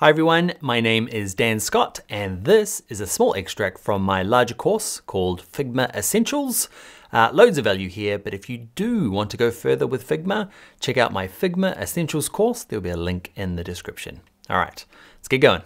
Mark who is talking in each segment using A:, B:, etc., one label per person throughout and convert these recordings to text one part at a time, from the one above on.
A: Hi everyone, my name is Dan Scott and this is a small extract from my larger course called Figma Essentials. Uh, loads of value here, but if you do want to go further with Figma, check out my Figma Essentials course. There'll be a link in the description. All right, let's get going.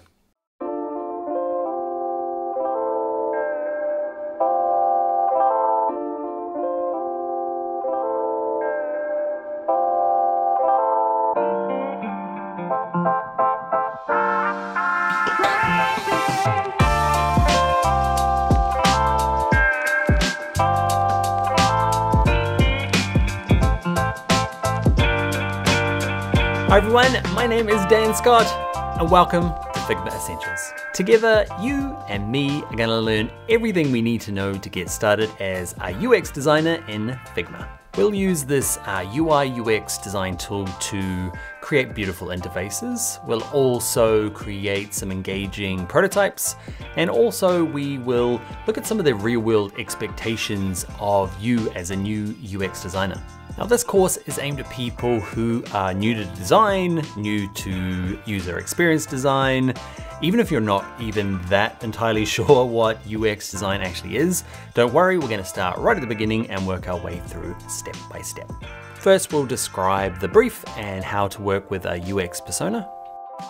A: Scott and welcome to Figma Essentials. Together, you and me are gonna learn everything we need to know to get started as a UX designer in Figma. We'll use this uh, UI UX design tool to create beautiful interfaces. We'll also create some engaging prototypes and also we will look at some of the real world expectations of you as a new UX designer. Now this course is aimed at people who are new to design, new to user experience design, even if you're not even that entirely sure what UX design actually is, don't worry, we're gonna start right at the beginning and work our way through step by step. First, we'll describe the brief and how to work with a UX persona.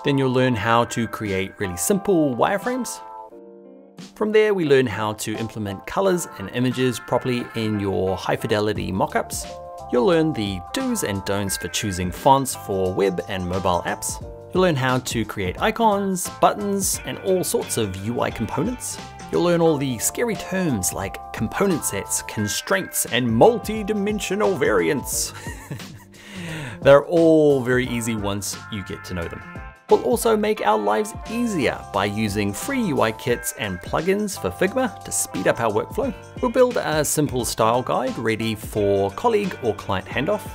A: Then you'll learn how to create really simple wireframes. From there, we learn how to implement colors and images properly in your high fidelity mockups. You'll learn the do's and don'ts for choosing fonts for web and mobile apps. You'll learn how to create icons, buttons, and all sorts of UI components. You'll learn all the scary terms like component sets, constraints, and multi-dimensional variants. They're all very easy once you get to know them. We'll also make our lives easier by using free UI kits and plugins for Figma to speed up our workflow. We'll build a simple style guide ready for colleague or client handoff.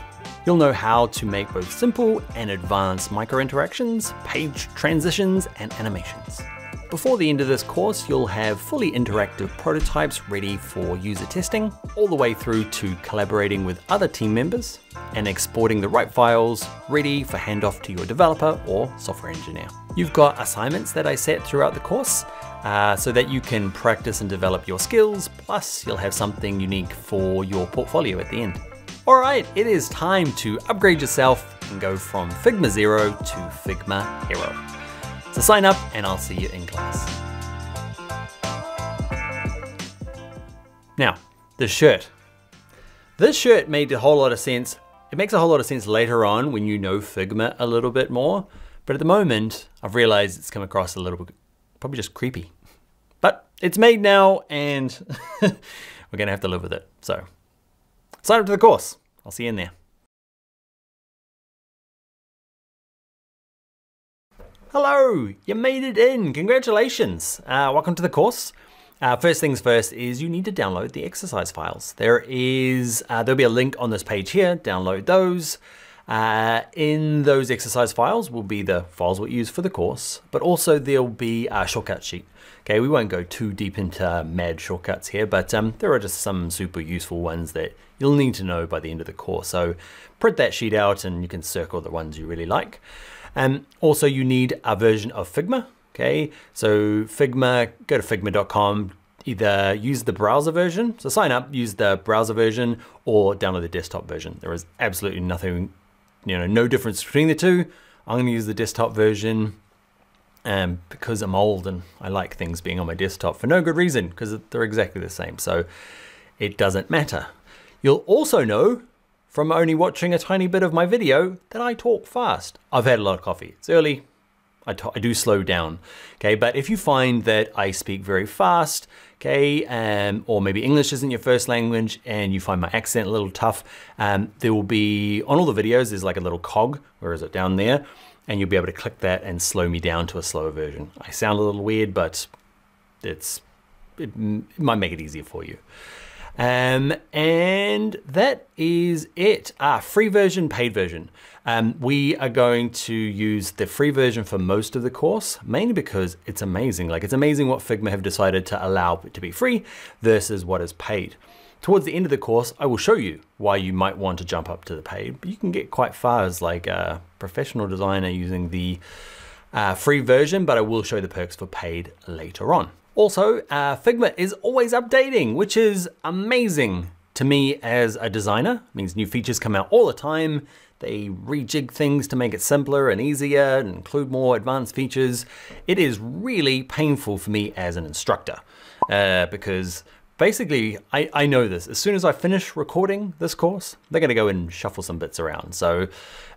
A: You'll know how to make both simple and advanced micro interactions, page transitions, and animations. Before the end of this course, you'll have fully interactive prototypes ready for user testing, all the way through to collaborating with other team members and exporting the right files ready for handoff to your developer or software engineer. You've got assignments that I set throughout the course uh, so that you can practice and develop your skills, plus you'll have something unique for your portfolio at the end. All right, it is time to upgrade yourself and go from Figma Zero to Figma Hero. So sign up and I'll see you in class. Now, the shirt. This shirt made a whole lot of sense. It makes a whole lot of sense later on when you know Figma a little bit more. But at the moment, I've realized it's come across a little bit, probably just creepy. But it's made now and we're gonna have to live with it. So sign up to the course. I'll see you in there. Hello, you made it in. Congratulations. Uh, welcome to the course. Uh, first things first is you need to download the exercise files. There is, uh, there'll be a link on this page here, download those. Uh, in those exercise files will be the files we'll use for the course, but also there'll be a shortcut sheet. Okay, we won't go too deep into mad shortcuts here, but um, there are just some super useful ones that you'll need to know by the end of the course. So print that sheet out and you can circle the ones you really like. Um, also, you need a version of Figma. Okay, so Figma, go to figma.com, either use the browser version, so sign up, use the browser version, or download the desktop version. There is absolutely nothing, you know, no difference between the two. I'm going to use the desktop version um, because I'm old and I like things being on my desktop for no good reason, because they're exactly the same. So it doesn't matter. You'll also know from only watching a tiny bit of my video that I talk fast. I've had a lot of coffee. It's early. I, I do slow down. Okay, but if you find that I speak very fast, okay, um, or maybe English isn't your first language and you find my accent a little tough, um, there will be, on all the videos, there's like a little cog, where is it, down there, and you'll be able to click that and slow me down to a slower version. I sound a little weird, but it's, it, it might make it easier for you. Um, and that is it. Ah, free version, paid version. Um, we are going to use the free version for most of the course, mainly because it's amazing. Like it's amazing what Figma have decided to allow it to be free versus what is paid. Towards the end of the course, I will show you why you might want to jump up to the paid, but you can get quite far as like a professional designer using the uh, free version, but I will show the perks for paid later on. Also, uh, Figma is always updating, which is amazing to me as a designer. It means new features come out all the time. They rejig things to make it simpler and easier and include more advanced features. It is really painful for me as an instructor uh, because basically, I, I know this. As soon as I finish recording this course, they're going to go and shuffle some bits around. So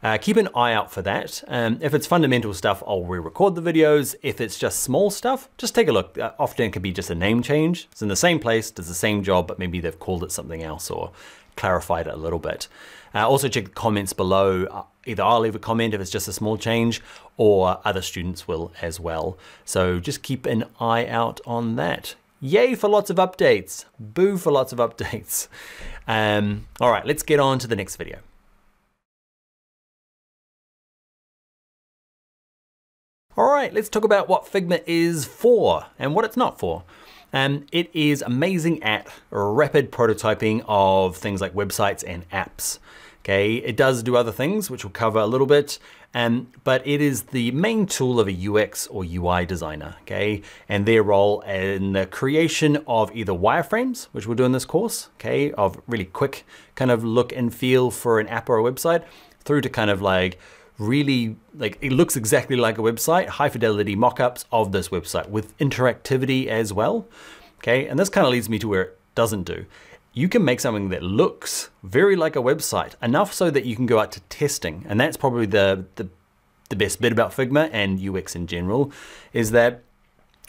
A: uh, keep an eye out for that. Um, if it's fundamental stuff, I'll re-record the videos. If it's just small stuff, just take a look. Uh, often it could be just a name change. It's in the same place, does the same job, but maybe they've called it something else or clarified it a little bit. Uh, also check the comments below. Uh, either I'll leave a comment if it's just a small change or other students will as well. So just keep an eye out on that. Yay for lots of updates. Boo for lots of updates. Um, all right, let's get on to the next video. Right, let's talk about what Figma is for and what it's not for. Um, it is amazing at rapid prototyping of things like websites and apps. Okay, it does do other things, which we'll cover a little bit, um, but it is the main tool of a UX or UI designer, okay? And their role in the creation of either wireframes, which we'll do in this course, okay, of really quick kind of look and feel for an app or a website, through to kind of like really, like it looks exactly like a website, high fidelity mockups of this website with interactivity as well, okay? And this kind of leads me to where it doesn't do you can make something that looks very like a website, enough so that you can go out to testing. And that's probably the, the, the best bit about Figma and UX in general, is that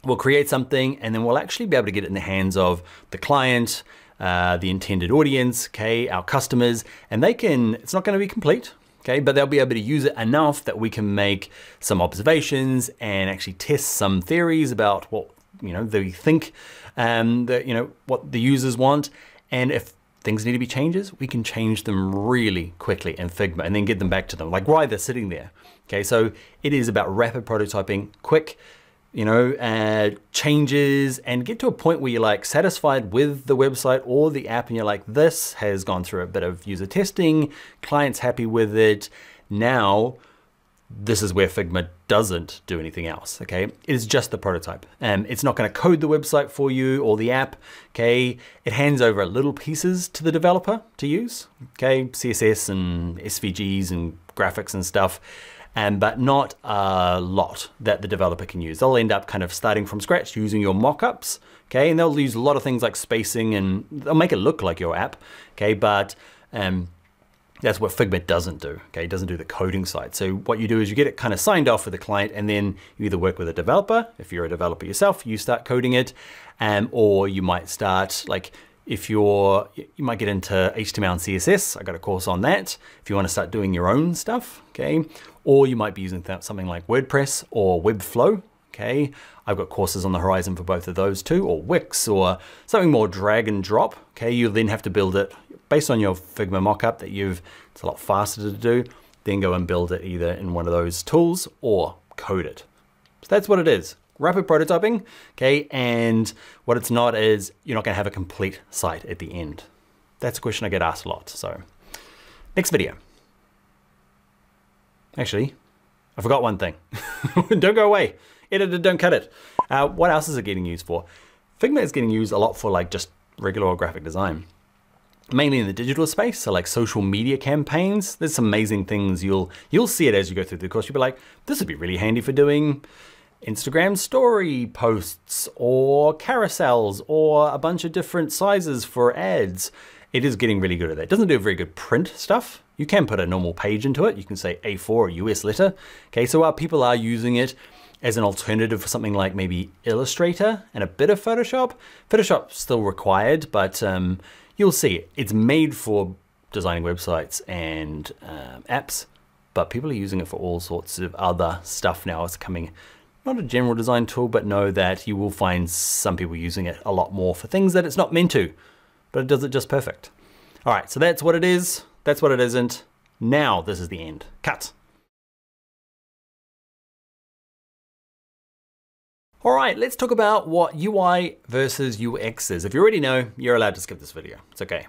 A: we'll create something and then we'll actually be able to get it in the hands of the client, uh, the intended audience, okay, our customers, and they can, it's not gonna be complete, okay, but they'll be able to use it enough that we can make some observations and actually test some theories about what, you know, they think, um, that, you know, what the users want, and if things need to be changes, we can change them really quickly in Figma and then get them back to them, like why they're sitting there. Okay, so it is about rapid prototyping, quick, you know, uh, changes and get to a point where you're like satisfied with the website or the app and you're like, this has gone through a bit of user testing, client's happy with it. Now this is where Figma doesn't do anything else, okay? It is just the prototype. and it's not gonna code the website for you or the app, okay? It hands over little pieces to the developer to use, okay? CSS and SVGs and graphics and stuff, and but not a lot that the developer can use. They'll end up kind of starting from scratch using your mockups, okay? And they'll use a lot of things like spacing and they'll make it look like your app, okay? But um, that's what Figma doesn't do, okay? It doesn't do the coding side. So what you do is you get it kind of signed off with the client and then you either work with a developer, if you're a developer yourself, you start coding it, um, or you might start like, if you're, you might get into HTML and CSS, I got a course on that. If you wanna start doing your own stuff, okay? Or you might be using something like WordPress or Webflow, okay? I've got courses on the horizon for both of those too, or Wix, or something more drag and drop, okay? You then have to build it based on your Figma mockup that you've, it's a lot faster to do, then go and build it either in one of those tools or code it. So that's what it is. Rapid prototyping, okay? And what it's not is you're not gonna have a complete site at the end. That's a question I get asked a lot, so. Next video. Actually, I forgot one thing. don't go away. Editor, don't cut it. Uh, what else is it getting used for? Figma is getting used a lot for like just regular graphic design mainly in the digital space, so like social media campaigns. There's some amazing things you'll you'll see it as you go through the course. You'll be like, this would be really handy for doing Instagram story posts or carousels or a bunch of different sizes for ads. It is getting really good at that. It doesn't do very good print stuff. You can put a normal page into it. You can say A4 or US letter. Okay, so our people are using it as an alternative for something like maybe Illustrator and a bit of Photoshop. Photoshop's still required, but um, you'll see it's made for designing websites and um, apps, but people are using it for all sorts of other stuff now. It's coming not a general design tool, but know that you will find some people using it a lot more for things that it's not meant to, but it does it just perfect. All right, so that's what it is. That's what it isn't. Now this is the end. Cut. All right, let's talk about what UI versus UX is. If you already know, you're allowed to skip this video. It's okay.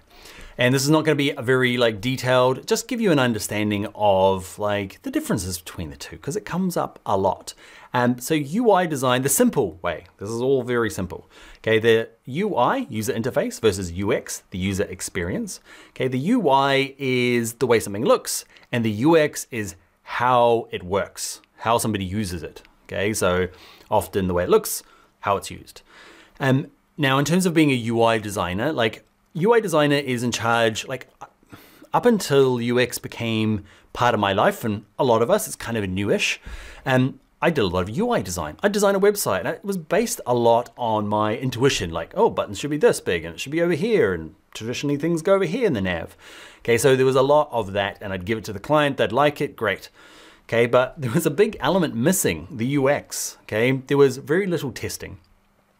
A: And this is not going to be a very like detailed, just give you an understanding of like the differences between the two because it comes up a lot. Um, so UI design, the simple way, this is all very simple. Okay, the UI, user interface, versus UX, the user experience. Okay, the UI is the way something looks, and the UX is how it works, how somebody uses it. Okay, so often the way it looks, how it's used. Um, now, in terms of being a UI designer, like UI designer is in charge, like up until UX became part of my life, and a lot of us, it's kind of a newish. And I did a lot of UI design. I designed a website, and it was based a lot on my intuition, like, oh, buttons should be this big, and it should be over here, and traditionally things go over here in the nav. Okay, so there was a lot of that, and I'd give it to the client, they'd like it, great. Okay, but there was a big element missing, the UX. Okay, there was very little testing.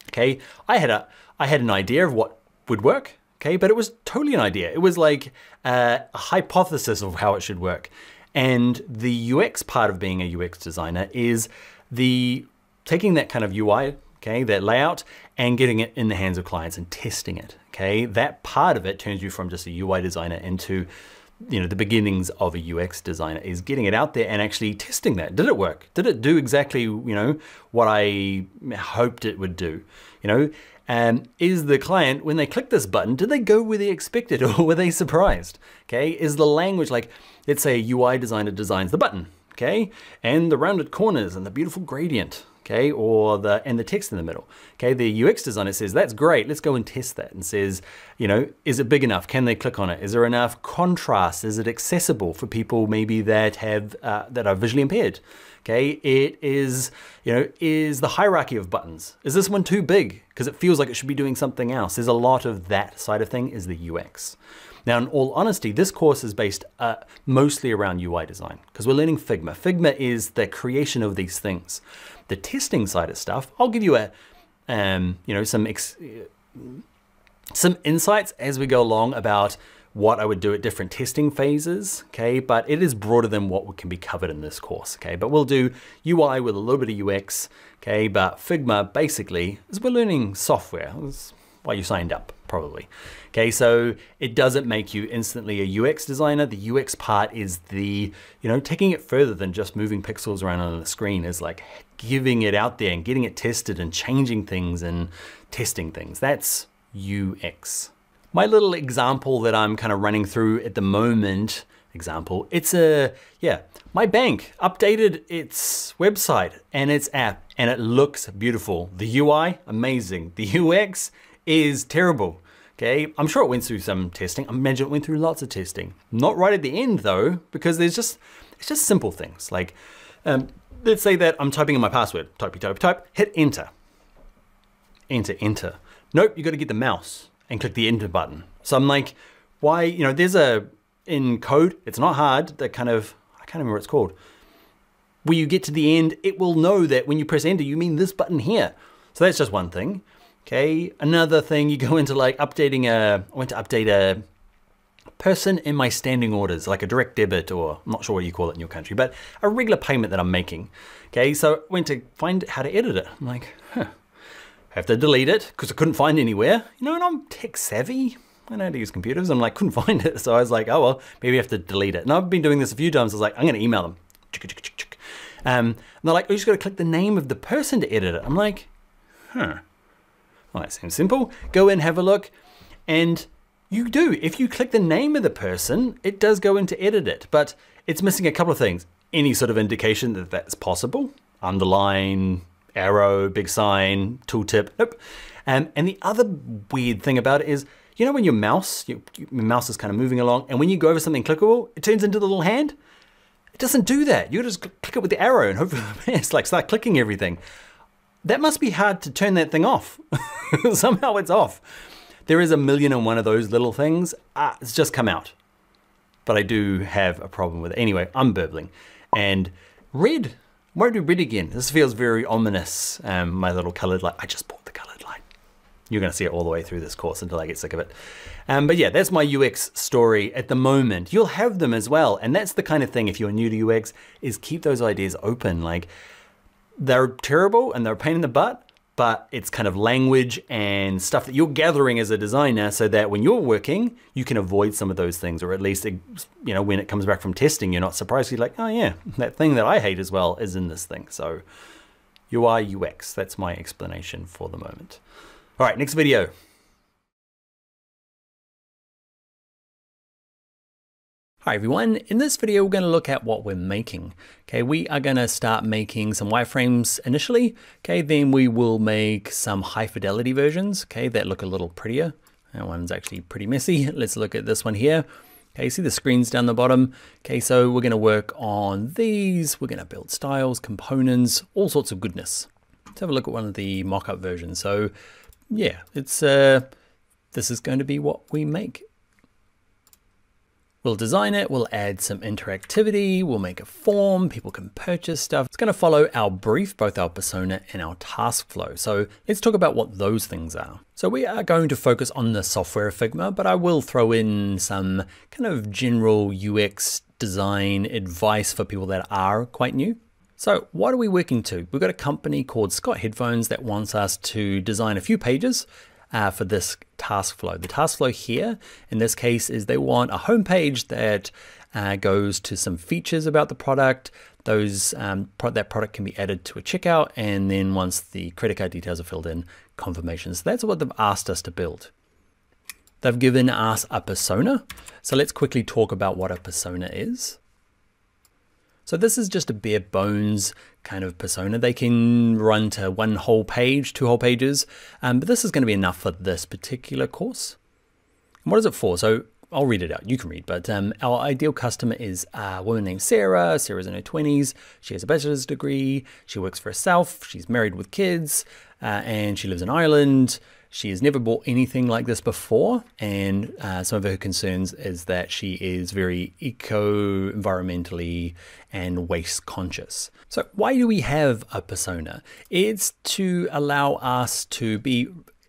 A: Okay, I had a I had an idea of what would work. Okay, but it was totally an idea. It was like a, a hypothesis of how it should work. And the UX part of being a UX designer is the taking that kind of UI, okay, that layout, and getting it in the hands of clients and testing it. Okay, that part of it turns you from just a UI designer into you know, the beginnings of a UX designer is getting it out there and actually testing that. Did it work? Did it do exactly, you know, what I hoped it would do? You know, and is the client, when they click this button, did they go where they expected or were they surprised? Okay, is the language like, let's say a UI designer designs the button, okay, and the rounded corners and the beautiful gradient, okay, or the and the text in the middle. Okay, the UX designer says, that's great, let's go and test that and says, you know, is it big enough? Can they click on it? Is there enough contrast? Is it accessible for people maybe that have uh, that are visually impaired? Okay, it is, you know, is the hierarchy of buttons. Is this one too big? Because it feels like it should be doing something else. There's a lot of that side of thing is the UX. Now, in all honesty, this course is based uh, mostly around UI design because we're learning Figma. Figma is the creation of these things. The testing side of stuff, I'll give you a, um, you know, some some insights as we go along about what I would do at different testing phases, okay? But it is broader than what can be covered in this course, okay? But we'll do UI with a little bit of UX, okay? But Figma basically is we're learning software. That's why you signed up, probably. Okay, so it doesn't make you instantly a UX designer. The UX part is the, you know, taking it further than just moving pixels around on the screen is like giving it out there and getting it tested and changing things and testing things. That's UX. My little example that I'm kind of running through at the moment, example, it's a, yeah, my bank updated its website and its app and it looks beautiful. The UI, amazing. The UX is terrible. Okay, I'm sure it went through some testing. I imagine it went through lots of testing. Not right at the end though, because there's just, it's just simple things. Like, um, let's say that I'm typing in my password, type, type, type, hit enter. Enter, enter. Nope, you gotta get the mouse and click the enter button. So I'm like, why, you know, there's a, in code, it's not hard, that kind of, I can't remember what it's called. Where you get to the end, it will know that when you press enter, you mean this button here. So that's just one thing. Okay, another thing, you go into like updating a, I went to update a person in my standing orders, like a direct debit or I'm not sure what you call it in your country, but a regular payment that I'm making. Okay, so I went to find how to edit it. I'm like, huh, I have to delete it because I couldn't find anywhere. You know, and I'm tech savvy. I know how to use computers. I'm like, couldn't find it. So I was like, oh, well, maybe I have to delete it. And I've been doing this a few times. I was like, I'm going to email them. Um, and they're like, oh, you just got to click the name of the person to edit it. I'm like, huh. Well, that seems simple. Go in, have a look, and you do. If you click the name of the person, it does go in to edit it, but it's missing a couple of things. Any sort of indication that that's possible, underline, arrow, big sign, tooltip, nope. Um, and the other weird thing about it is, you know when your mouse, your, your mouse is kind of moving along, and when you go over something clickable, it turns into the little hand? It doesn't do that. You just click it with the arrow and hopefully it's like start clicking everything. That must be hard to turn that thing off. Somehow it's off. There is a million and one of those little things. Ah, it's just come out. But I do have a problem with it. Anyway, I'm burbling. And red, won't do red again. This feels very ominous. Um, my little colored light. I just bought the colored light. You're going to see it all the way through this course until I get sick of it. Um, but yeah, that's my UX story at the moment. You'll have them as well. And that's the kind of thing, if you're new to UX, is keep those ideas open. Like, they're terrible and they're a pain in the butt, but it's kind of language and stuff that you're gathering as a designer so that when you're working, you can avoid some of those things, or at least, you know, when it comes back from testing, you're not surprised. You're like, oh yeah, that thing that I hate as well is in this thing. So UI, UX, that's my explanation for the moment. All right, next video. Hi everyone, in this video we're going to look at what we're making. Okay, we are going to start making some wireframes initially. Okay, then we will make some high fidelity versions, okay, that look a little prettier. That one's actually pretty messy. Let's look at this one here. Okay, see the screens down the bottom. Okay, so we're going to work on these. We're going to build styles, components, all sorts of goodness. Let's have a look at one of the mock-up versions. So yeah, it's uh, this is going to be what we make. We'll design it, we'll add some interactivity, we'll make a form, people can purchase stuff. It's gonna follow our brief, both our persona and our task flow. So let's talk about what those things are. So we are going to focus on the software of Figma, but I will throw in some kind of general UX design advice for people that are quite new. So what are we working to? We've got a company called Scott Headphones that wants us to design a few pages uh, for this task flow. The task flow here, in this case, is they want a home page that uh, goes to some features about the product. Those um, pro that product can be added to a checkout, and then once the credit card details are filled in, confirmations. So that's what they've asked us to build. They've given us a persona. So let's quickly talk about what a persona is. So this is just a bare bones kind of persona. They can run to one whole page, two whole pages, um, but this is going to be enough for this particular course. And what is it for? So I'll read it out. You can read, but um, our ideal customer is a woman named Sarah. Sarah's in her 20s. She has a bachelor's degree. She works for herself. She's married with kids, uh, and she lives in Ireland. She has never bought anything like this before, and uh, some of her concerns is that she is very eco environmentally and waste conscious. So, why do we have a persona? It's to allow us to be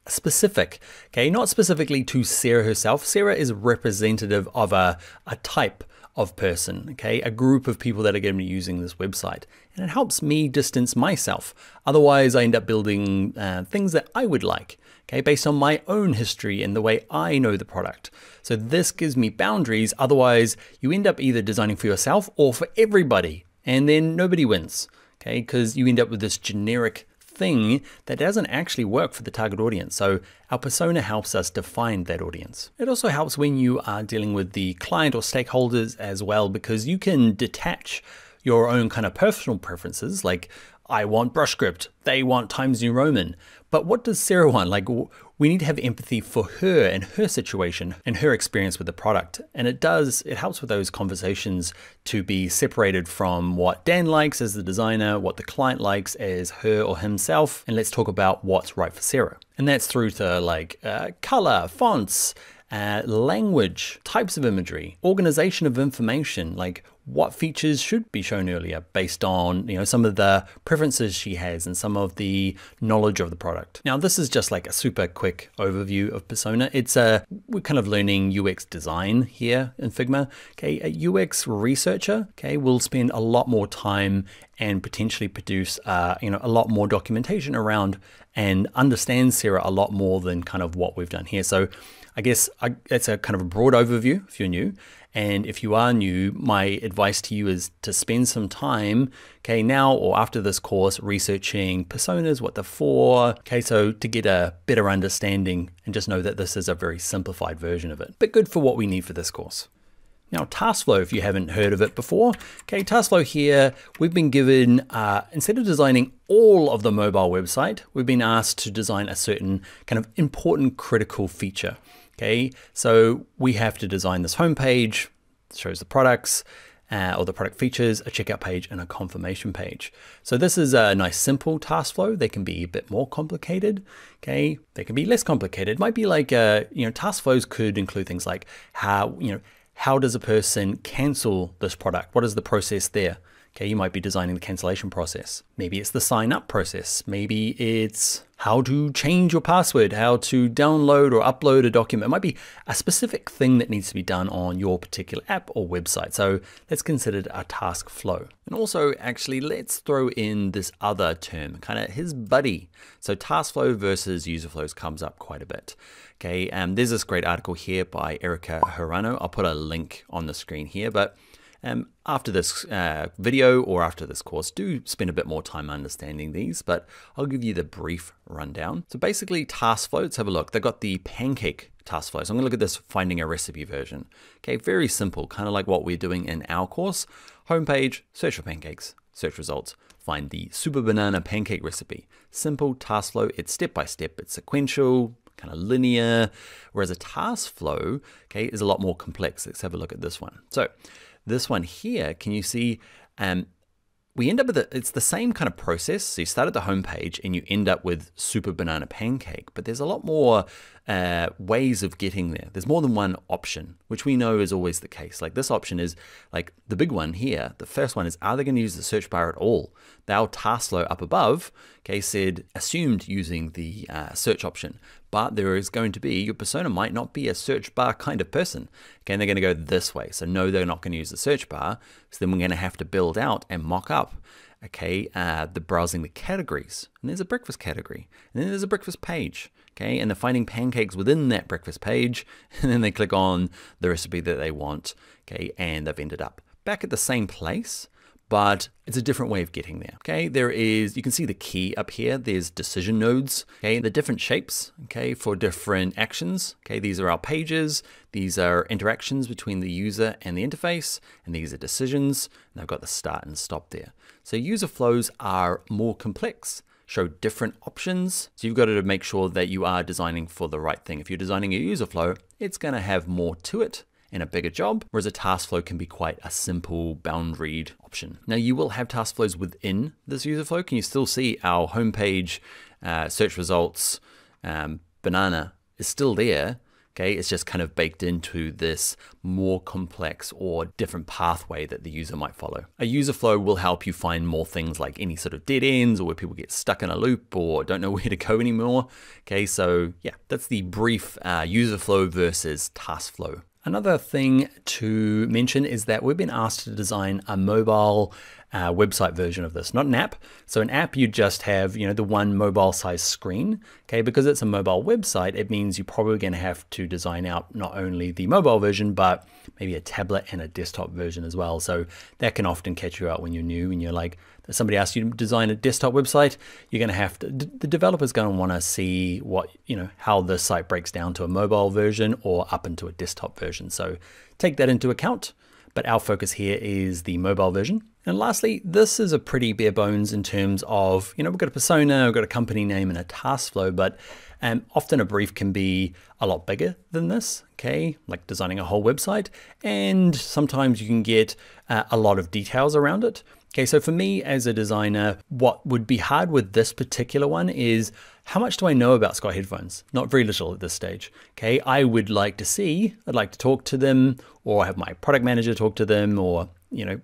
A: specific, okay, not specifically to Sarah herself. Sarah is representative of a, a type of person, okay, a group of people that are going to be using this website. And it helps me distance myself. Otherwise, I end up building uh, things that I would like okay, based on my own history and the way I know the product. So this gives me boundaries. Otherwise, you end up either designing for yourself or for everybody, and then nobody wins, okay, because you end up with this generic thing that doesn't actually work for the target audience. So our persona helps us define that audience. It also helps when you are dealing with the client or stakeholders as well, because you can detach your own kind of personal preferences, like I want brush script, they want Times New Roman. But what does Sarah want? Like, we need to have empathy for her and her situation and her experience with the product. And it does, it helps with those conversations to be separated from what Dan likes as the designer, what the client likes as her or himself. And let's talk about what's right for Sarah. And that's through to like uh, color, fonts, uh, language, types of imagery, organization of information, like what features should be shown earlier based on you know some of the preferences she has and some of the knowledge of the product. Now this is just like a super quick overview of Persona. It's a we're kind of learning UX design here in Figma. Okay, a UX researcher okay will spend a lot more time and potentially produce uh, you know a lot more documentation around and understand Sarah a lot more than kind of what we've done here. So I guess I, that's a kind of a broad overview if you're new. And if you are new, my advice to you is to spend some time, okay, now or after this course, researching personas, what they're for, okay, so to get a better understanding and just know that this is a very simplified version of it, but good for what we need for this course. Now, TaskFlow, if you haven't heard of it before, okay, TaskFlow here, we've been given, uh, instead of designing all of the mobile website, we've been asked to design a certain kind of important critical feature. Okay, so we have to design this homepage, shows the products, uh, or the product features, a checkout page, and a confirmation page. So this is a nice simple task flow. They can be a bit more complicated. Okay, they can be less complicated. It might be like, uh, you know, task flows could include things like how, you know, how does a person cancel this product? What is the process there? Okay, you might be designing the cancellation process. Maybe it's the sign up process. Maybe it's how to change your password, how to download or upload a document. It might be a specific thing that needs to be done on your particular app or website. So let's consider it a task flow. And also, actually, let's throw in this other term, kind of his buddy. So task flow versus user flows comes up quite a bit. Okay, um, there's this great article here by Erica Hirano. I'll put a link on the screen here, but um, after this uh, video or after this course, do spend a bit more time understanding these, but I'll give you the brief rundown. So basically task flow, let's have a look. They've got the pancake task flow. So I'm gonna look at this finding a recipe version. Okay, very simple, kind of like what we're doing in our course. Homepage, search for pancakes, search results, find the super banana pancake recipe. Simple task flow, it's step by step, it's sequential, kind of linear, whereas a task flow, okay, is a lot more complex. Let's have a look at this one. So this one here, can you see um, we end up with a, it's the same kind of process. So you start at the home page and you end up with Super Banana Pancake, but there's a lot more uh, ways of getting there. There's more than one option, which we know is always the case. Like this option is like the big one here. The first one is, are they going to use the search bar at all? Task flow up above, okay, said assumed using the uh, search option, but there is going to be, your persona might not be a search bar kind of person. Okay, and they're going to go this way. So no, they're not going to use the search bar. So then we're going to have to build out and mock up okay, uh, the browsing the categories. And there's a breakfast category. And then there's a breakfast page, okay? And they're finding pancakes within that breakfast page. And then they click on the recipe that they want, okay? And they've ended up back at the same place, but it's a different way of getting there. Okay, there is, you can see the key up here. There's decision nodes, okay, the different shapes, okay, for different actions. Okay, these are our pages. These are interactions between the user and the interface, and these are decisions. And I've got the start and stop there. So user flows are more complex show different options. So you've got to make sure that you are designing for the right thing. If you're designing a user flow, it's going to have more to it in a bigger job, whereas a task flow can be quite a simple boundaried option. Now you will have task flows within this user flow. Can you still see our homepage uh, search results um, banana is still there, Okay, it's just kind of baked into this more complex or different pathway that the user might follow. A user flow will help you find more things like any sort of dead ends or where people get stuck in a loop or don't know where to go anymore. Okay, so yeah, that's the brief uh, user flow versus task flow Another thing to mention is that we've been asked to design a mobile uh, website version of this, not an app. So an app, you just have, you know, the one mobile size screen, okay? Because it's a mobile website, it means you're probably gonna have to design out not only the mobile version, but maybe a tablet and a desktop version as well. So that can often catch you out when you're new and you're like, somebody asks you to design a desktop website, you're going to have to, the developer's going to want to see what, you know, how the site breaks down to a mobile version or up into a desktop version. So take that into account. But our focus here is the mobile version. And lastly, this is a pretty bare bones in terms of, you know, we've got a persona, we've got a company name and a task flow, but um, often a brief can be a lot bigger than this, okay, like designing a whole website. And sometimes you can get uh, a lot of details around it. Okay, so for me as a designer, what would be hard with this particular one is how much do I know about Scott headphones? Not very little at this stage. Okay, I would like to see, I'd like to talk to them or have my product manager talk to them or, you know,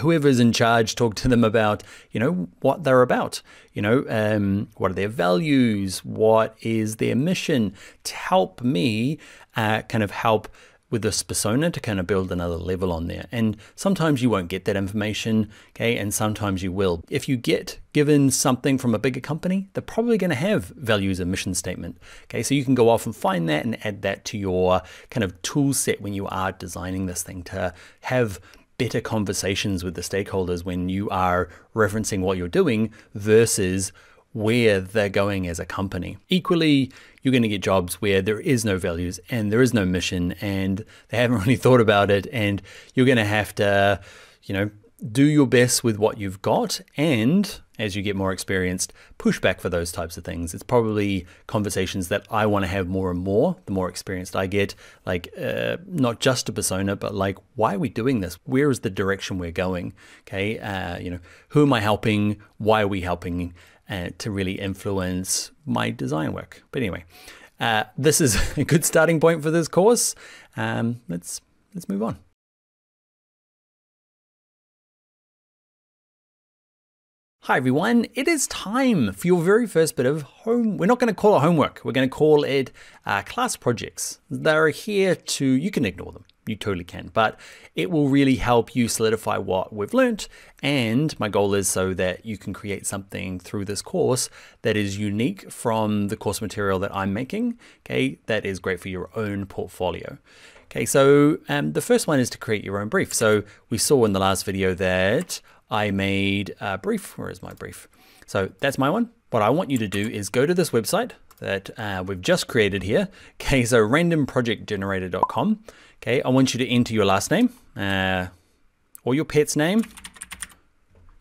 A: whoever's in charge talk to them about, you know, what they're about. You know, um, what are their values? What is their mission to help me uh, kind of help with this persona to kind of build another level on there. And sometimes you won't get that information, okay, and sometimes you will. If you get given something from a bigger company, they're probably going to have values and mission statement, okay? So you can go off and find that and add that to your kind of tool set when you are designing this thing to have better conversations with the stakeholders when you are referencing what you're doing versus where they're going as a company. Equally, you're going to get jobs where there is no values and there is no mission and they haven't really thought about it and you're going to have to, you know, do your best with what you've got and as you get more experienced, push back for those types of things. It's probably conversations that I want to have more and more the more experienced I get. Like, uh, not just a persona, but like, why are we doing this? Where is the direction we're going? Okay, uh, you know, who am I helping? Why are we helping? Uh, to really influence my design work. But anyway, uh, this is a good starting point for this course. Um, let's let's move on. Hi everyone, it is time for your very first bit of home. We're not going to call it homework. We're going to call it uh, class projects. They're here to, you can ignore them. You totally can, but it will really help you solidify what we've learned. And my goal is so that you can create something through this course that is unique from the course material that I'm making. Okay, that is great for your own portfolio. Okay, so um, the first one is to create your own brief. So we saw in the last video that I made a brief. Where is my brief? So that's my one. What I want you to do is go to this website that uh, we've just created here. Okay, so randomprojectgenerator.com. Okay, I want you to enter your last name uh, or your pet's name.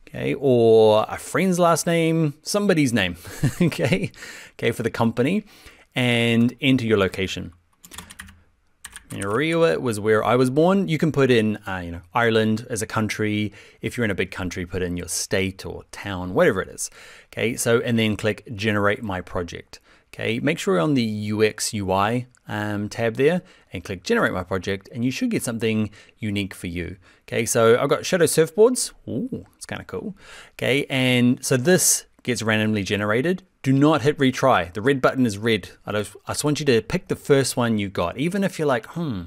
A: Okay, or a friend's last name, somebody's name. okay, okay, for the company, and enter your location. Rio was where I was born. You can put in, uh, you know, Ireland as a country. If you're in a big country, put in your state or town, whatever it is. Okay, so and then click Generate My Project. Okay, make sure you're on the UX UI um, tab there and click Generate My Project, and you should get something unique for you. Okay, so I've got Shadow Surfboards. Ooh, it's kind of cool. Okay, and so this gets randomly generated, do not hit retry. The red button is red. I just, I just want you to pick the first one you got, even if you're like, hmm,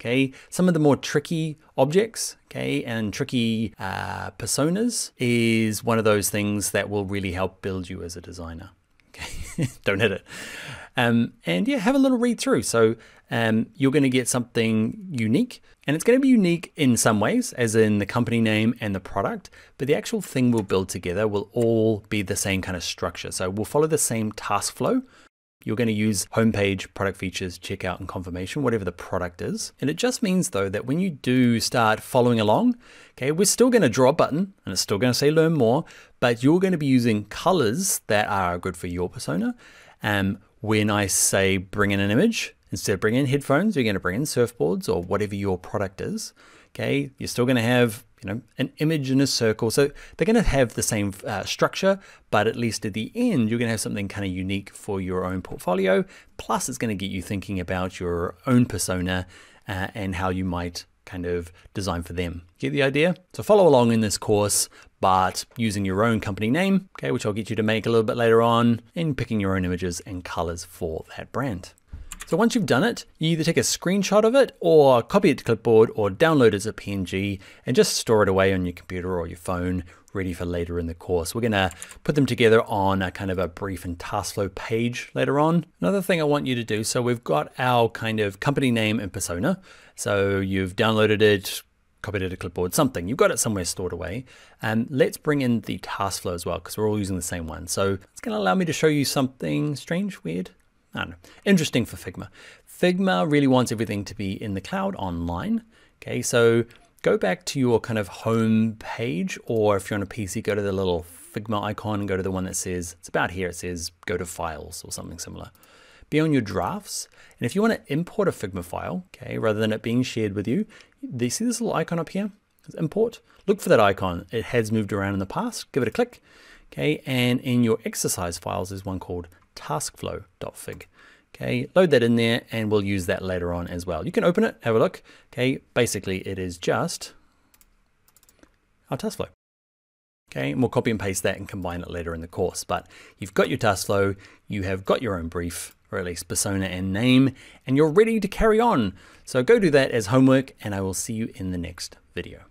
A: okay? Some of the more tricky objects, okay, and tricky uh, personas is one of those things that will really help build you as a designer. Okay, don't hit it. Um, and yeah, have a little read through. So um, you're going to get something unique. And it's going to be unique in some ways, as in the company name and the product, but the actual thing we'll build together will all be the same kind of structure. So we'll follow the same task flow. You're going to use homepage, product features, checkout, and confirmation, whatever the product is. And it just means though that when you do start following along, okay, we're still going to draw a button and it's still going to say learn more, but you're going to be using colors that are good for your persona. Um, when I say bring in an image, Instead of bringing in headphones, you're going to bring in surfboards or whatever your product is. Okay, you're still going to have you know an image in a circle, so they're going to have the same uh, structure, but at least at the end, you're going to have something kind of unique for your own portfolio. Plus, it's going to get you thinking about your own persona uh, and how you might kind of design for them. Get the idea? So follow along in this course, but using your own company name, okay, which I'll get you to make a little bit later on, and picking your own images and colors for that brand. So once you've done it, you either take a screenshot of it or copy it to clipboard or download it as a PNG and just store it away on your computer or your phone ready for later in the course. We're gonna put them together on a kind of a brief and task flow page later on. Another thing I want you to do, so we've got our kind of company name and persona. So you've downloaded it, copied it to clipboard, something. You've got it somewhere stored away. And let's bring in the task flow as well, because we're all using the same one. So it's gonna allow me to show you something strange, weird, Don't know. Interesting for Figma. Figma really wants everything to be in the cloud online. Okay, so go back to your kind of home page, or if you're on a PC, go to the little Figma icon and go to the one that says, it's about here, it says go to files or something similar. Be on your drafts. And if you want to import a Figma file, okay, rather than it being shared with you, you see this little icon up here? It's import. Look for that icon. It has moved around in the past. Give it a click. Okay, and in your exercise files, there's one called taskflow.fig. Okay, load that in there and we'll use that later on as well. You can open it, have a look. Okay, basically it is just our task flow. Okay, and we'll copy and paste that and combine it later in the course. But you've got your task flow, you have got your own brief, or at least persona and name, and you're ready to carry on. So go do that as homework and I will see you in the next video.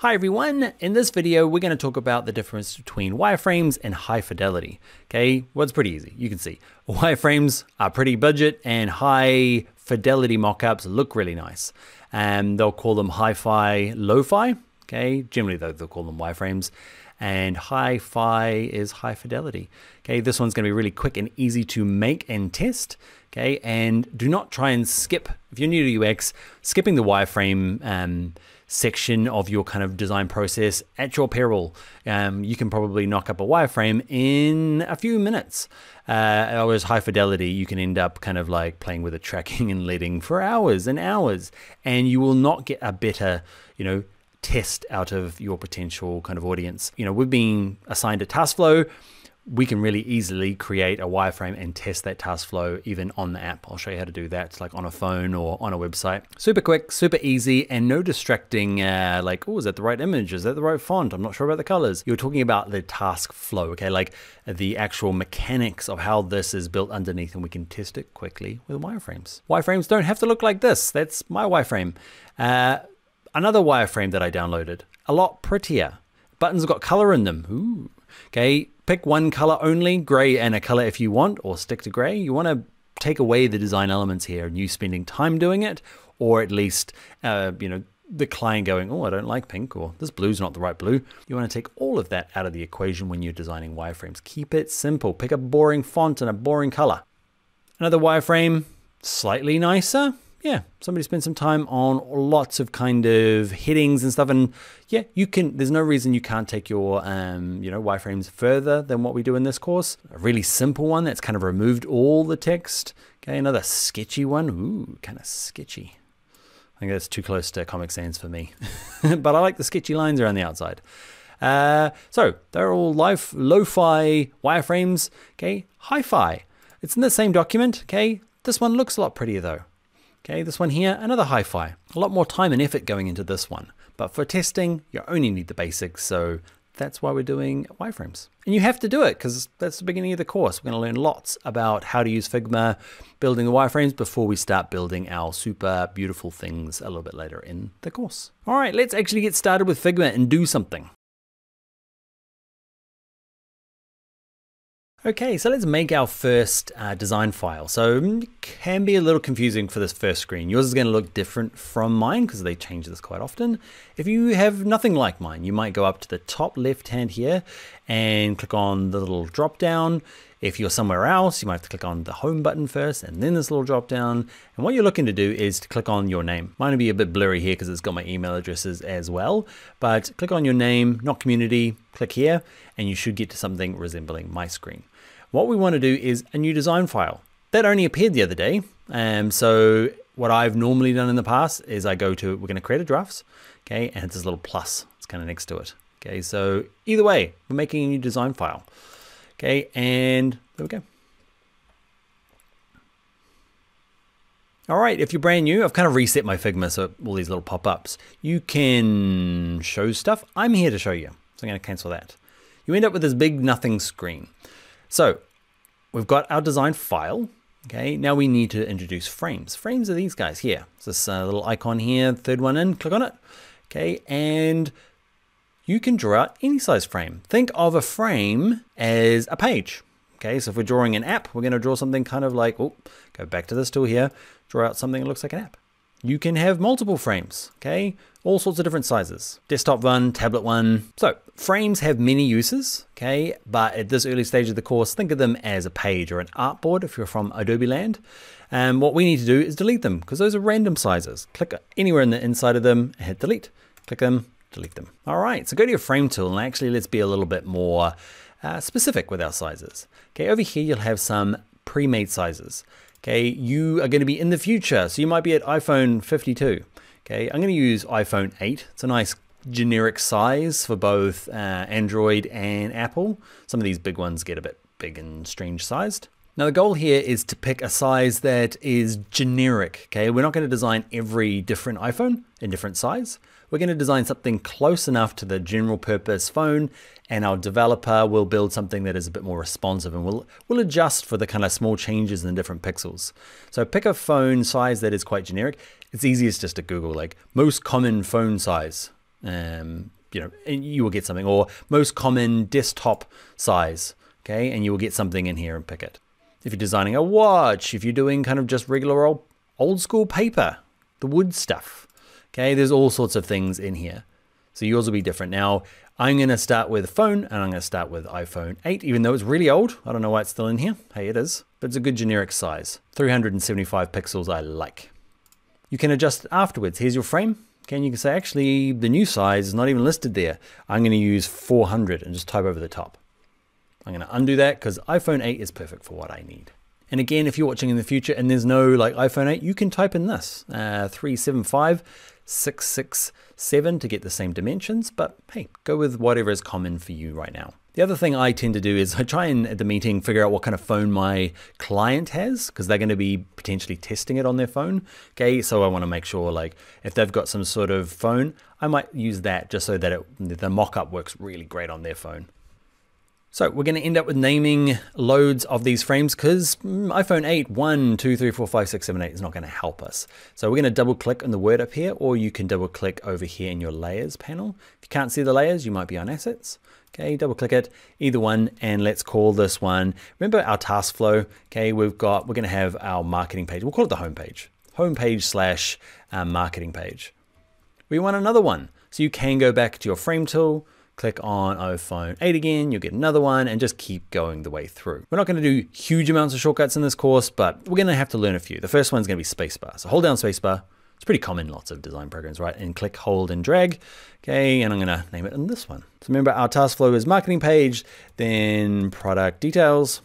A: Hi everyone, in this video we're going to talk about the difference between wireframes and high fidelity. Okay, well it's pretty easy, you can see. Wireframes are pretty budget and high fidelity mockups look really nice. And they'll call them hi-fi, lo-fi, okay, generally they'll, they'll call them wireframes. And hi-fi is high fidelity. Okay, this one's going to be really quick and easy to make and test. Okay, and do not try and skip, if you're new to UX, skipping the wireframe um, section of your kind of design process at your peril. Um, you can probably knock up a wireframe in a few minutes. Uh, whereas high fidelity, you can end up kind of like playing with the tracking and leading for hours and hours, and you will not get a better, you know, test out of your potential kind of audience. You know, we've been assigned a task flow we can really easily create a wireframe and test that task flow even on the app. I'll show you how to do that like on a phone or on a website. Super quick, super easy, and no distracting uh, like, oh, is that the right image? Is that the right font? I'm not sure about the colors. You're talking about the task flow, okay? Like the actual mechanics of how this is built underneath and we can test it quickly with wireframes. Wireframes don't have to look like this. That's my wireframe. Uh, another wireframe that I downloaded, a lot prettier. Buttons got color in them. Ooh. Okay, pick one color only, gray and a color if you want, or stick to gray. You want to take away the design elements here and you spending time doing it, or at least, uh, you know, the client going, oh, I don't like pink, or this blue's not the right blue. You want to take all of that out of the equation when you're designing wireframes. Keep it simple. Pick a boring font and a boring color. Another wireframe, slightly nicer, yeah, somebody spent some time on lots of kind of headings and stuff. And yeah, you can, there's no reason you can't take your, um, you know, wireframes further than what we do in this course. A really simple one that's kind of removed all the text. Okay, another sketchy one. Ooh, kind of sketchy. I think that's too close to Comic Sans for me. but I like the sketchy lines around the outside. Uh, so they're all live, lo-fi wireframes. Okay, hi-fi. It's in the same document. Okay, this one looks a lot prettier though. Okay, this one here, another hi-fi. A lot more time and effort going into this one. But for testing, you only need the basics, so that's why we're doing wireframes. And you have to do it because that's the beginning of the course. We're going to learn lots about how to use Figma, building the wireframes before we start building our super beautiful things a little bit later in the course. All right, let's actually get started with Figma and do something. Okay, so let's make our first uh, design file. So mm, it can be a little confusing for this first screen. Yours is going to look different from mine because they change this quite often. If you have nothing like mine, you might go up to the top left hand here and click on the little drop down. If you're somewhere else, you might have to click on the home button first and then this little drop down. And what you're looking to do is to click on your name. Mine will be a bit blurry here because it's got my email addresses as well. But click on your name, not community, click here, and you should get to something resembling my screen. What we want to do is a new design file. That only appeared the other day. Um, so what I've normally done in the past is I go to, we're going to create a drafts, okay, and it's this little plus, it's kind of next to it. Okay, so either way, we're making a new design file. Okay, and there we go. All right, if you're brand new, I've kind of reset my Figma, so all these little pop-ups. You can show stuff. I'm here to show you, so I'm gonna cancel that. You end up with this big nothing screen. So we've got our design file. Okay, now we need to introduce frames. Frames are these guys here. It's this uh, little icon here, third one in, click on it. Okay, and you can draw out any size frame. Think of a frame as a page. Okay, so if we're drawing an app, we're going to draw something kind of like, oh, go back to this tool here, draw out something that looks like an app. You can have multiple frames, okay? All sorts of different sizes. Desktop one, tablet one. So frames have many uses, okay? But at this early stage of the course, think of them as a page or an artboard if you're from Adobe land. And what we need to do is delete them because those are random sizes. Click anywhere in the inside of them, hit delete. Click them, delete them. All right, so go to your frame tool and actually let's be a little bit more uh, specific with our sizes. Okay, over here you'll have some pre-made sizes. Okay, you are going to be in the future, so you might be at iPhone 52. Okay, I'm going to use iPhone 8. It's a nice generic size for both uh, Android and Apple. Some of these big ones get a bit big and strange sized. Now the goal here is to pick a size that is generic, okay? We're not going to design every different iPhone in different size. We're going to design something close enough to the general purpose phone and our developer will build something that is a bit more responsive and we'll, we'll adjust for the kind of small changes in different pixels. So pick a phone size that is quite generic. It's easiest just to Google like most common phone size, um, you know, and you will get something or most common desktop size, okay? And you will get something in here and pick it. If you're designing a watch, if you're doing kind of just regular old, old school paper, the wood stuff, okay? There's all sorts of things in here. So yours will be different. Now, I'm going to start with phone and I'm going to start with iPhone 8, even though it's really old. I don't know why it's still in here. Hey, it is, but it's a good generic size. 375 pixels I like. You can adjust it afterwards. Here's your frame. Okay, and you can say, actually, the new size is not even listed there. I'm going to use 400 and just type over the top. I'm going to undo that because iPhone 8 is perfect for what I need. And again, if you're watching in the future and there's no like iPhone 8, you can type in this, uh, 375 667 to get the same dimensions, but hey, go with whatever is common for you right now. The The other thing I tend to do is I try and at the meeting figure out what kind of phone my client has because they're going to be potentially testing it on their phone. Okay, so I want to make sure like if they've got some sort of phone, I might use that just so that it, the mock-up works really great on their phone. So we're going to end up with naming loads of these frames because mm, iPhone 8, 1, 2, 3, 4, 5, 6, 7, 8 is not going to help us. So we're going to double click on the word up here or you can double click over here in your layers panel. If you can't see the layers, you might be on assets. Okay, double click it, either one, and let's call this one. Remember our task flow. Okay, we've got, we're going to have our marketing page. We'll call it the home page, home page slash um, marketing page. We want another one. So you can go back to your frame tool, click on iPhone 8 again, you'll get another one and just keep going the way through. We're not gonna do huge amounts of shortcuts in this course, but we're gonna have to learn a few. The first one's gonna be spacebar. So hold down spacebar. It's pretty common in lots of design programs, right? And click, hold, and drag. Okay, and I'm gonna name it in this one. So remember our task flow is marketing page, then product details,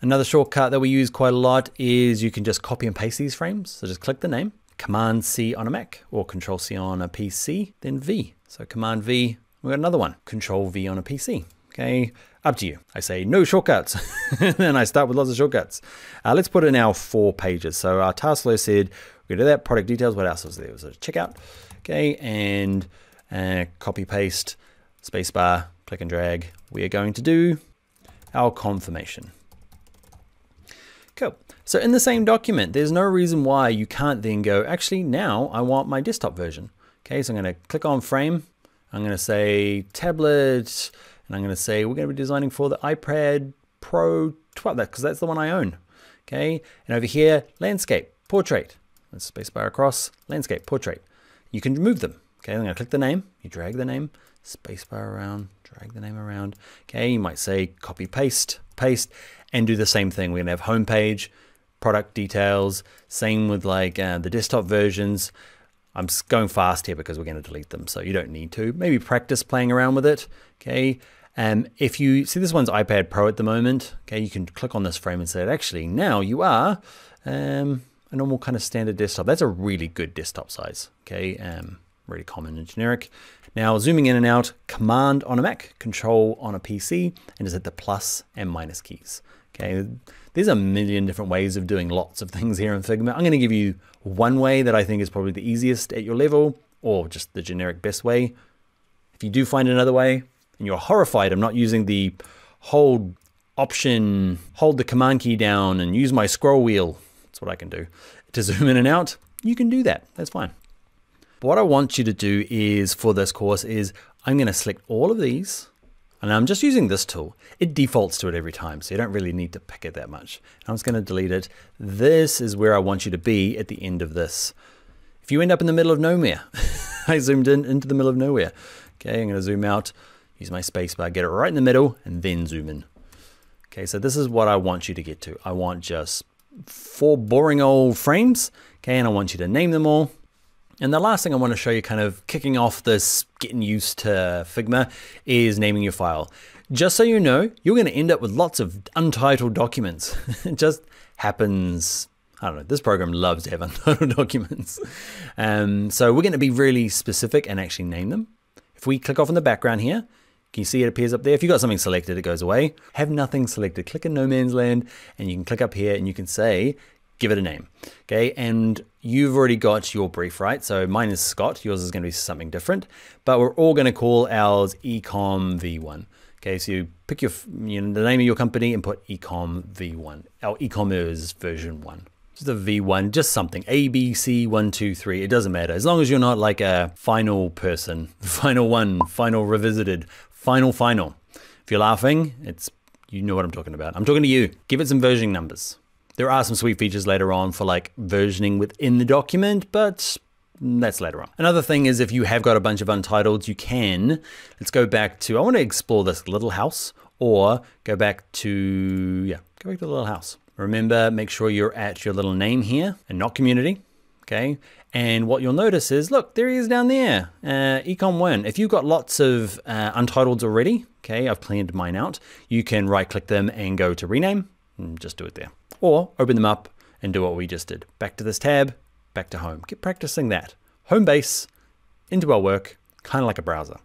A: Another shortcut that we use quite a lot is you can just copy and paste these frames. So just click the name, Command C on a Mac or Control C on a PC, then V. So Command V, we got another one, Control V on a PC. Okay, up to you. I say no shortcuts, and I start with lots of shortcuts. Uh, let's put in our four pages. So our task list said we're gonna do that. Product details. What else was there? Was a checkout. Okay, and uh, copy paste, spacebar, click and drag. We are going to do our confirmation. Cool. So in the same document, there's no reason why you can't then go, actually now I want my desktop version. Okay, so I'm gonna click on frame. I'm gonna say tablet, and I'm gonna say we're gonna be designing for the iPad Pro 12, because that's the one I own. Okay, and over here, landscape, portrait. Let's spacebar across, landscape, portrait. You can move them. Okay, I'm gonna click the name, you drag the name, spacebar around, drag the name around. Okay, you might say copy, paste, paste, and do the same thing. We're gonna have homepage, product details, same with like uh, the desktop versions. I'm going fast here because we're gonna delete them, so you don't need to. Maybe practice playing around with it, okay? Um, if you see this one's iPad Pro at the moment, okay, you can click on this frame and say, actually, now you are um, a normal kind of standard desktop. That's a really good desktop size, okay? Um, really common and generic. Now zooming in and out, Command on a Mac, Control on a PC, and just hit the plus and minus keys. Okay, there's a million different ways of doing lots of things here in Figma. I'm going to give you one way that I think is probably the easiest at your level, or just the generic best way. If you do find another way, and you're horrified I'm not using the hold option, hold the command key down and use my scroll wheel, that's what I can do, to zoom in and out, you can do that, that's fine. But what I want you to do is, for this course, is I'm going to select all of these, and I'm just using this tool. It defaults to it every time, so you don't really need to pick it that much. I'm just going to delete it. This is where I want you to be at the end of this. If you end up in the middle of nowhere, I zoomed in into the middle of nowhere. Okay, I'm going to zoom out, use my spacebar, get it right in the middle, and then zoom in. Okay, so this is what I want you to get to. I want just four boring old frames, okay, and I want you to name them all. And the last thing I want to show you kind of kicking off this getting used to Figma is naming your file. Just so you know, you're going to end up with lots of untitled documents. it just happens. I don't know, this program loves to have untitled documents. Um, so we're going to be really specific and actually name them. If we click off in the background here, can you see it appears up there? If you've got something selected, it goes away. Have nothing selected, click in no man's land, and you can click up here and you can say, give it a name. Okay, and you've already got your brief, right? So mine is Scott, yours is going to be something different, but we're all going to call ours Ecom V1. Okay, so you pick your you know, the name of your company and put Ecom V1. Our e-commerce version one. Just a V1, just something. A, B, C, one, two, three. It doesn't matter. As long as you're not like a final person, final one, final revisited, final, final. If you're laughing, it's you know what I'm talking about. I'm talking to you. Give it some versioning numbers. There are some sweet features later on for like versioning within the document, but that's later on. Another thing is if you have got a bunch of untitles, you can, let's go back to, I want to explore this little house or go back to, yeah, go back to the little house. Remember, make sure you're at your little name here and not community. Okay. And what you'll notice is, look, there he is down there, uh, Ecom 1. If you've got lots of uh, untitles already, okay, I've cleaned mine out, you can right click them and go to rename and just do it there or open them up and do what we just did. Back to this tab, back to home. Keep practicing that. Home base, into our work, kind of like a browser.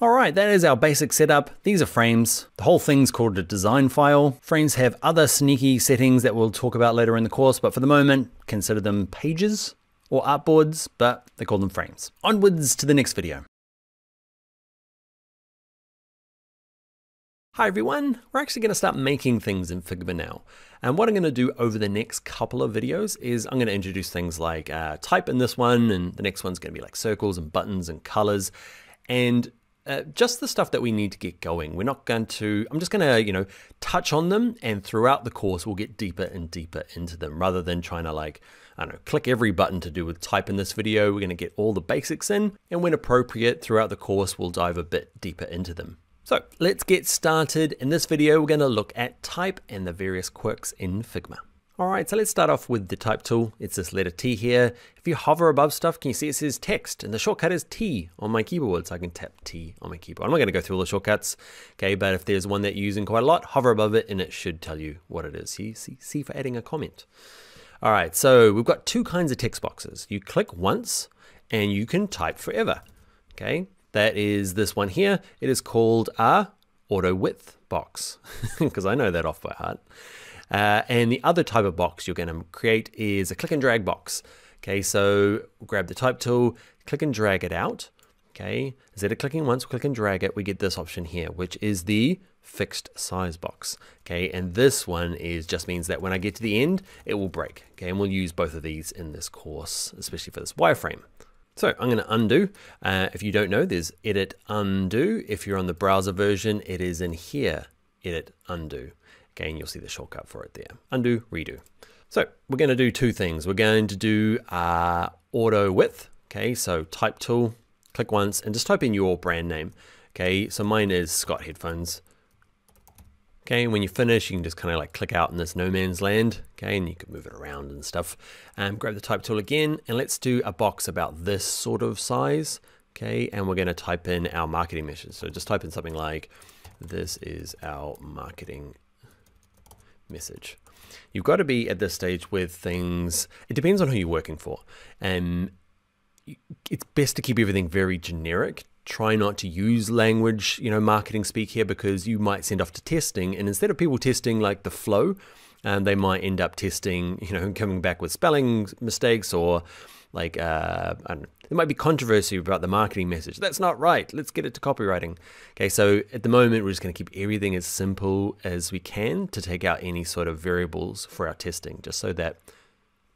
A: All right, that is our basic setup. These are frames. The whole thing's called a design file. Frames have other sneaky settings that we'll talk about later in the course, but for the moment, consider them pages or artboards, but they call them frames. Onwards to the next video. Hi everyone, we're actually going to start making things in Figma now. And what I'm going to do over the next couple of videos is I'm going to introduce things like uh, type in this one, and the next one's going to be like circles and buttons and colors. And uh, just the stuff that we need to get going. We're not going to, I'm just going to, you know, touch on them and throughout the course, we'll get deeper and deeper into them rather than trying to like, I don't know, click every button to do with type in this video. We're going to get all the basics in and when appropriate throughout the course, we'll dive a bit deeper into them. So let's get started. In this video, we're going to look at type and the various quirks in Figma. All right, so let's start off with the type tool. It's this letter T here. If you hover above stuff, can you see it says text? And the shortcut is T on my keyboard, so I can tap T on my keyboard. I'm not gonna go through all the shortcuts, okay, but if there's one that you're using quite a lot, hover above it and it should tell you what it is. See, see, see for adding a comment. All right, so we've got two kinds of text boxes. You click once and you can type forever, okay? That is this one here. It is called a auto width box because I know that off by heart. Uh, and the other type of box you're going to create is a click and drag box. Okay, so grab the type tool, click and drag it out. Okay, instead of clicking once, click and drag it, we get this option here, which is the fixed size box. Okay, and this one is just means that when I get to the end, it will break. Okay, and we'll use both of these in this course, especially for this wireframe. So I'm going to undo. Uh, if you don't know, there's edit undo. If you're on the browser version, it is in here, edit undo. Again, you'll see the shortcut for it there. Undo, redo. So we're going to do two things. We're going to do uh, auto width. Okay, so type tool, click once and just type in your brand name. Okay, so mine is Scott Headphones. Okay, when you finish, you can just kind of like click out in this no man's land. Okay, and you can move it around and stuff. Um, grab the type tool again, and let's do a box about this sort of size. Okay, and we're going to type in our marketing message. So just type in something like, this is our marketing message. You've got to be at this stage with things, it depends on who you're working for. And it's best to keep everything very generic. Try not to use language, you know, marketing speak here because you might send off to testing. And instead of people testing like the flow, and they might end up testing, you know, coming back with spelling mistakes or like uh, there might be controversy about the marketing message. That's not right. Let's get it to copywriting. Okay, so at the moment we're just going to keep everything as simple as we can to take out any sort of variables for our testing, just so that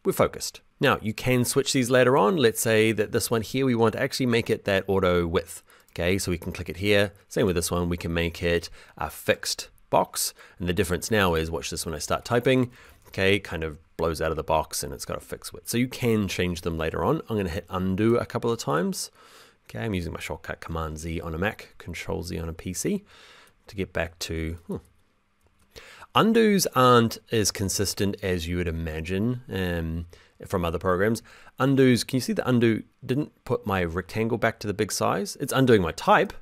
A: we're focused. Now you can switch these later on. Let's say that this one here we want to actually make it that auto width. Okay, so we can click it here. Same with this one, we can make it a fixed box. And the difference now is, watch this when I start typing, okay, kind of blows out of the box and it's got a fixed width. So you can change them later on. I'm going to hit undo a couple of times. Okay, I'm using my shortcut Command Z on a Mac, Control Z on a PC to get back to. Hmm. Undos aren't as consistent as you would imagine um, from other programs. Undos, can you see the undo didn't put my rectangle back to the big size? It's undoing my type,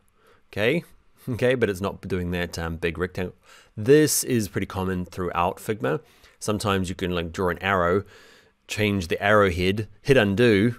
A: okay, okay, but it's not doing that um, big rectangle. This is pretty common throughout Figma. Sometimes you can like draw an arrow, change the arrowhead, hit undo,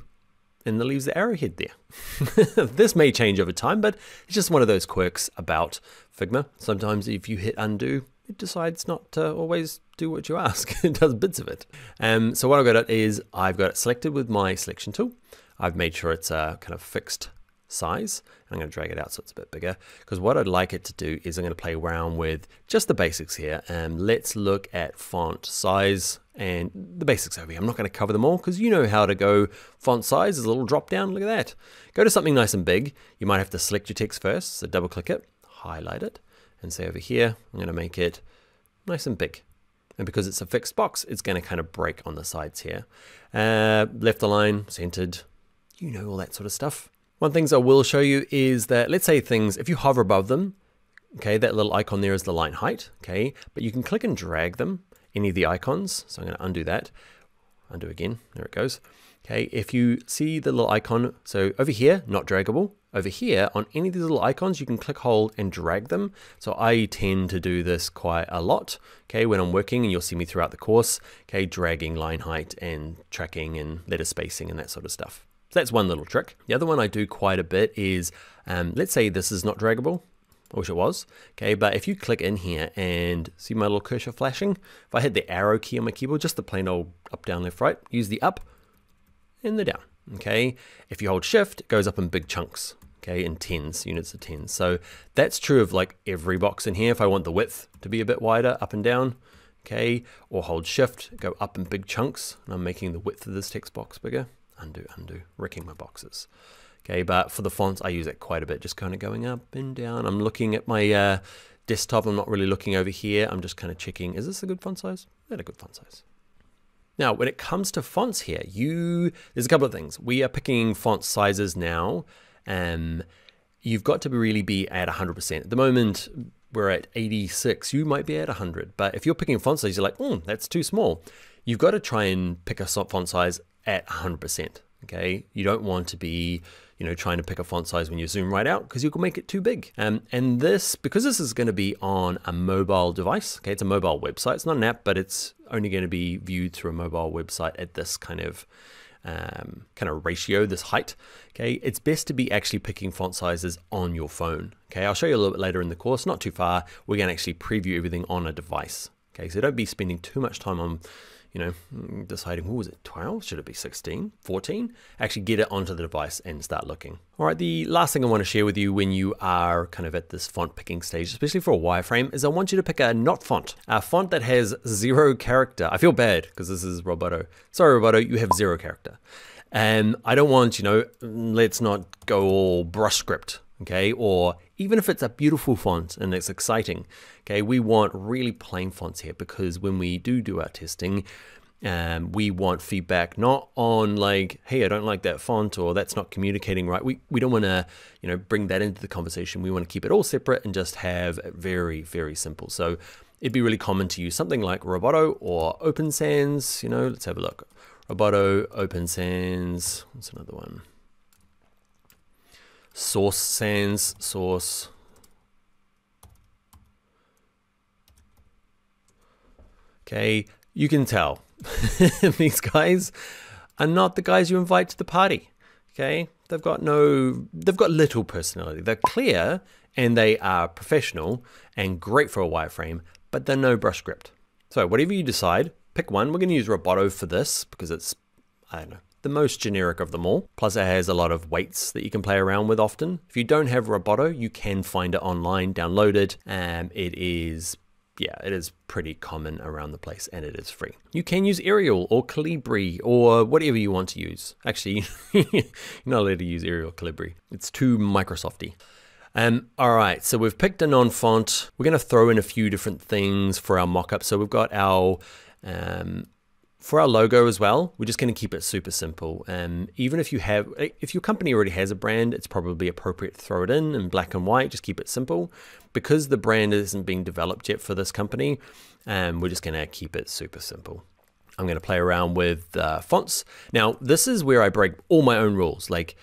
A: and it leaves the arrowhead there. this may change over time, but it's just one of those quirks about Figma. Sometimes if you hit undo, it decides not to always do what you ask. it does bits of it. Um, so what I've got it is I've got it selected with my selection tool. I've made sure it's a kind of fixed size. I'm going to drag it out so it's a bit bigger because what I'd like it to do is I'm going to play around with just the basics here and let's look at font size and the basics over here. I'm not going to cover them all because you know how to go font size. is a little drop down. Look at that. Go to something nice and big. You might have to select your text first. So double click it, highlight it and say over here, I'm going to make it nice and big. And because it's a fixed box, it's going to kind of break on the sides here. Uh, left align, centered, you know all that sort of stuff. One things I will show you is that, let's say things, if you hover above them, okay, that little icon there is the line height, okay, but you can click and drag them, any of the icons. So I'm going to undo that, undo again, there it goes. Okay, if you see the little icon, so over here, not draggable. Over here, on any of these little icons, you can click, hold, and drag them. So I tend to do this quite a lot, okay, when I'm working, and you'll see me throughout the course, okay, dragging line height and tracking and letter spacing and that sort of stuff. So that's one little trick. The other one I do quite a bit is, um, let's say this is not draggable. I wish it was. Okay, but if you click in here and see my little cursor flashing, if I hit the arrow key on my keyboard, just the plain old up, down, left, right, use the up and the down. Okay, if you hold shift, it goes up in big chunks. Okay, in tens, units of tens. So that's true of like every box in here. If I want the width to be a bit wider, up and down, okay, or hold shift, go up in big chunks, and I'm making the width of this text box bigger. Undo, undo, wrecking my boxes. Okay, but for the fonts, I use it quite a bit, just kind of going up and down. I'm looking at my uh, desktop. I'm not really looking over here. I'm just kind of checking, is this a good font size? Is that a good font size? Now, when it comes to fonts here, you there's a couple of things. We are picking font sizes now. Um, you've got to really be at 100%. At the moment, we're at 86. You might be at 100. But if you're picking font size, you're like, oh, that's too small. You've got to try and pick a font size at 100%. Okay, you don't want to be you know, trying to pick a font size when you zoom right out because you can make it too big. Um, and this, because this is going to be on a mobile device, okay, it's a mobile website. It's not an app, but it's only going to be viewed through a mobile website at this kind of um, kind of ratio, this height. Okay, it's best to be actually picking font sizes on your phone. Okay, I'll show you a little bit later in the course, not too far. We're going to actually preview everything on a device. Okay, so don't be spending too much time on you know, mm, deciding, what was it, 12? Should it be 16, 14? Actually get it onto the device and start looking. All right, the last thing I want to share with you when you are kind of at this font picking stage, especially for a wireframe, is I want you to pick a not font, a font that has zero character. I feel bad because this is Roboto. Sorry, Roboto, you have zero character. And I don't want, you know, let's not go all brush script okay? Or even if it's a beautiful font and it's exciting, okay? We want really plain fonts here because when we do do our testing, um, we want feedback not on like, hey, I don't like that font or that's not communicating right. We, we don't want to, you know, bring that into the conversation. We want to keep it all separate and just have very, very simple. So it'd be really common to use something like Roboto or Open Sans. You know, let's have a look. Roboto, Open Sans, what's another one? Source sans source. Okay you can tell. These guys are not the guys you invite to the party okay? They've got no they've got little personality. They're clear and they are professional and great for a wireframe but they're no brush script. So whatever you decide pick one. We're going to use roboto for this because it's i don't know the most generic of them all. Plus it has a lot of weights that you can play around with often. If you don't have Roboto, you can find it online, download it, and it is yeah, it is pretty common around the place and it is free. You can use Arial or Calibri or whatever you want to use. Actually, you're not allowed to use Arial Calibri. It's too Microsofty. Um, all right, so we've picked a non-font. We're going to throw in a few different things for our mock-up. So we've got our um, for our logo as well, we're just going to keep it super simple. And um, even if you have, if your company already has a brand, it's probably appropriate to throw it in in black and white. Just keep it simple. Because the brand isn't being developed yet for this company, um, we're just going to keep it super simple. I'm going to play around with uh, fonts. Now, this is where I break all my own rules. Like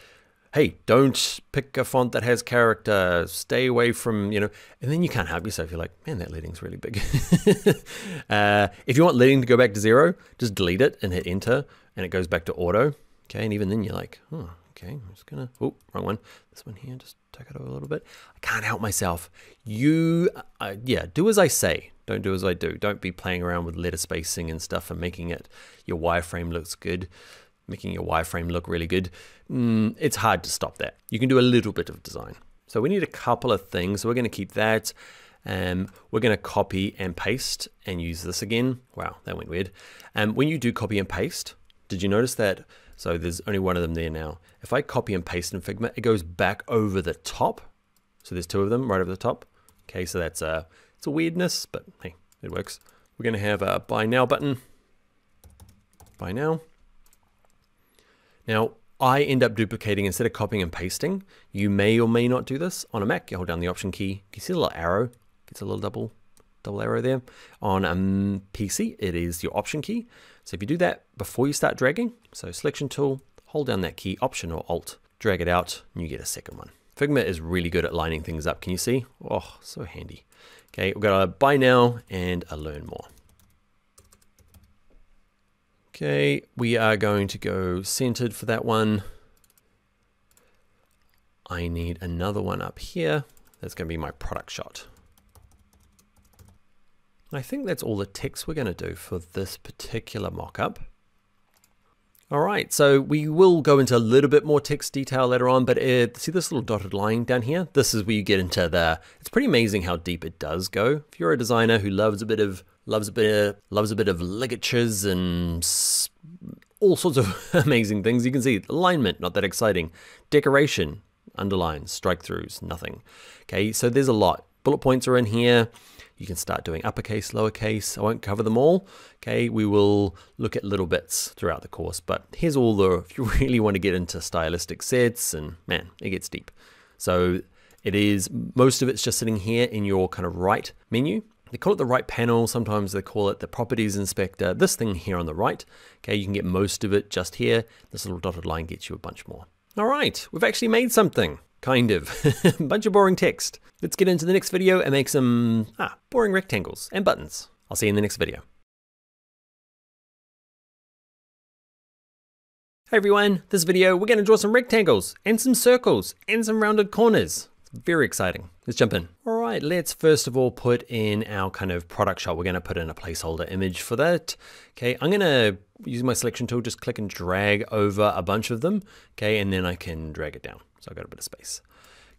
A: hey, don't pick a font that has character, stay away from, you know, and then you can't help yourself. You're like, man, that leading's really big. uh, if you want leading to go back to zero, just delete it and hit enter and it goes back to auto. Okay, and even then you're like, oh, okay, I'm just gonna, oh, wrong one. This one here, just take it over a little bit. I can't help myself. You, uh, yeah, do as I say. Don't do as I do. Don't be playing around with letter spacing and stuff and making it, your wireframe looks good making your wireframe look really good, mm, it's hard to stop that. You can do a little bit of design. So we need a couple of things. So we're going to keep that. Um, we're going to copy and paste and use this again. Wow, that went weird. And um, when you do copy and paste, did you notice that? So there's only one of them there now. If I copy and paste in Figma, it goes back over the top. So there's two of them right over the top. Okay, so that's a, it's a weirdness, but hey, it works. We're going to have a buy now button. Buy now. Now, I end up duplicating instead of copying and pasting. You may or may not do this on a Mac. You hold down the Option key. You see the little arrow? It's a little double double arrow there. On a um, PC, it is your Option key. So if you do that before you start dragging, so Selection Tool, hold down that key, Option or Alt, drag it out, and you get a second one. Figma is really good at lining things up. Can you see? Oh, so handy. Okay, we've got a Buy Now and a Learn More. Okay, we are going to go centered for that one. I need another one up here. That's going to be my product shot. I think that's all the text we're going to do for this particular mockup. All right, so we will go into a little bit more text detail later on, but it, see this little dotted line down here? This is where you get into the, it's pretty amazing how deep it does go. If you're a designer who loves a bit of, loves a bit of, loves a bit of ligatures and all sorts of amazing things, you can see alignment, not that exciting. Decoration, underlines, strike throughs, nothing. Okay, so there's a lot. Bullet points are in here. You can start doing uppercase, lowercase. I won't cover them all. Okay, we will look at little bits throughout the course, but here's all the, if you really want to get into stylistic sets and man, it gets deep. So it is, most of it's just sitting here in your kind of right menu. They call it the right panel. Sometimes they call it the properties inspector. This thing here on the right, okay, you can get most of it just here. This little dotted line gets you a bunch more. All right, we've actually made something. Kind of. a bunch of boring text. Let's get into the next video and make some ah, boring rectangles and buttons. I'll see you in the next video. Hey everyone, this video we're going to draw some rectangles and some circles and some rounded corners. Very exciting. Let's jump in. All right, let's first of all put in our kind of product shot. We're going to put in a placeholder image for that. Okay, I'm going to use my selection tool, just click and drag over a bunch of them. Okay, and then I can drag it down. So I've got a bit of space.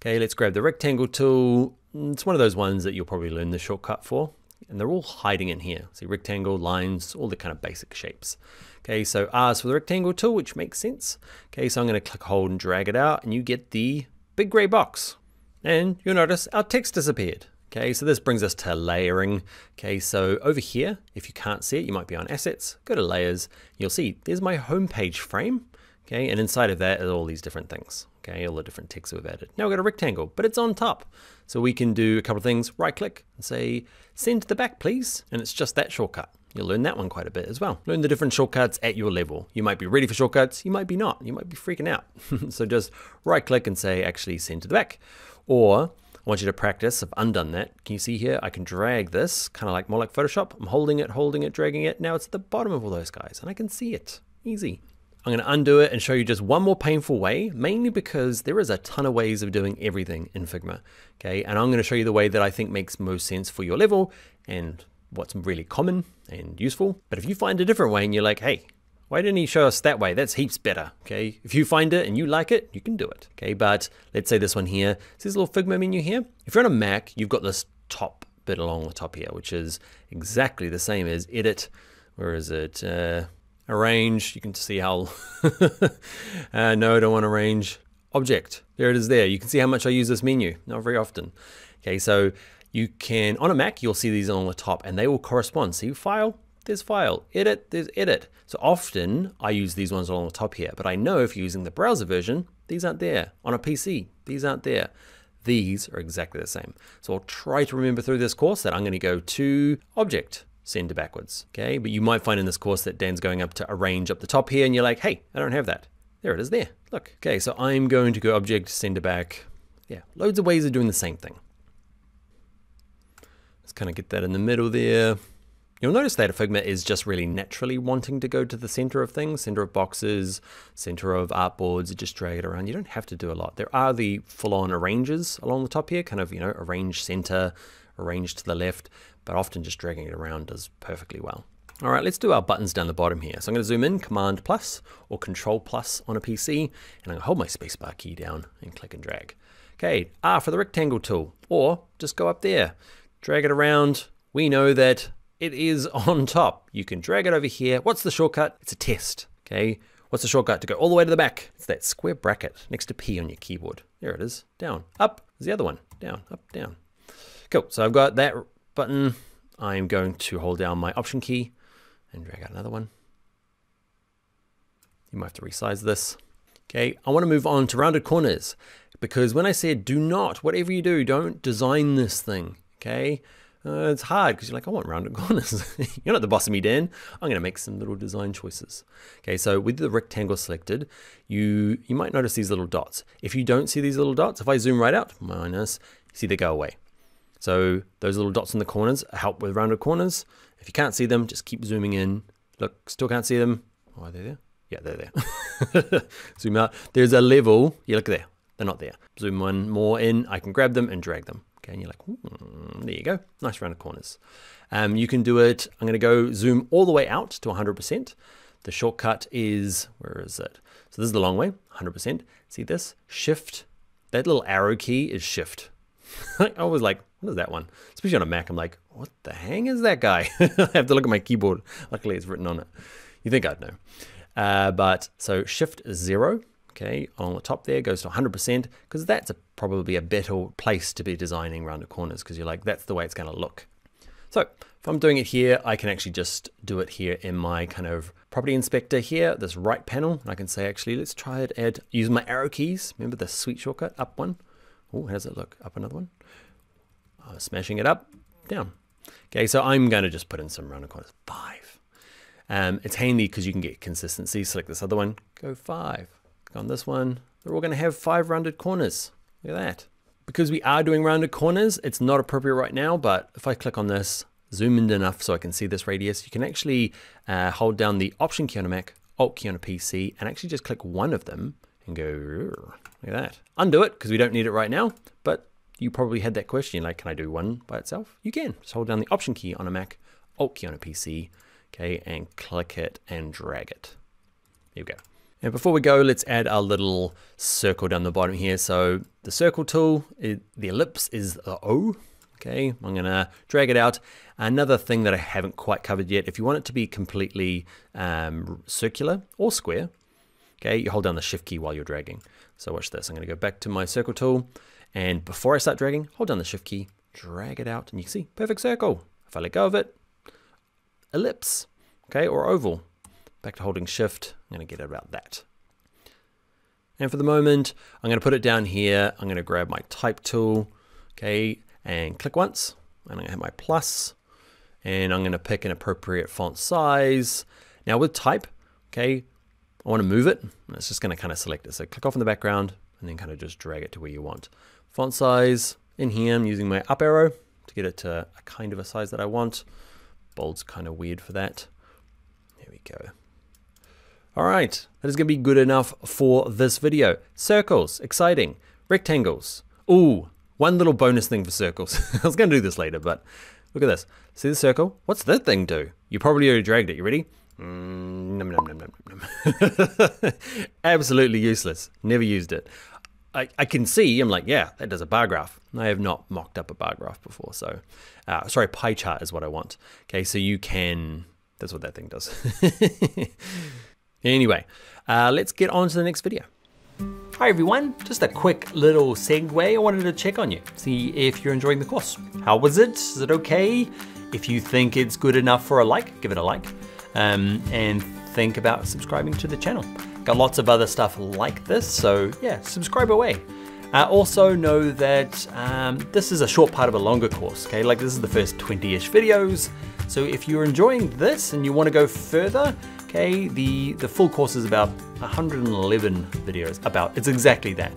A: Okay, let's grab the rectangle tool. It's one of those ones that you'll probably learn the shortcut for. And they're all hiding in here. See rectangle, lines, all the kind of basic shapes. Okay, so R is for the rectangle tool, which makes sense. Okay, so I'm gonna click, hold, and drag it out, and you get the big gray box. And you'll notice our text disappeared. Okay, so this brings us to layering. Okay, so over here, if you can't see it, you might be on assets, go to layers, you'll see there's my home page frame. Okay, and inside of that are all these different things. Okay, all the different ticks we've added. Now we've got a rectangle, but it's on top. So we can do a couple of things, right click and say, send to the back, please. And it's just that shortcut. You'll learn that one quite a bit as well. Learn the different shortcuts at your level. You might be ready for shortcuts, you might be not. You might be freaking out. so just right click and say, actually send to the back. Or I want you to practice. I've undone that. Can you see here? I can drag this, kind of like more like Photoshop. I'm holding it, holding it, dragging it. Now it's at the bottom of all those guys, and I can see it. Easy. I'm going to undo it and show you just one more painful way, mainly because there is a ton of ways of doing everything in Figma. Okay, and I'm going to show you the way that I think makes most sense for your level and what's really common and useful. But if you find a different way and you're like, hey, why didn't he show us that way? That's heaps better, okay? If you find it and you like it, you can do it, okay? But let's say this one here, see this little Figma menu here? If you're on a Mac, you've got this top bit along the top here, which is exactly the same as edit, where is it? Uh, arrange, you can see how, uh, no, I don't want to arrange, object, there it is there. You can see how much I use this menu, not very often. Okay, so you can, on a Mac, you'll see these along the top and they will correspond. See file, there's file, edit, there's edit. So often I use these ones along the top here, but I know if you're using the browser version, these aren't there. On a PC, these aren't there. These are exactly the same. So I'll try to remember through this course that I'm gonna go to object, send to backwards, okay? But you might find in this course that Dan's going up to arrange up the top here and you're like, hey, I don't have that. There it is there, look. Okay, so I'm going to go object, send to back. Yeah, loads of ways of doing the same thing. Let's kind of get that in the middle there. You'll notice that a Figma is just really naturally wanting to go to the center of things, center of boxes, center of artboards, just drag it around. You don't have to do a lot. There are the full-on arranges along the top here, kind of, you know, arrange center, arrange to the left, but often just dragging it around does perfectly well. All right, let's do our buttons down the bottom here. So I'm going to zoom in, Command plus or Control plus on a PC, and I'm to hold my spacebar key down and click and drag. Okay, R for the rectangle tool, or just go up there, drag it around. We know that it is on top. You can drag it over here. What's the shortcut? It's a test, okay? What's the shortcut to go all the way to the back? It's that square bracket next to P on your keyboard. There it is, down, up. There's the other one, down, up, down. Cool, so I've got that button. I'm going to hold down my option key and drag out another one. You might have to resize this. Okay, I want to move on to rounded corners because when I said do not, whatever you do, don't design this thing, okay? Uh, it's hard because you're like, I want rounded corners. you're not the boss of me, Dan. I'm going to make some little design choices. Okay, so with the rectangle selected, you you might notice these little dots. If you don't see these little dots, if I zoom right out, minus, see they go away. So those little dots in the corners help with rounded corners. If you can't see them, just keep zooming in. Look, still can't see them. Oh, are they there? Yeah, they're there. Zoom out. There's a level. Yeah, look there. they're not there. Zoom one more in, I can grab them and drag them. Okay, and you're like, hmm, there you go, nice rounded corners. Um, you can do it, I'm gonna go zoom all the way out to 100%. The shortcut is, where is it? So this is the long way, 100%. See this? Shift. That little arrow key is shift. I was like, what is that one? Especially on a Mac, I'm like, what the hang is that guy? I have to look at my keyboard. Luckily, it's written on it. You think I'd know. Uh, but so shift zero, okay, on the top there goes to 100% because that's a, probably a better place to be designing rounded corners because you're like, that's the way it's going to look. So if I'm doing it here, I can actually just do it here in my kind of property inspector here, this right panel. And I can say, actually, let's try it, add, use my arrow keys. Remember the sweet shortcut, up one. Oh, how does it look? Up another one. Uh, smashing it up, down. Okay, so I'm going to just put in some rounded corners. Five. Um, it's handy because you can get consistency. Select this other one, go five. Click on this one. They're all going to have five rounded corners. Look at that. Because we are doing rounded corners, it's not appropriate right now, but if I click on this, zoom in enough so I can see this radius, you can actually uh, hold down the Option key on a Mac, Alt key on a PC, and actually just click one of them and go, look at that. Undo it because we don't need it right now, but you probably had that question, like, can I do one by itself? You can. Just hold down the Option key on a Mac, Alt key on a PC, okay, and click it and drag it. Here we go. And before we go, let's add our little circle down the bottom here. So the circle tool, it, the ellipse is the O. Okay, I'm gonna drag it out. Another thing that I haven't quite covered yet, if you want it to be completely um, circular or square, okay, you hold down the shift key while you're dragging. So watch this, I'm gonna go back to my circle tool, and before I start dragging, hold down the shift key, drag it out, and you can see, perfect circle. If I let go of it, ellipse, okay, or oval. Back to holding shift, I'm gonna get it about that. And for the moment, I'm gonna put it down here. I'm gonna grab my type tool, okay, and click once. And I'm gonna hit my plus, and I'm gonna pick an appropriate font size. Now with type, okay, I wanna move it. It's just gonna kind of select it. So click off in the background, and then kind of just drag it to where you want. Font size, in here, I'm using my up arrow to get it to a kind of a size that I want. Bold's kind of weird for that. There we go. All right, that is gonna be good enough for this video. Circles, exciting. Rectangles. Ooh, one little bonus thing for circles. I was gonna do this later, but look at this. See the circle? What's that thing do? You probably already dragged it, you ready? Mm, Absolutely useless, never used it. I, I can see, I'm like, yeah, that does a bar graph. I have not mocked up a bar graph before, so, uh, sorry, pie chart is what I want. Okay, so you can, that's what that thing does. Anyway, uh, let's get on to the next video. Hi everyone, just a quick little segue. I wanted to check on you, see if you're enjoying the course. How was it? Is it okay? If you think it's good enough for a like, give it a like. Um, and think about subscribing to the channel. Got lots of other stuff like this, so yeah, subscribe away. Uh, also know that um, this is a short part of a longer course, okay? Like this is the first 20-ish videos. So if you're enjoying this and you wanna go further, Okay, the, the full course is about 111 videos about, it's exactly that.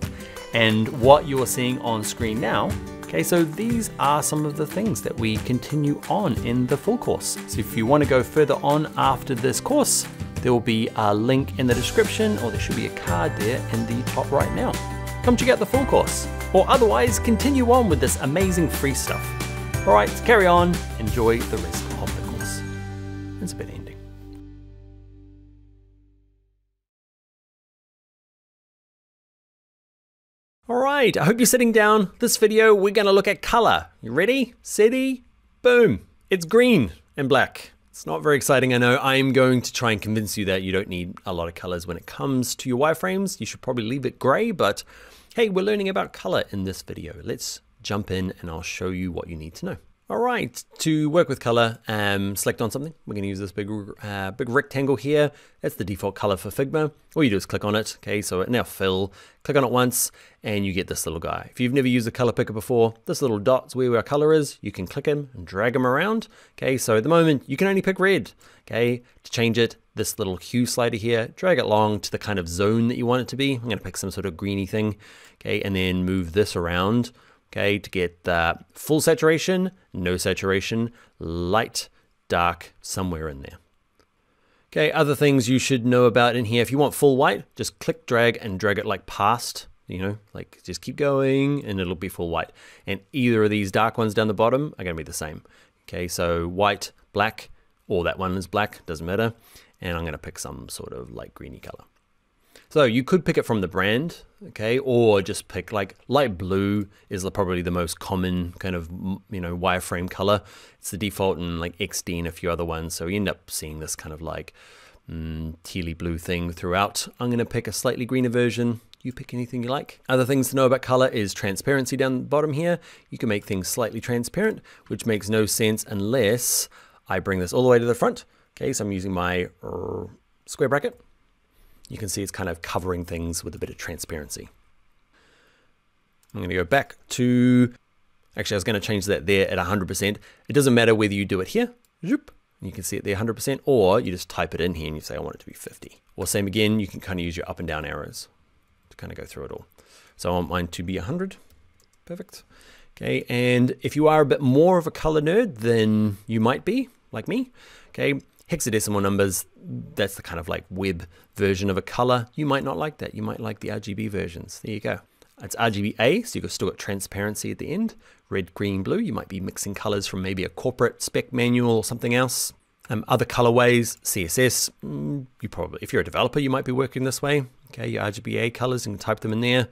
A: And what you are seeing on screen now, okay, so these are some of the things that we continue on in the full course. So if you wanna go further on after this course, there will be a link in the description or there should be a card there in the top right now. Come check out the full course, or otherwise continue on with this amazing free stuff. All right, carry on, enjoy the rest of the course. It's a All right, I hope you're sitting down. This video, we're gonna look at color. You ready? Steady? Boom. It's green and black. It's not very exciting, I know. I'm going to try and convince you that you don't need a lot of colors when it comes to your wireframes. You should probably leave it gray, but hey, we're learning about color in this video. Let's jump in and I'll show you what you need to know. All right, to work with color, um, select on something. We're gonna use this big, uh, big rectangle here. That's the default color for Figma. All you do is click on it, okay? So now fill, click on it once, and you get this little guy. If you've never used a color picker before, this little dot's where our color is. You can click him and drag him around, okay? So at the moment, you can only pick red, okay? To change it, this little hue slider here, drag it along to the kind of zone that you want it to be. I'm gonna pick some sort of greeny thing, okay? And then move this around okay, to get the full saturation, no saturation, light, dark, somewhere in there. Okay, other things you should know about in here, if you want full white, just click, drag, and drag it like past you know, like just keep going and it'll be full white. And either of these dark ones down the bottom are going to be the same. Okay, so white, black, or that one is black, doesn't matter. And I'm going to pick some sort of light greeny color. So you could pick it from the brand, okay, or just pick like light blue is probably the most common kind of, you know, wireframe color. It's the default in like XD and a few other ones. So you end up seeing this kind of like mm, tealy blue thing throughout. I'm going to pick a slightly greener version. You pick anything you like. Other things to know about color is transparency down the bottom here. You can make things slightly transparent, which makes no sense unless I bring this all the way to the front. Okay, so I'm using my square bracket you can see it's kind of covering things with a bit of transparency. I'm going to go back to, actually I was going to change that there at 100%. It doesn't matter whether you do it here, you can see it there 100%, or you just type it in here and you say I want it to be 50. Or same again, you can kind of use your up and down arrows to kind of go through it all. So I want mine to be 100, perfect. Okay, and if you are a bit more of a color nerd than you might be, like me, okay, hexadecimal numbers, that's the kind of like web version of a color. You might not like that. You might like the RGB versions. There you go. It's RGBA, so you've still got transparency at the end. Red, green, blue. You might be mixing colors from maybe a corporate spec manual or something else. Um, other colorways, CSS, mm, you probably, if you're a developer, you might be working this way. Okay, your RGBA colors, can type them in there.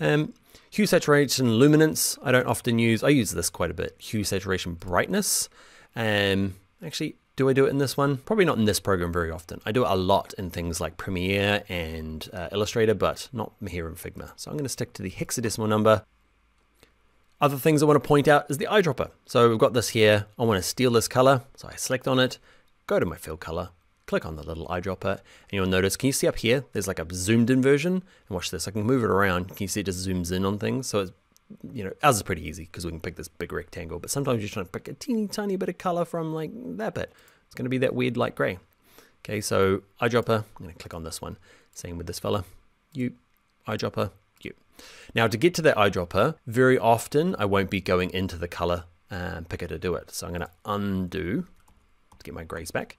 A: Um, hue saturation luminance, I don't often use, I use this quite a bit. Hue saturation brightness. Um, actually, do I do it in this one? Probably not in this program very often. I do it a lot in things like Premiere and uh, Illustrator, but not here in Figma. So I'm going to stick to the hexadecimal number. Other things I want to point out is the eyedropper. So we've got this here. I want to steal this color. So I select on it, go to my fill color, click on the little eyedropper, and you'll notice, can you see up here, there's like a zoomed in version. And watch this, I can move it around. Can you see it just zooms in on things? So it's you know, ours is pretty easy because we can pick this big rectangle, but sometimes you're trying to pick a teeny tiny bit of color from like that bit. It's going to be that weird light gray. Okay, so eyedropper, I'm going to click on this one. Same with this fella. You, eyedropper, you. Now to get to that eyedropper, very often I won't be going into the color and picker to do it. So I'm going to undo to get my grays back.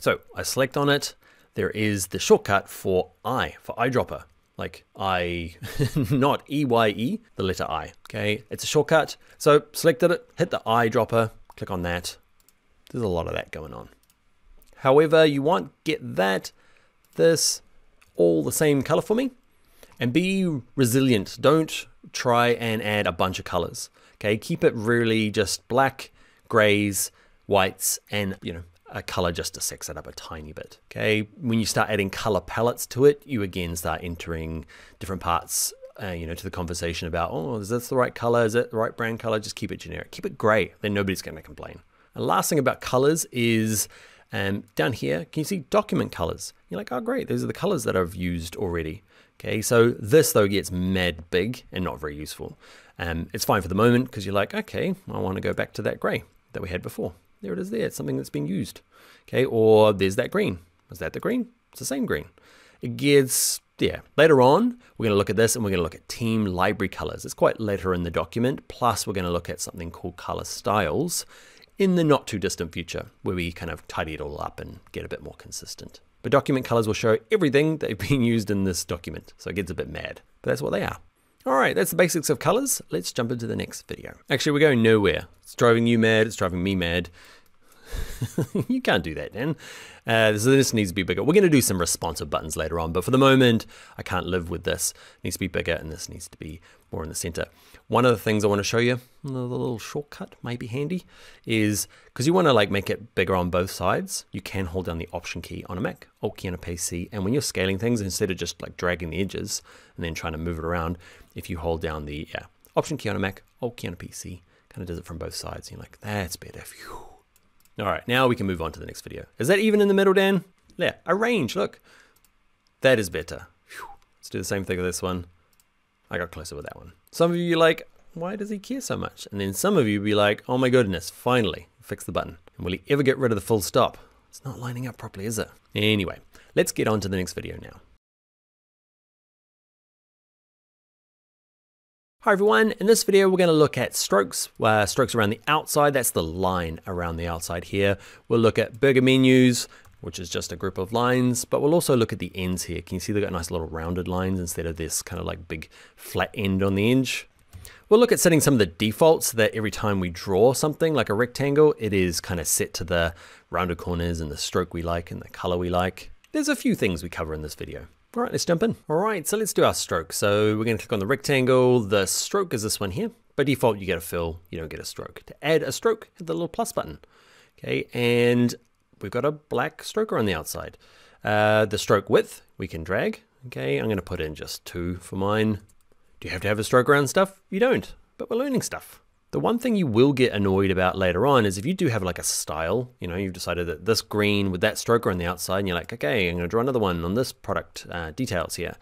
A: So I select on it. There is the shortcut for I, for eyedropper like I, not E-Y-E, the letter I, okay? It's a shortcut. So selected it, hit the eyedropper, click on that. There's a lot of that going on. However, you want get that, this, all the same color for me. And be resilient. Don't try and add a bunch of colors. Okay, keep it really just black, grays, whites, and you know, a color just to sex it up a tiny bit. Okay, when you start adding color palettes to it, you again start entering different parts, uh, you know, to the conversation about, oh, is this the right color? Is it the right brand color? Just keep it generic. Keep it gray. Then nobody's going to complain. And last thing about colors is um, down here, can you see document colors? You're like, oh, great. Those are the colors that I've used already. Okay, so this though gets mad big and not very useful. Um, it's fine for the moment because you're like, okay, I want to go back to that gray that we had before. There it is there. It's something that's been used. Okay, or there's that green. Is that the green? It's the same green. It gets, yeah. Later on, we're going to look at this and we're going to look at team library colors. It's quite later in the document. Plus, we're going to look at something called color styles in the not too distant future, where we kind of tidy it all up and get a bit more consistent. But document colors will show everything is being used in this document. So it gets a bit mad, but that's what they are. All right, that's the basics of colors. Let's jump into the next video. Actually, we're going nowhere. It's driving you mad. It's driving me mad. you can't do that, Dan. Uh, so this needs to be bigger. We're going to do some responsive buttons later on, but for the moment, I can't live with this. It needs to be bigger, and this needs to be more in the center. One of the things I want to show you, the little shortcut might be handy, is because you want to like make it bigger on both sides, you can hold down the Option key on a Mac, Alt key on a PC, and when you're scaling things, instead of just like dragging the edges and then trying to move it around, if you hold down the yeah, Option key on a Mac, Alt key on a PC, kind of does it from both sides. You're like, that's better. Phew. All right, now we can move on to the next video. Is that even in the middle, Dan? Yeah, arrange, look. That is better. Whew. Let's do the same thing with this one. I got closer with that one. Some of you like, why does he care so much? And then some of you be like, oh my goodness, finally, fix the button. And will he ever get rid of the full stop? It's not lining up properly, is it? Anyway, let's get on to the next video now. Hi everyone, in this video we're going to look at strokes, uh, strokes around the outside, that's the line around the outside here. We'll look at burger menus, which is just a group of lines, but we'll also look at the ends here. Can you see they've got nice little rounded lines instead of this kind of like big flat end on the edge? We'll look at setting some of the defaults that every time we draw something like a rectangle, it is kind of set to the rounded corners and the stroke we like and the color we like. There's a few things we cover in this video. All right, let's jump in. All right, so let's do our stroke. So we're gonna click on the rectangle. The stroke is this one here. By default, you get a fill, you don't get a stroke. To add a stroke, hit the little plus button. Okay, and we've got a black stroker on the outside. Uh, the stroke width, we can drag. Okay, I'm gonna put in just two for mine. Do you have to have a stroke around stuff? You don't, but we're learning stuff. The one thing you will get annoyed about later on is if you do have like a style, you know, you've decided that this green with that stroker on the outside, and you're like, okay, I'm gonna draw another one on this product uh, details here.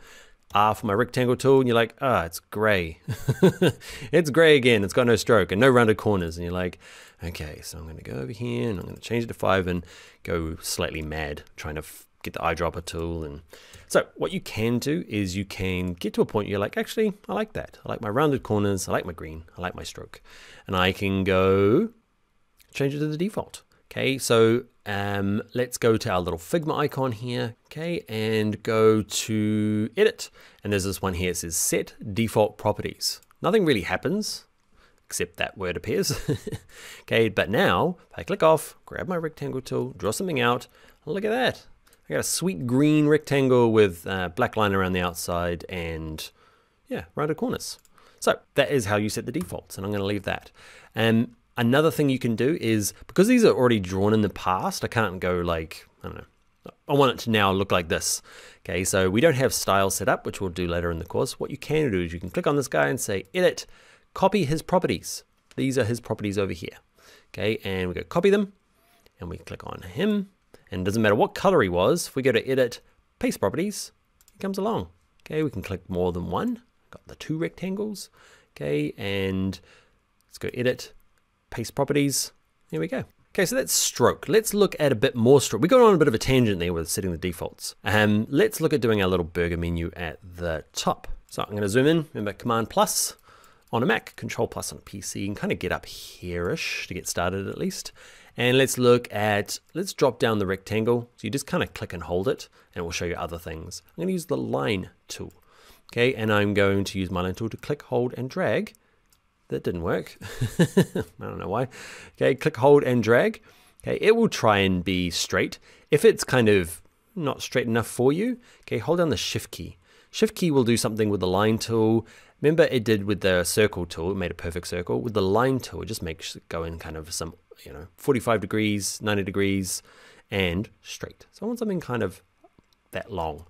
A: R for my rectangle tool, and you're like, ah, oh, it's gray. it's gray again, it's got no stroke and no rounded corners. And you're like, okay, so I'm gonna go over here and I'm gonna change it to five and go slightly mad, trying to get the eyedropper tool. And so what you can do is you can get to a point you're like, actually, I like that. I like my rounded corners, I like my green, I like my stroke. And I can go change it to the default. Okay, so um, let's go to our little Figma icon here, okay, and go to edit. And there's this one here, it says set default properties. Nothing really happens, except that word appears. okay, but now, if I click off, grab my rectangle tool, draw something out, look at that. I got a sweet green rectangle with uh, black line around the outside and yeah, rounded corners. So that is how you set the defaults, and I'm gonna leave that. And Another thing you can do is, because these are already drawn in the past, I can't go like, I don't know, I want it to now look like this. Okay, so we don't have style set up, which we'll do later in the course. What you can do is you can click on this guy and say, edit, copy his properties. These are his properties over here. Okay, and we go copy them, and we click on him, and it doesn't matter what color he was, if we go to edit, paste properties, he comes along. Okay, we can click more than one, got the two rectangles, okay, and let's go edit, paste properties. Here we go. Okay, so that's stroke. Let's look at a bit more stroke. We got on a bit of a tangent there with setting the defaults. Um, let's look at doing our little burger menu at the top. So I'm to zoom in, remember Command plus on a Mac, Control plus on a PC, and kind of get up here-ish to get started at least. And let's look at, let's drop down the rectangle. So you just kind of click and hold it, and it will show you other things. I'm going to use the line tool. Okay, and I'm going to use my line tool to click, hold, and drag that didn't work. I don't know why. Okay, click, hold, and drag. Okay, it will try and be straight. If it's kind of not straight enough for you, okay, hold down the shift key. Shift key will do something with the line tool. Remember it did with the circle tool, it made a perfect circle. With the line tool, it just makes it go in kind of some, you know, 45 degrees, 90 degrees, and straight. So I want something kind of that long.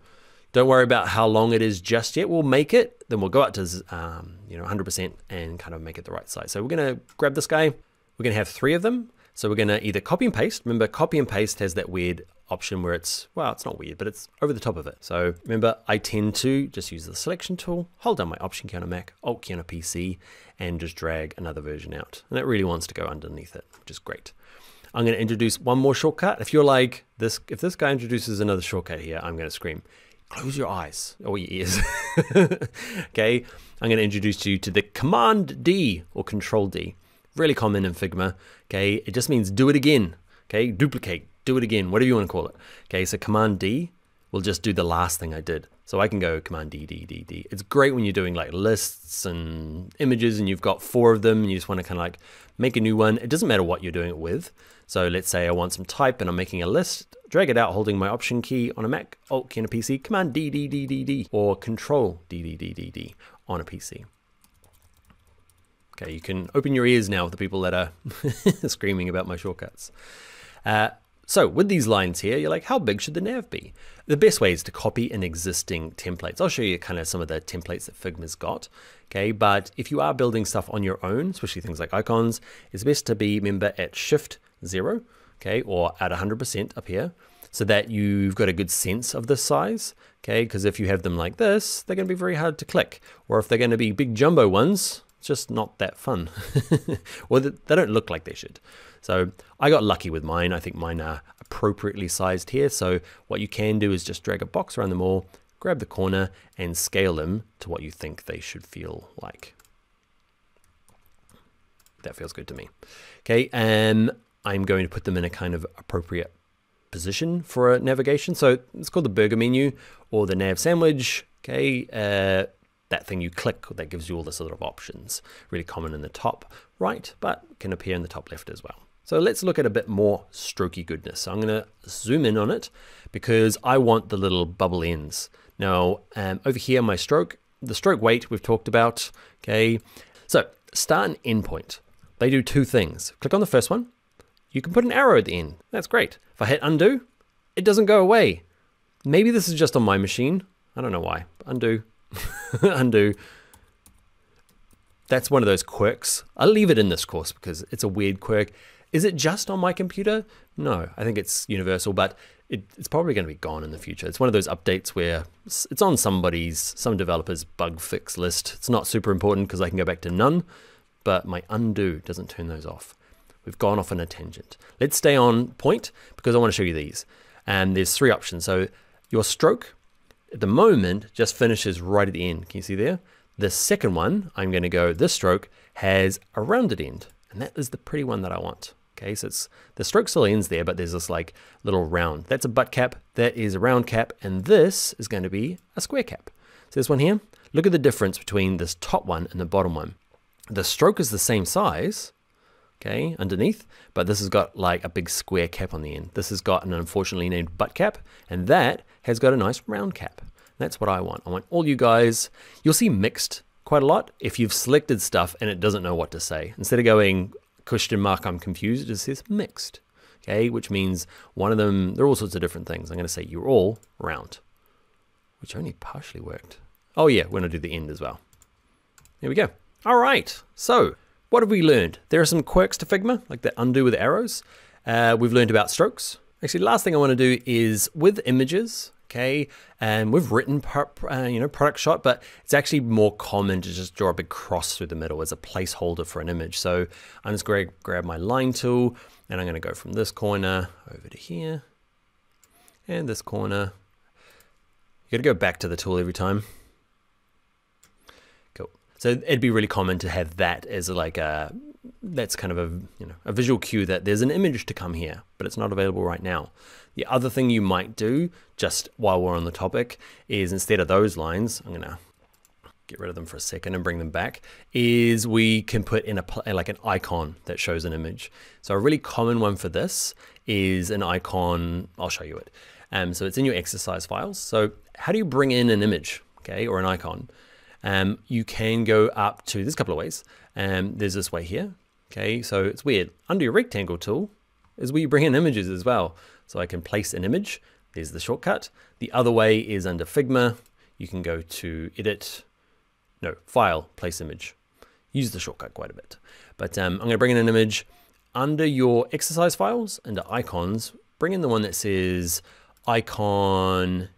A: Don't worry about how long it is just yet. We'll make it, then we'll go out to um, you know 100% and kind of make it the right size. So we're going to grab this guy. We're going to have three of them. So we're going to either copy and paste. Remember, copy and paste has that weird option where it's, well, it's not weird, but it's over the top of it. So remember, I tend to just use the selection tool, hold down my Option key on a Mac, Alt key on a PC, and just drag another version out. And it really wants to go underneath it, which is great. I'm going to introduce one more shortcut. If you're like this, if this guy introduces another shortcut here, I'm going to scream close your eyes or your ears. okay, I'm going to introduce you to the Command D or Control D. Really common in Figma. Okay, it just means do it again. Okay, duplicate, do it again, whatever you want to call it. Okay, so Command D will just do the last thing I did. So I can go Command D, D, D, D. It's great when you're doing like lists and images and you've got four of them and you just want to kind of like make a new one. It doesn't matter what you're doing it with. So let's say I want some type and I'm making a list, drag it out holding my Option key on a Mac, Alt key on a PC, Command D, D, D, D, D, or Control D, D, D, D, D on a PC. Okay, you can open your ears now with the people that are screaming about my shortcuts. Uh, so with these lines here, you're like, how big should the nav be? The best way is to copy an existing templates. I'll show you kind of some of the templates that Figma's got. Okay, but if you are building stuff on your own, especially things like icons, it's best to be, remember, at Shift zero, okay, or at 100% up here, so that you've got a good sense of the size, okay, because if you have them like this, they're going to be very hard to click, or if they're going to be big jumbo ones, it's just not that fun. well, they don't look like they should. So I got lucky with mine. I think mine are appropriately sized here. So what you can do is just drag a box around them all, grab the corner and scale them to what you think they should feel like. That feels good to me. Okay, and I'm going to put them in a kind of appropriate position for a navigation. So it's called the burger menu or the nav sandwich. Okay, uh, that thing you click that gives you all the sort of options. Really common in the top right, but can appear in the top left as well. So let's look at a bit more strokey goodness. So I'm going to zoom in on it because I want the little bubble ends. Now, um, over here, my stroke, the stroke weight we've talked about, okay? So start and end point. They do two things. Click on the first one. You can put an arrow at the end. That's great. If I hit undo, it doesn't go away. Maybe this is just on my machine. I don't know why. Undo, undo. That's one of those quirks. I'll leave it in this course because it's a weird quirk. Is it just on my computer? No, I think it's universal, but it, it's probably going to be gone in the future. It's one of those updates where it's on somebody's, some developer's bug fix list. It's not super important because I can go back to none, but my undo doesn't turn those off. We've gone off on a tangent. Let's stay on point because I want to show you these. And there's three options. So your stroke at the moment just finishes right at the end. Can you see there? The second one, I'm going to go, this stroke has a rounded end. And that is the pretty one that I want. Okay, so it's the stroke still ends there, but there's this like little round. That's a butt cap, that is a round cap, and this is going to be a square cap. So this one here, look at the difference between this top one and the bottom one. The stroke is the same size, okay, underneath, but this has got like a big square cap on the end. This has got an unfortunately named butt cap, and that has got a nice round cap. That's what I want. I want all you guys, you'll see mixed quite a lot if you've selected stuff and it doesn't know what to say. Instead of going question mark, I'm confused, it says mixed, okay, which means one of them, there are all sorts of different things. I'm going to say you're all round, which only partially worked. Oh yeah, we're going to do the end as well. There we go. All right, so what have we learned? There are some quirks to Figma, like the undo with arrows. Uh, we've learned about strokes. Actually, last thing I want to do is with images, okay? And we've written, uh, you know, product shot, but it's actually more common to just draw a big cross through the middle as a placeholder for an image. So I'm just going to grab my line tool and I'm going to go from this corner over to here and this corner. You got to go back to the tool every time. Cool. So it'd be really common to have that as like a, that's kind of a, you know, a visual cue that there's an image to come here, but it's not available right now. The other thing you might do, just while we're on the topic, is instead of those lines, I'm gonna get rid of them for a second and bring them back, is we can put in a like an icon that shows an image. So a really common one for this is an icon, I'll show you it. Um, so it's in your exercise files. So how do you bring in an image, okay, or an icon? Um, you can go up to, there's a couple of ways. Um, there's this way here, okay, so it's weird. Under your rectangle tool is where you bring in images as well. So I can place an image. There's the shortcut. The other way is under Figma. You can go to Edit, no, File, Place Image. Use the shortcut quite a bit. But um, I'm going to bring in an image. Under your exercise files, under icons, bring in the one that says icon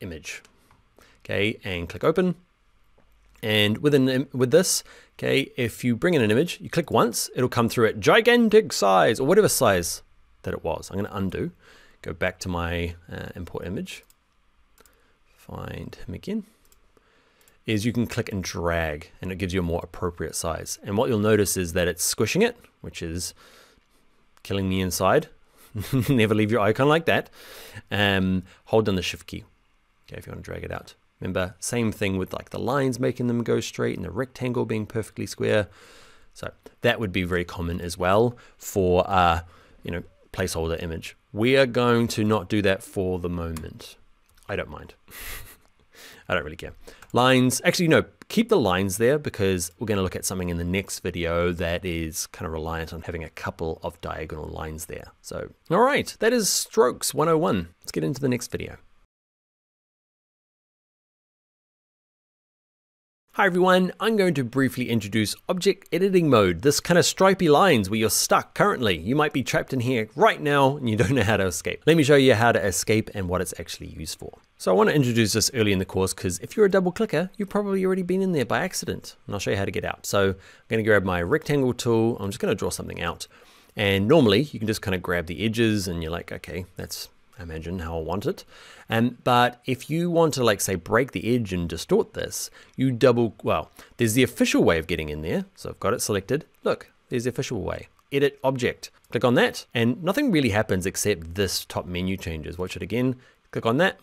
A: image. Okay, and click open. And within with this, okay, if you bring in an image, you click once, it'll come through at gigantic size or whatever size that it was. I'm going to undo, go back to my uh, import image, find him again, is you can click and drag and it gives you a more appropriate size. And what you'll notice is that it's squishing it, which is killing me inside. Never leave your icon like that. Um, hold down the shift key, okay, if you want to drag it out. Remember, same thing with like the lines making them go straight and the rectangle being perfectly square. So that would be very common as well for, uh, you know, placeholder image. We are going to not do that for the moment. I don't mind. I don't really care. Lines, actually no, keep the lines there because we're going to look at something in the next video that is kind of reliant on having a couple of diagonal lines there. So, all right, that is strokes 101. Let's get into the next video. Hi everyone, I'm going to briefly introduce object editing mode, this kind of stripy lines where you're stuck currently. You might be trapped in here right now and you don't know how to escape. Let me show you how to escape and what it's actually used for. So I want to introduce this early in the course because if you're a double clicker, you've probably already been in there by accident. And I'll show you how to get out. So I'm going to grab my rectangle tool. I'm just going to draw something out. And normally you can just kind of grab the edges and you're like, okay, that's imagine how I want it. Um, but if you want to like say break the edge and distort this, you double, well, there's the official way of getting in there. So I've got it selected. Look, there's the official way. edit object. Click on that and nothing really happens except this top menu changes. Watch it again, click on that,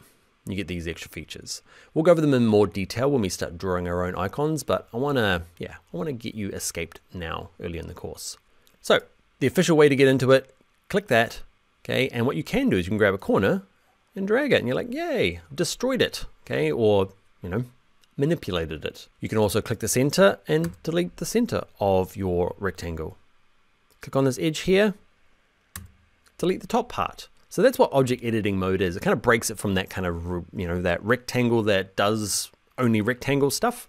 A: you get these extra features. We'll go over them in more detail when we start drawing our own icons, but I wanna, yeah, I wanna get you escaped now early in the course. So the official way to get into it, click that, okay? And what you can do is you can grab a corner and drag it and you're like, yay, destroyed it, okay? Or, you know, manipulated it. You can also click the center and delete the center of your rectangle. Click on this edge here, delete the top part. So that's what object editing mode is. It kind of breaks it from that kind of, you know, that rectangle that does only rectangle stuff.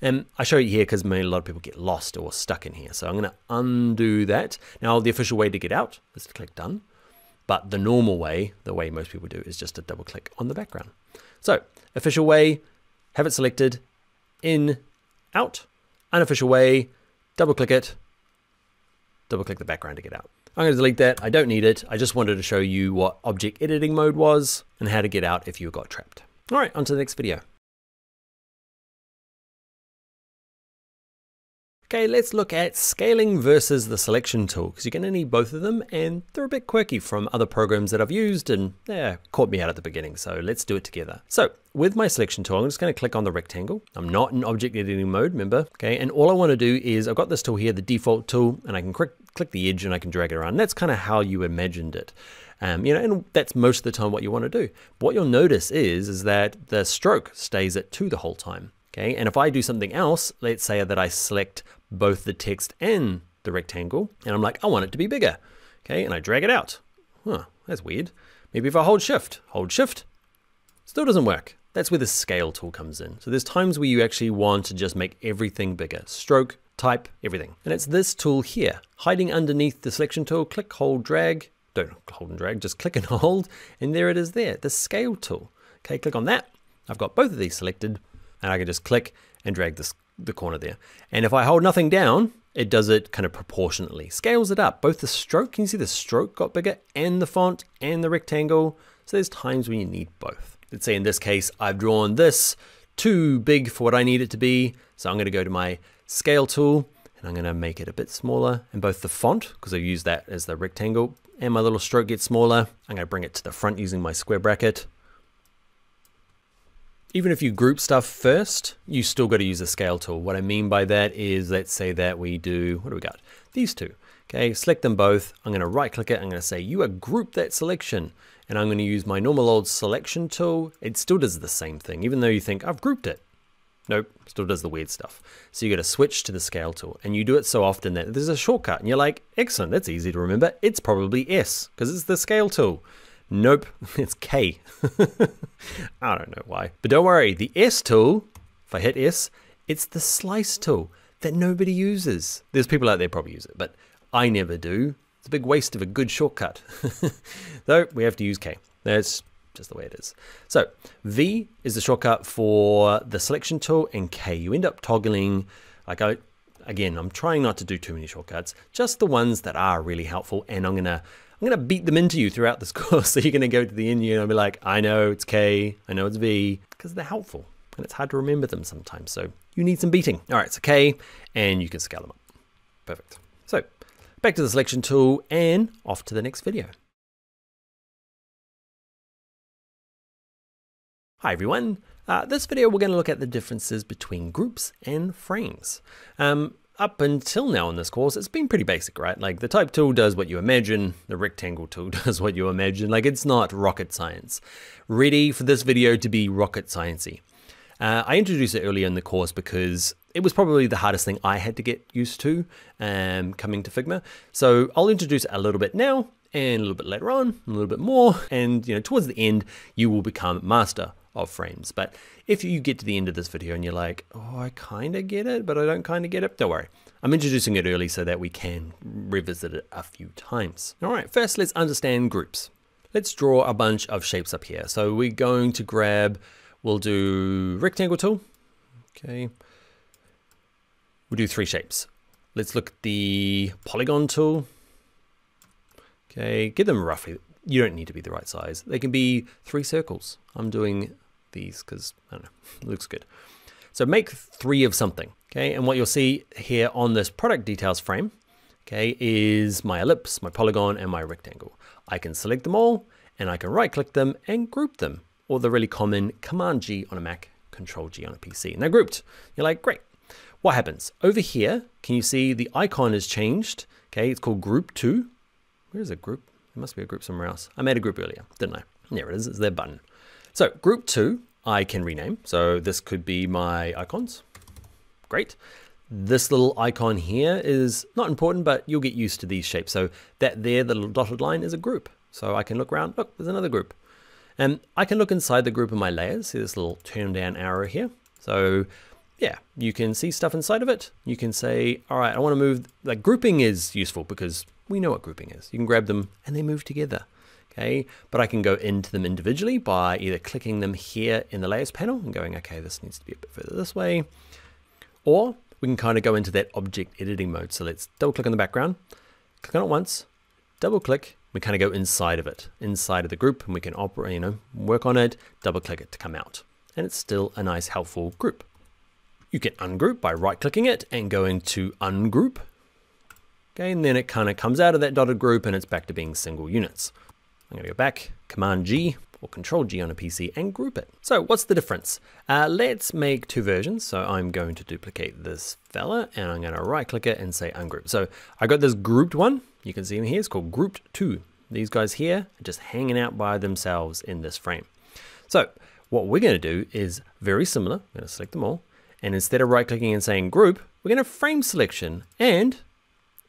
A: And I show you here because a lot of people get lost or stuck in here. So I'm going to undo that. Now the official way to get out is to click done. But the normal way, the way most people do, is just to double click on the background. So official way, have it selected, in, out, unofficial way, double click it, double click the background to get out. I'm going to delete that. I don't need it. I just wanted to show you what object editing mode was and how to get out if you got trapped. All right, on to the next video. Okay, let's look at scaling versus the selection tool, because you're going to need both of them, and they're a bit quirky from other programs that I've used, and yeah, caught me out at the beginning, so let's do it together. So, with my selection tool, I'm just going to click on the rectangle. I'm not in object editing mode, remember? Okay, and all I want to do is, I've got this tool here, the default tool, and I can click, click the edge and I can drag it around. That's kind of how you imagined it. Um, you know, and that's most of the time what you want to do. What you'll notice is, is that the stroke stays at two the whole time. Okay, and if I do something else, let's say that I select both the text and the rectangle, and I'm like, I want it to be bigger. Okay, and I drag it out. Huh, that's weird. Maybe if I hold shift, hold shift, still doesn't work. That's where the scale tool comes in. So there's times where you actually want to just make everything bigger. Stroke, type, everything. And it's this tool here, hiding underneath the selection tool, click, hold, drag, don't hold and drag, just click and hold, and there it is there, the scale tool. Okay, click on that. I've got both of these selected and I can just click and drag this the corner there. And if I hold nothing down, it does it kind of proportionately, scales it up. Both the stroke, can you see the stroke got bigger and the font and the rectangle? So there's times when you need both. Let's say in this case, I've drawn this too big for what I need it to be. So I'm gonna go to my scale tool and I'm gonna make it a bit smaller. And both the font, because I use that as the rectangle, and my little stroke gets smaller. I'm gonna bring it to the front using my square bracket even if you group stuff first, you still got to use a scale tool. What I mean by that is, let's say that we do, what do we got? These two. Okay, select them both. I'm going to right click it. I'm going to say you are group that selection. And I'm going to use my normal old selection tool. It still does the same thing, even though you think I've grouped it. Nope, still does the weird stuff. So you got to switch to the scale tool and you do it so often that there's a shortcut and you're like, excellent, that's easy to remember. It's probably S because it's the scale tool. Nope, it's K. I don't know why. But don't worry, the S tool, if I hit S, it's the slice tool that nobody uses. There's people out there probably use it, but I never do. It's a big waste of a good shortcut. Though we have to use K. That's just the way it is. So V is the shortcut for the selection tool and K. You end up toggling, like I, again, I'm trying not to do too many shortcuts, just the ones that are really helpful. And I'm gonna I'm going to beat them into you throughout this course. So you're going to go to the end and be like, I know it's K, I know it's V, because they're helpful. And it's hard to remember them sometimes. So you need some beating. All right, so K, and you can scale them up. Perfect. So back to the selection tool and off to the next video. Hi everyone. Uh, this video we're going to look at the differences between groups and frames. Um, up until now in this course, it's been pretty basic, right? Like the type tool does what you imagine, the rectangle tool does what you imagine. Like it's not rocket science. Ready for this video to be rocket sciencey. Uh, I introduced it earlier in the course because it was probably the hardest thing I had to get used to um, coming to Figma. So I'll introduce it a little bit now and a little bit later on, a little bit more. And you know, towards the end, you will become master of frames. But if you get to the end of this video and you're like, oh, I kind of get it, but I don't kind of get it, don't worry. I'm introducing it early so that we can revisit it a few times. All right, first let's understand groups. Let's draw a bunch of shapes up here. So we're going to grab, we'll do rectangle tool. Okay. We'll do three shapes. Let's look at the polygon tool. Okay, get them roughly. You don't need to be the right size. They can be three circles. I'm doing these because, I don't know, looks good. So make three of something, okay? And what you'll see here on this product details frame, okay, is my ellipse, my polygon, and my rectangle. I can select them all, and I can right click them and group them, or the really common Command G on a Mac, Control G on a PC. And they're grouped. You're like, great. What happens? Over here, can you see the icon has changed? Okay, it's called Group 2. Where is a group? There must be a group somewhere else. I made a group earlier, didn't I? There it is, it's their button. So group two, I can rename. So this could be my icons. Great. This little icon here is not important, but you'll get used to these shapes. So that there, the little dotted line is a group. So I can look around, look, there's another group. And I can look inside the group of my layers. See this little turn down arrow here. So yeah, you can see stuff inside of it. You can say, all right, I want to move, like grouping is useful because we know what grouping is. You can grab them and they move together. Okay, but I can go into them individually by either clicking them here in the layers panel and going, okay, this needs to be a bit further this way. Or we can kind of go into that object editing mode. So let's double click on the background, click on it once, double click, we kind of go inside of it, inside of the group, and we can operate, you know, work on it, double click it to come out. And it's still a nice helpful group. You can ungroup by right clicking it and going to ungroup Okay, and then it kind of comes out of that dotted group and it's back to being single units. I'm going to go back, Command G or Control G on a PC and group it. So what's the difference? Uh, let's make two versions. So I'm going to duplicate this fella and I'm going to right click it and say ungroup. So I got this grouped one. You can see him here. It's called grouped two. These guys here are just hanging out by themselves in this frame. So what we're going to do is very similar. I'm going to select them all. And instead of right clicking and saying group, we're going to frame selection and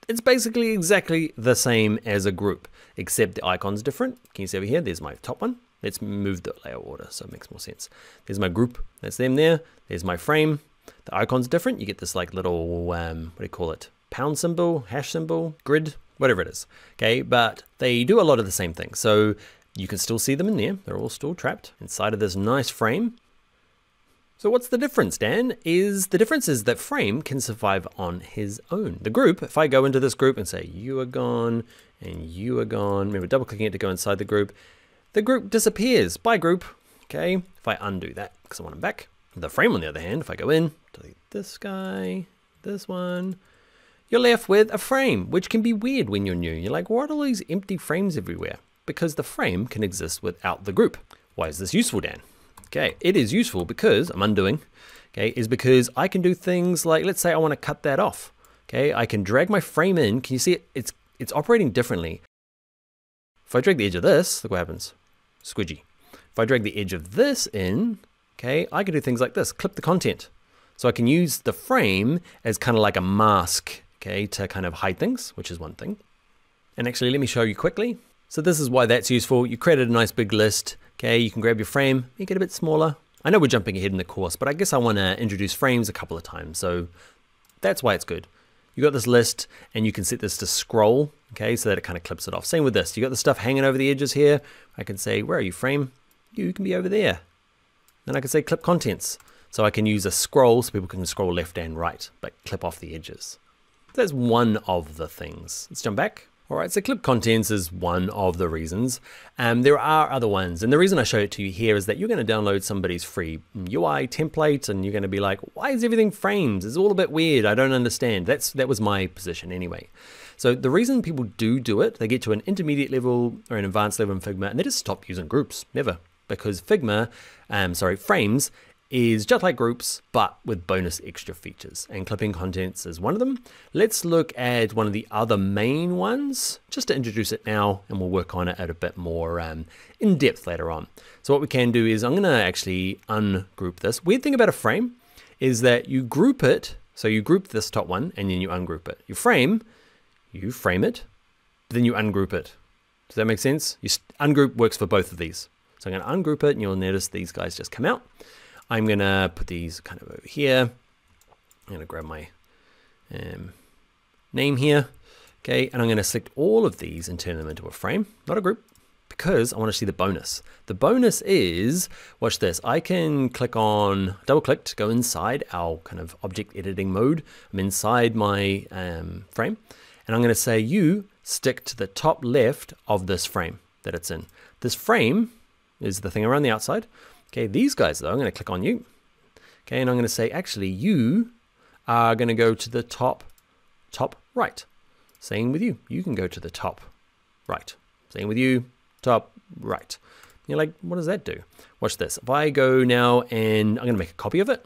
A: it's basically exactly the same as a group, except the icon's different. Can you see over here? There's my top one. Let's move the layer order so it makes more sense. There's my group, that's them there. There's my frame. The icon's different. You get this like little, um, what do you call it? Pound symbol, hash symbol, grid, whatever it is. Okay, but they do a lot of the same things. So you can still see them in there. They're all still trapped inside of this nice frame. So what's the difference, Dan? Is the difference is that Frame can survive on his own. The group, if I go into this group and say you are gone and you are gone, remember double clicking it to go inside the group, the group disappears by group. Okay, if I undo that because I want them back. The frame on the other hand, if I go in, delete this guy, this one, you're left with a frame, which can be weird when you're new. You're like, what are all these empty frames everywhere? Because the frame can exist without the group. Why is this useful, Dan? Okay, it is useful because, I'm undoing, okay, is because I can do things like, let's say I want to cut that off. Okay, I can drag my frame in. Can you see it? It's, it's operating differently. If I drag the edge of this, look what happens. Squidgy. If I drag the edge of this in, okay, I can do things like this, clip the content. So I can use the frame as kind of like a mask, okay, to kind of hide things, which is one thing. And actually, let me show you quickly. So this is why that's useful. You created a nice big list. Okay, you can grab your frame, make it a bit smaller. I know we're jumping ahead in the course, but I guess I want to introduce frames a couple of times. So that's why it's good. You got this list and you can set this to scroll, okay, so that it kind of clips it off. Same with this. You got the stuff hanging over the edges here. I can say, where are you frame? You can be over there. Then I can say clip contents. So I can use a scroll so people can scroll left and right, but clip off the edges. That's one of the things. Let's jump back. All right, so clip contents is one of the reasons. Um, there are other ones. And the reason I show it to you here is that you're going to download somebody's free UI template and you're going to be like, why is everything frames? It's all a bit weird. I don't understand. That's That was my position anyway. So the reason people do do it, they get to an intermediate level or an advanced level in Figma and they just stop using groups, never. Because Figma, um, sorry, frames is just like groups, but with bonus extra features. And clipping contents is one of them. Let's look at one of the other main ones, just to introduce it now, and we'll work on it at a bit more um, in depth later on. So what we can do is I'm gonna actually ungroup this. Weird thing about a frame is that you group it, so you group this top one and then you ungroup it. You frame, you frame it, then you ungroup it. Does that make sense? You ungroup works for both of these. So I'm gonna ungroup it and you'll notice these guys just come out. I'm gonna put these kind of over here. I'm gonna grab my um, name here. Okay, and I'm gonna select all of these and turn them into a frame, not a group, because I wanna see the bonus. The bonus is, watch this, I can click on, double click to go inside our kind of object editing mode. I'm inside my um, frame, and I'm gonna say you stick to the top left of this frame that it's in. This frame is the thing around the outside. Okay, these guys though, I'm going to click on you. Okay, and I'm going to say, actually, you are going to go to the top, top right. Same with you. You can go to the top right. Same with you, top right. You're like, what does that do? Watch this. If I go now and I'm going to make a copy of it,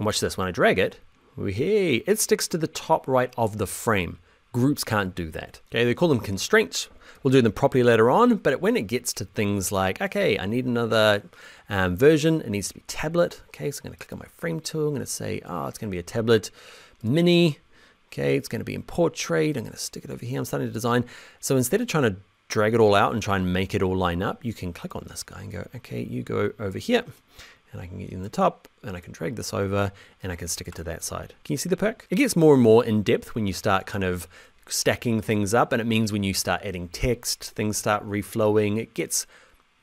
A: and watch this. When I drag it, hey, it sticks to the top right of the frame. Groups can't do that. Okay, they call them constraints. We'll do them properly later on, but when it gets to things like, okay, I need another um, version, it needs to be tablet. Okay, so I'm going to click on my frame tool. I'm to say, oh, it's going to be a tablet mini. Okay, it's going to be in portrait. I'm going to stick it over here. I'm starting to design. So instead of trying to drag it all out and try and make it all line up, you can click on this guy and go, okay, you go over here and I can get in the top and I can drag this over and I can stick it to that side. Can you see the perk? It gets more and more in depth when you start kind of stacking things up and it means when you start adding text, things start reflowing, it gets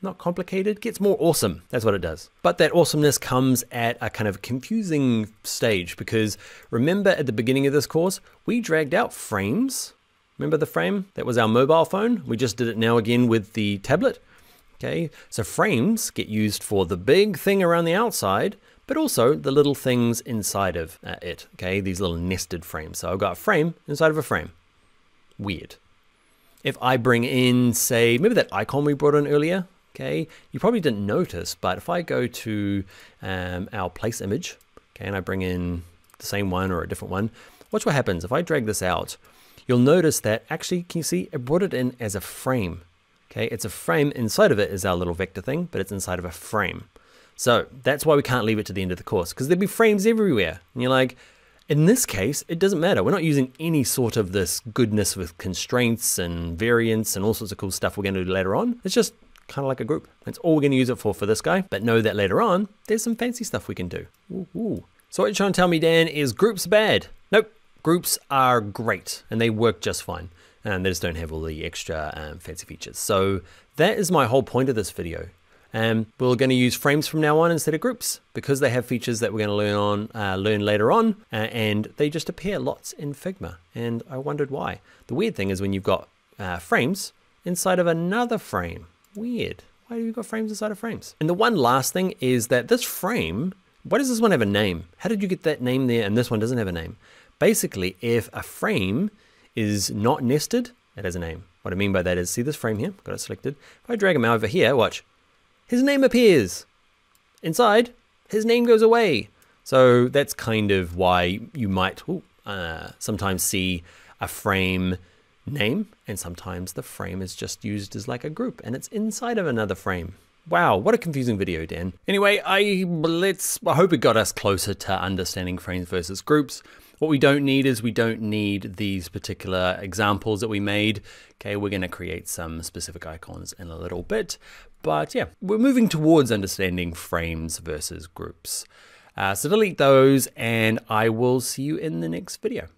A: not complicated, gets more awesome. That's what it does. But that awesomeness comes at a kind of confusing stage because remember at the beginning of this course, we dragged out frames. Remember the frame? That was our mobile phone. We just did it now again with the tablet. Okay, so frames get used for the big thing around the outside, but also the little things inside of uh, it. Okay, these little nested frames. So I've got a frame inside of a frame. Weird. If I bring in, say, maybe that icon we brought in earlier, okay, you probably didn't notice, but if I go to um, our place image, okay, and I bring in the same one or a different one, watch what happens. If I drag this out, you'll notice that actually, can you see, it brought it in as a frame. Okay, it's a frame. Inside of it is our little vector thing, but it's inside of a frame. So that's why we can't leave it to the end of the course because there'd be frames everywhere. And you're like, in this case, it doesn't matter. We're not using any sort of this goodness with constraints and variants and all sorts of cool stuff we're going to do later on. It's just kind of like a group. That's all we're going to use it for for this guy. But know that later on, there's some fancy stuff we can do. Ooh, ooh. So what you're trying to tell me, Dan, is groups bad? Nope. Groups are great and they work just fine and they just don't have all the extra um, fancy features. So that is my whole point of this video. Um, we're going to use frames from now on instead of groups because they have features that we're going to learn on uh, learn later on, uh, and they just appear lots in Figma. And I wondered why. The weird thing is when you've got uh, frames inside of another frame. Weird. Why do you got frames inside of frames? And the one last thing is that this frame, why does this one have a name? How did you get that name there and this one doesn't have a name? Basically, if a frame is not nested, it has a name. What I mean by that is, see this frame here? Got it selected. If I drag him over here, watch. His name appears. Inside, his name goes away. So that's kind of why you might ooh, uh, sometimes see a frame name, and sometimes the frame is just used as like a group, and it's inside of another frame. Wow, what a confusing video, Dan. Anyway, I let's I hope it got us closer to understanding frames versus groups. What we don't need is we don't need these particular examples that we made. Okay, we're going to create some specific icons in a little bit. But yeah, we're moving towards understanding frames versus groups. Uh, so delete those and I will see you in the next video.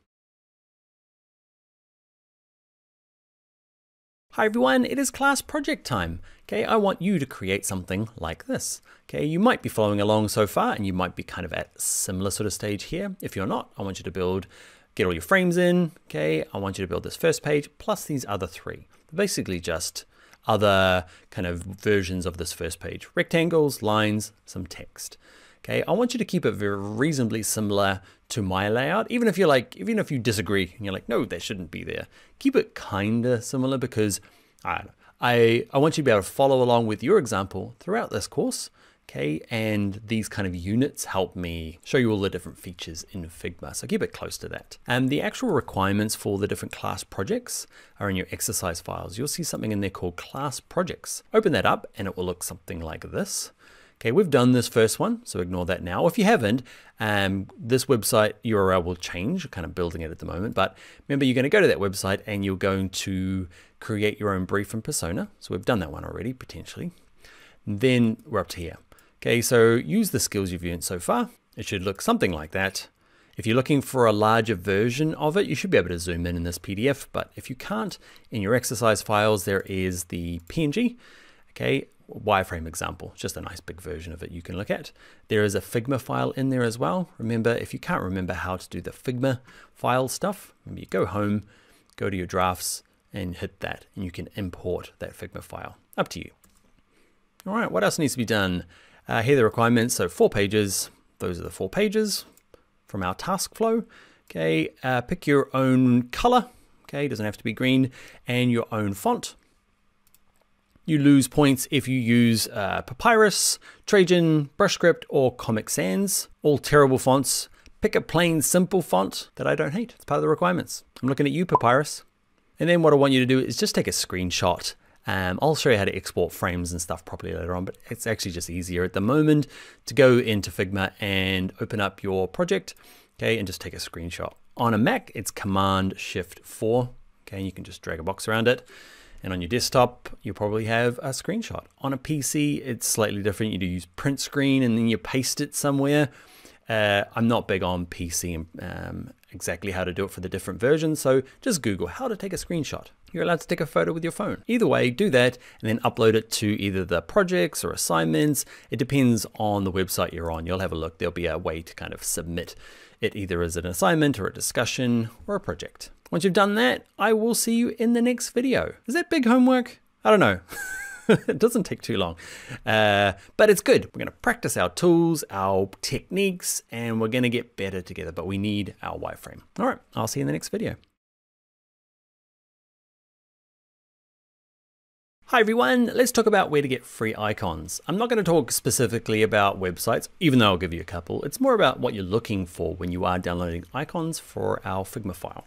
A: Hi everyone, it is class project time. Okay, I want you to create something like this. Okay, you might be following along so far and you might be kind of at similar sort of stage here. If you're not, I want you to build, get all your frames in. Okay, I want you to build this first page plus these other three. Basically just other kind of versions of this first page. Rectangles, lines, some text. Okay, I want you to keep it very reasonably similar to my layout, even if you're like, even if you disagree and you're like, no, that shouldn't be there. Keep it kinda similar because I, I, I want you to be able to follow along with your example throughout this course. Okay, and these kind of units help me show you all the different features in Figma. So keep it close to that. And the actual requirements for the different class projects are in your exercise files. You'll see something in there called class projects. Open that up and it will look something like this. Okay, we've done this first one, so ignore that now. If you haven't, um, this website URL will change, kind of building it at the moment, but remember you're gonna go to that website and you're going to create your own brief and persona. So we've done that one already, potentially. then we're up to here. Okay, so use the skills you've learned so far. It should look something like that. If you're looking for a larger version of it, you should be able to zoom in in this PDF, but if you can't, in your exercise files, there is the PNG. Okay, wireframe example, just a nice big version of it you can look at. There is a Figma file in there as well. Remember, if you can't remember how to do the Figma file stuff, maybe you go home, go to your drafts and hit that and you can import that Figma file. Up to you. All right, what else needs to be done? Uh, here are the requirements, so four pages. Those are the four pages from our task flow. Okay, uh, pick your own color. Okay, doesn't have to be green, and your own font. You lose points if you use uh, Papyrus, Trajan, BrushScript, or Comic Sans. All terrible fonts. Pick a plain, simple font that I don't hate. It's part of the requirements. I'm looking at you, Papyrus. And then what I want you to do is just take a screenshot. Um, I'll show you how to export frames and stuff properly later on, but it's actually just easier at the moment to go into Figma and open up your project, okay, and just take a screenshot. On a Mac, it's Command Shift 4, okay, and you can just drag a box around it. And on your desktop, you probably have a screenshot. On a PC, it's slightly different. You do use print screen and then you paste it somewhere. Uh, I'm not big on PC and um, exactly how to do it for the different versions, so just Google how to take a screenshot. You're allowed to take a photo with your phone. Either way, do that and then upload it to either the projects or assignments. It depends on the website you're on. You'll have a look. There'll be a way to kind of submit it either as an assignment or a discussion or a project. Once you've done that, I will see you in the next video. Is that big homework? I don't know. it doesn't take too long, uh, but it's good. We're going to practice our tools, our techniques, and we're going to get better together, but we need our wireframe. All right, I'll see you in the next video. Hi everyone, let's talk about where to get free icons. I'm not going to talk specifically about websites, even though I'll give you a couple. It's more about what you're looking for when you are downloading icons for our Figma file.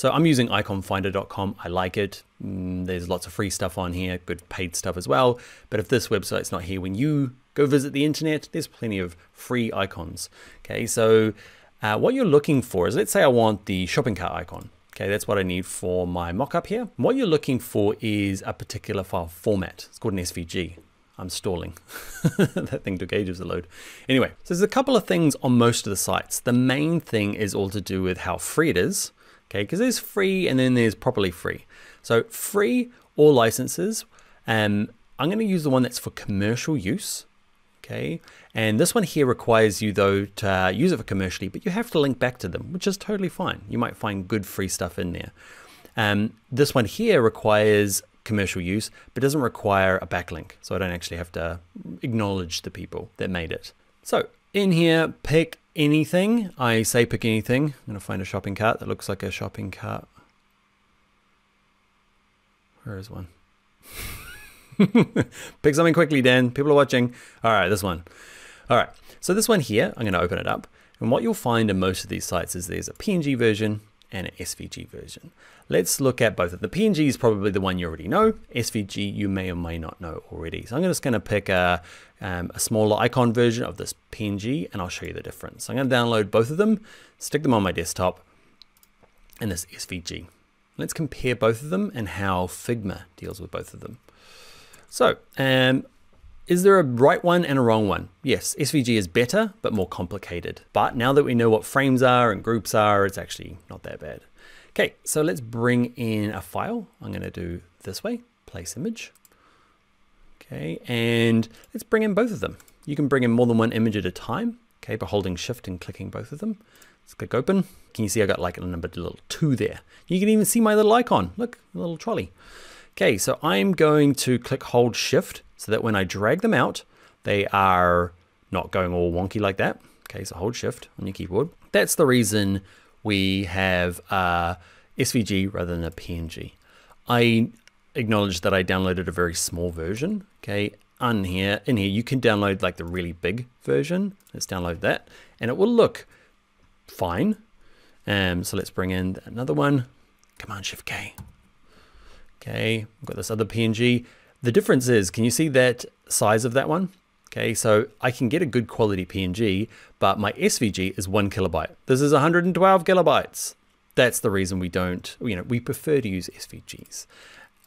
A: So I'm using iconfinder.com. I like it. Mm, there's lots of free stuff on here, good paid stuff as well. But if this website's not here when you go visit the internet, there's plenty of free icons. Okay, so uh, what you're looking for is, let's say I want the shopping cart icon. Okay, that's what I need for my mockup here. What you're looking for is a particular file format. It's called an SVG. I'm stalling. that thing took ages to load. Anyway, so there's a couple of things on most of the sites. The main thing is all to do with how free it is okay? Because there's free and then there's properly free. So free or licenses, um, I'm going to use the one that's for commercial use, okay? And this one here requires you though to uh, use it for commercially, but you have to link back to them, which is totally fine. You might find good free stuff in there. Um, this one here requires commercial use, but doesn't require a backlink. So I don't actually have to acknowledge the people that made it. So in here, pick anything. I say pick anything. I'm going to find a shopping cart that looks like a shopping cart. Where is one? pick something quickly, Dan. People are watching. All right, this one. All right, so this one here, I'm going to open it up. And what you'll find in most of these sites is there's a PNG version and an SVG version. Let's look at both of the PNG is probably the one you already know. SVG you may or may not know already. So I'm just going to pick a, um, a smaller icon version of this PNG and I'll show you the difference. So I'm going to download both of them, stick them on my desktop and this SVG. Let's compare both of them and how Figma deals with both of them. So um, is there a right one and a wrong one? Yes, SVG is better, but more complicated. But now that we know what frames are and groups are, it's actually not that bad. Okay, so let's bring in a file. I'm gonna do this way, place image. Okay, and let's bring in both of them. You can bring in more than one image at a time, okay, by holding shift and clicking both of them. Let's click open. Can you see I got like a number little two there? You can even see my little icon. Look, a little trolley. Okay, so I'm going to click hold shift so that when I drag them out, they are not going all wonky like that. Okay, so hold shift on your keyboard. That's the reason we have a SVG rather than a PNG. I acknowledge that I downloaded a very small version. Okay, on here, in here, you can download like the really big version. Let's download that and it will look fine. Um, so let's bring in another one. Command Shift K. Okay, I've got this other PNG. The difference is, can you see that size of that one? Okay, so I can get a good quality PNG, but my SVG is one kilobyte. This is 112 kilobytes. That's the reason we don't, you know, we prefer to use SVGs.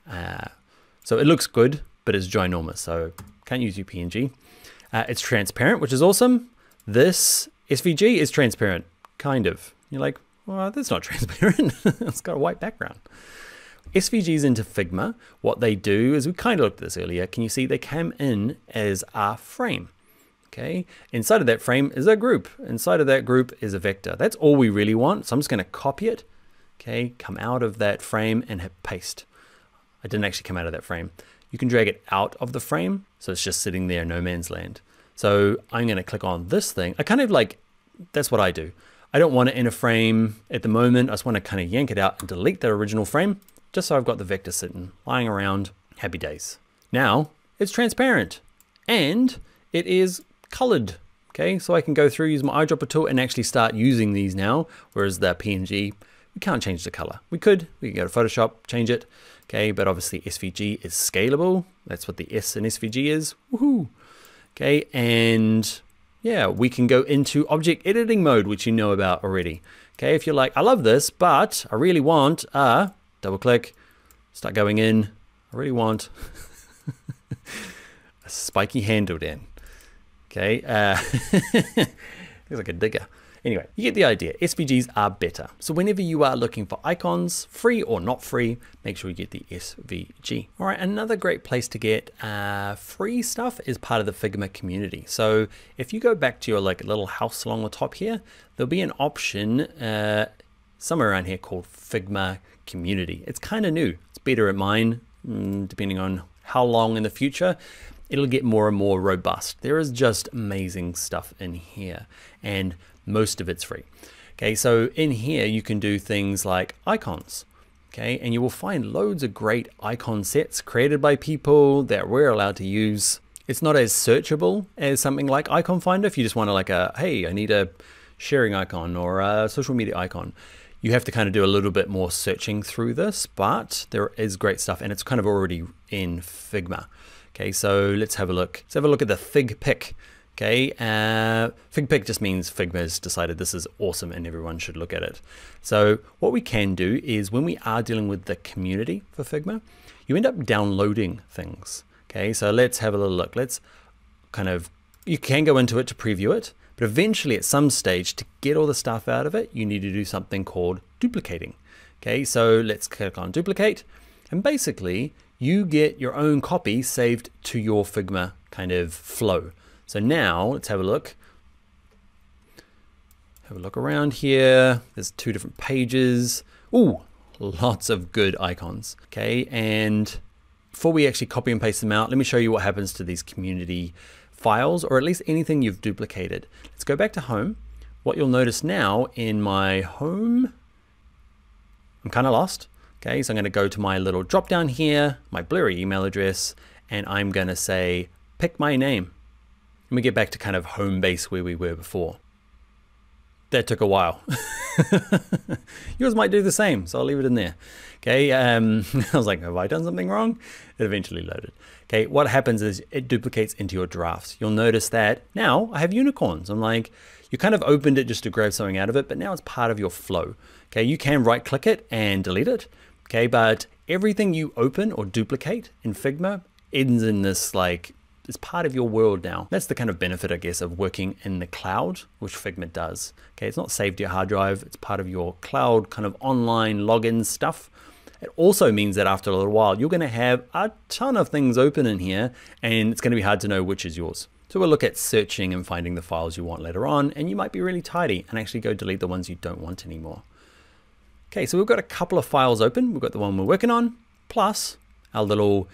A: Uh, so it looks good, but it's ginormous, so can't use your PNG. Uh, it's transparent, which is awesome. This SVG is transparent, kind of. You're like, well, that's not transparent. it's got a white background. SVGs into Figma, what they do is we kind of looked at this earlier. Can you see they came in as a frame? Okay, inside of that frame is a group. Inside of that group is a vector. That's all we really want. So I'm just going to copy it. Okay, come out of that frame and hit paste. I didn't actually come out of that frame. You can drag it out of the frame. So it's just sitting there, no man's land. So I'm going to click on this thing. I kind of like, that's what I do. I don't want it in a frame at the moment. I just want to kind of yank it out and delete the original frame, just so I've got the vector sitting, lying around, happy days. Now, it's transparent and it is colored. Okay, so I can go through, use my eyedropper tool and actually start using these now, whereas the PNG, we can't change the color. We could, we can go to Photoshop, change it, okay, but obviously SVG is scalable. That's what the S in SVG is, woohoo. Okay, and yeah, we can go into object editing mode, which you know about already. Okay, if you're like, I love this, but I really want a, double click, start going in, I really want a spiky handle then. Okay, uh, looks like a digger. Anyway, you get the idea. SVGs are better. So whenever you are looking for icons, free or not free, make sure you get the SVG. All right, another great place to get uh, free stuff is part of the Figma community. So if you go back to your like little house along the top here, there'll be an option uh, somewhere around here called Figma community. It's kind of new. It's beta at mine, mm, depending on how long in the future it'll get more and more robust. There is just amazing stuff in here and most of it's free. Okay, so in here you can do things like icons. Okay, and you will find loads of great icon sets created by people that we're allowed to use. It's not as searchable as something like Icon Finder if you just want to like a, hey, I need a sharing icon or a social media icon. You have to kind of do a little bit more searching through this, but there is great stuff and it's kind of already in Figma. Okay, so let's have a look. Let's have a look at the Fig Pick. Okay, uh, Fig Pick just means Figma has decided this is awesome and everyone should look at it. So what we can do is when we are dealing with the community for Figma, you end up downloading things. Okay, so let's have a little look. Let's kind of, you can go into it to preview it, but eventually at some stage to get all the stuff out of it, you need to do something called duplicating. Okay, so let's click on duplicate. And basically you get your own copy saved to your Figma kind of flow. So now let's have a look. Have a look around here. There's two different pages. Ooh, lots of good icons. Okay, and before we actually copy and paste them out, let me show you what happens to these community files, or at least anything you've duplicated. Let's go back to home. What you'll notice now in my home, I'm kind of lost. Okay, so I'm going to go to my little drop down here, my blurry email address, and I'm going to say, pick my name. And we get back to kind of home base where we were before. That took a while. Yours might do the same, so I'll leave it in there. Okay, um, I was like, have I done something wrong? It eventually loaded. Okay, what happens is it duplicates into your drafts. You'll notice that now I have unicorns. I'm like, you kind of opened it just to grab something out of it, but now it's part of your flow. Okay, you can right click it and delete it, Okay, but everything you open or duplicate in Figma ends in this like it's part of your world now. That's the kind of benefit, I guess, of working in the cloud, which Figma does. Okay, it's not saved to your hard drive, it's part of your cloud kind of online login stuff. It also means that after a little while, you're gonna have a ton of things open in here and it's gonna be hard to know which is yours. So we'll look at searching and finding the files you want later on, and you might be really tidy and actually go delete the ones you don't want anymore. Okay, so we've got a couple of files open. We've got the one we're working on, plus our little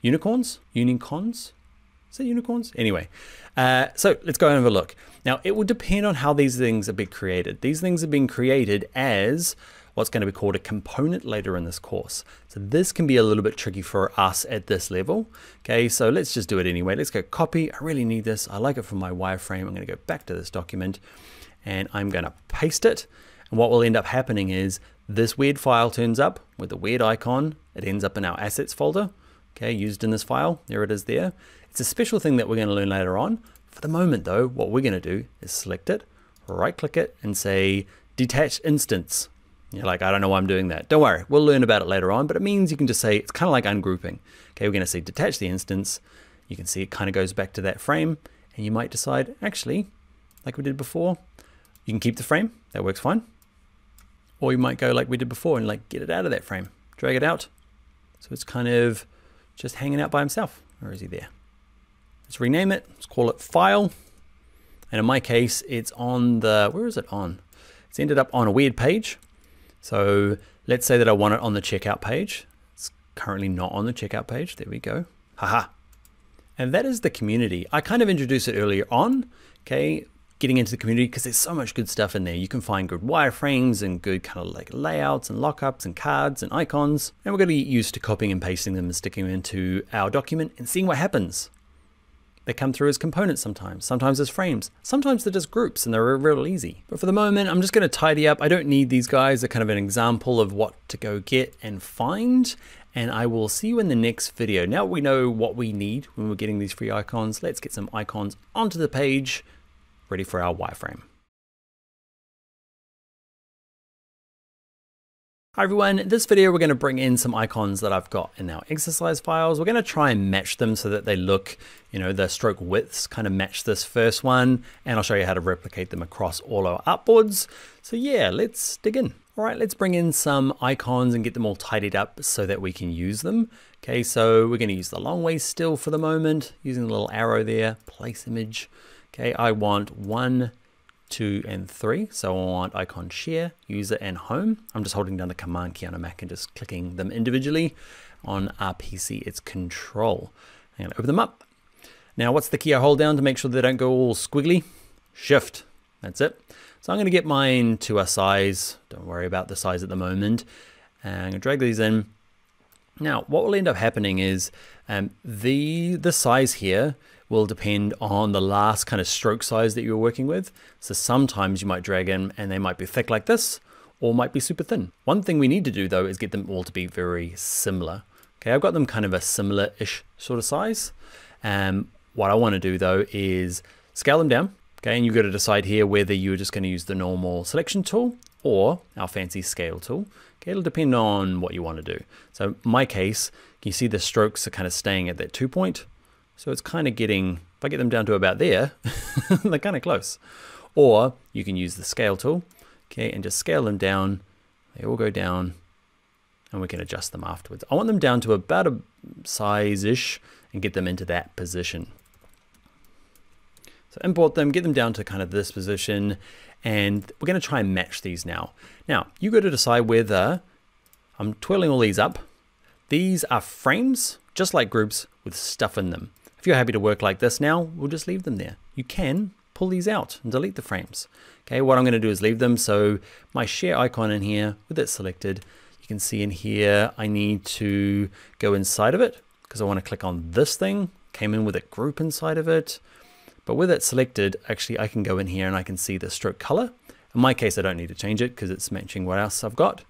A: unicorns, unicorns. Is it unicorns? Anyway, uh, so let's go and have a look. Now, it will depend on how these things are being created. These things have been created as what's going to be called a component later in this course. So this can be a little bit tricky for us at this level. Okay, so let's just do it anyway. Let's go copy. I really need this. I like it for my wireframe. I'm going to go back to this document and I'm going to paste it. And what will end up happening is this weird file turns up with the weird icon. It ends up in our assets folder, okay, used in this file. There it is there. It's a special thing that we're going to learn later on. For the moment though, what we're going to do is select it, right click it and say detach instance. You're like, I don't know why I'm doing that. Don't worry, we'll learn about it later on, but it means you can just say, it's kind of like ungrouping. Okay, we're going to say detach the instance. You can see it kind of goes back to that frame and you might decide, actually, like we did before, you can keep the frame. That works fine. Or you might go like we did before and like get it out of that frame, drag it out. So it's kind of just hanging out by himself. Or is he there? Let's rename it. Let's call it file. And in my case, it's on the, where is it on? It's ended up on a weird page. So let's say that I want it on the checkout page. It's currently not on the checkout page. There we go. Haha. And that is the community. I kind of introduced it earlier on. Okay, getting into the community because there's so much good stuff in there. You can find good wireframes and good kind of like layouts and lockups and cards and icons. And we're going to get used to copying and pasting them and sticking them into our document and seeing what happens. They come through as components sometimes, sometimes as frames, sometimes they're just groups and they're real easy. But for the moment, I'm just gonna tidy up. I don't need these guys. They're kind of an example of what to go get and find. And I will see you in the next video. Now we know what we need when we're getting these free icons. Let's get some icons onto the page, ready for our wireframe. Hi everyone, in this video we're going to bring in some icons that I've got in our exercise files. We're going to try and match them so that they look, you know, the stroke widths kind of match this first one and I'll show you how to replicate them across all our artboards. So yeah, let's dig in. All right, let's bring in some icons and get them all tidied up so that we can use them. Okay, so we're going to use the long way still for the moment, using the little arrow there, place image. Okay, I want one, two, and three. So I want icon share, user, and home. I'm just holding down the command key on a Mac and just clicking them individually. On our PC, it's control. I'm gonna open them up. Now, what's the key I hold down to make sure they don't go all squiggly? Shift, that's it. So I'm gonna get mine to a size. Don't worry about the size at the moment. And I'm gonna drag these in. Now, what will end up happening is um, the, the size here will depend on the last kind of stroke size that you're working with. So sometimes you might drag in and they might be thick like this or might be super thin. One thing we need to do though is get them all to be very similar. Okay, I've got them kind of a similar-ish sort of size. Um, what I want to do though is scale them down. Okay, and you've got to decide here whether you're just going to use the normal selection tool or our fancy scale tool. Okay, it'll depend on what you want to do. So my case, you see the strokes are kind of staying at that two point. So it's kind of getting, if I get them down to about there, they're kind of close. Or you can use the scale tool, okay, and just scale them down. They all go down and we can adjust them afterwards. I want them down to about a size-ish and get them into that position. So import them, get them down to kind of this position, and we're gonna try and match these now. Now, you got to decide whether, I'm twirling all these up, these are frames, just like groups, with stuff in them. If you're happy to work like this now, we'll just leave them there. You can pull these out and delete the frames. Okay, what I'm going to do is leave them. So my share icon in here with it selected, you can see in here, I need to go inside of it because I want to click on this thing, came in with a group inside of it. But with it selected, actually I can go in here and I can see the stroke color. In my case, I don't need to change it because it's matching what else I've got.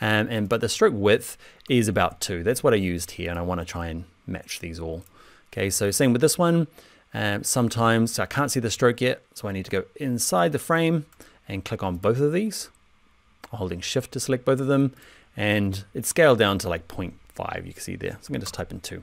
A: Um, and But the stroke width is about two. That's what I used here and I want to try and match these all. Okay, so same with this one. Um, sometimes so I can't see the stroke yet, so I need to go inside the frame and click on both of these, holding shift to select both of them, and it's scaled down to like 0.5, you can see there. So I'm gonna just type in two.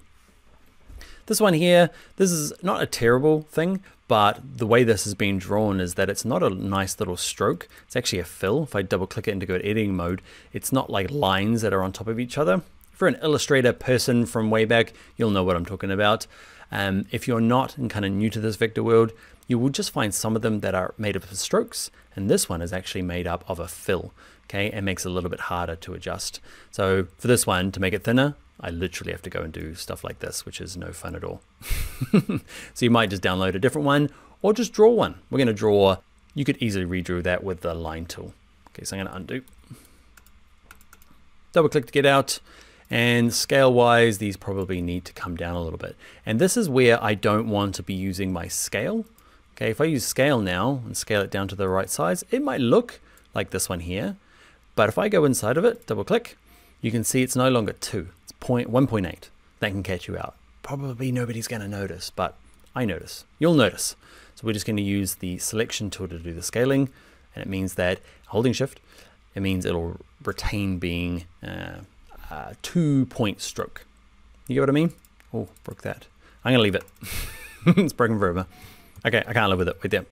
A: This one here, this is not a terrible thing, but the way this has been drawn is that it's not a nice little stroke. It's actually a fill. If I double click it into go to editing mode, it's not like lines that are on top of each other. You're an Illustrator person from way back, you'll know what I'm talking about. Um, if you're not and kind of new to this vector world, you will just find some of them that are made up of strokes, and this one is actually made up of a fill, okay, and makes it a little bit harder to adjust. So for this one, to make it thinner, I literally have to go and do stuff like this, which is no fun at all. so you might just download a different one, or just draw one. We're gonna draw, you could easily redraw that with the line tool. Okay, so I'm gonna undo. Double click to get out. And scale wise, these probably need to come down a little bit. And this is where I don't want to be using my scale. Okay, if I use scale now and scale it down to the right size, it might look like this one here. But if I go inside of it, double click, you can see it's no longer two, it's 1.8. That can catch you out. Probably nobody's gonna notice, but I notice, you'll notice. So we're just gonna use the selection tool to do the scaling. And it means that holding shift, it means it'll retain being uh, uh, two point stroke. You get what I mean? Oh, broke that. I'm gonna leave it. it's broken forever. Okay, I can't live with it. Wait there.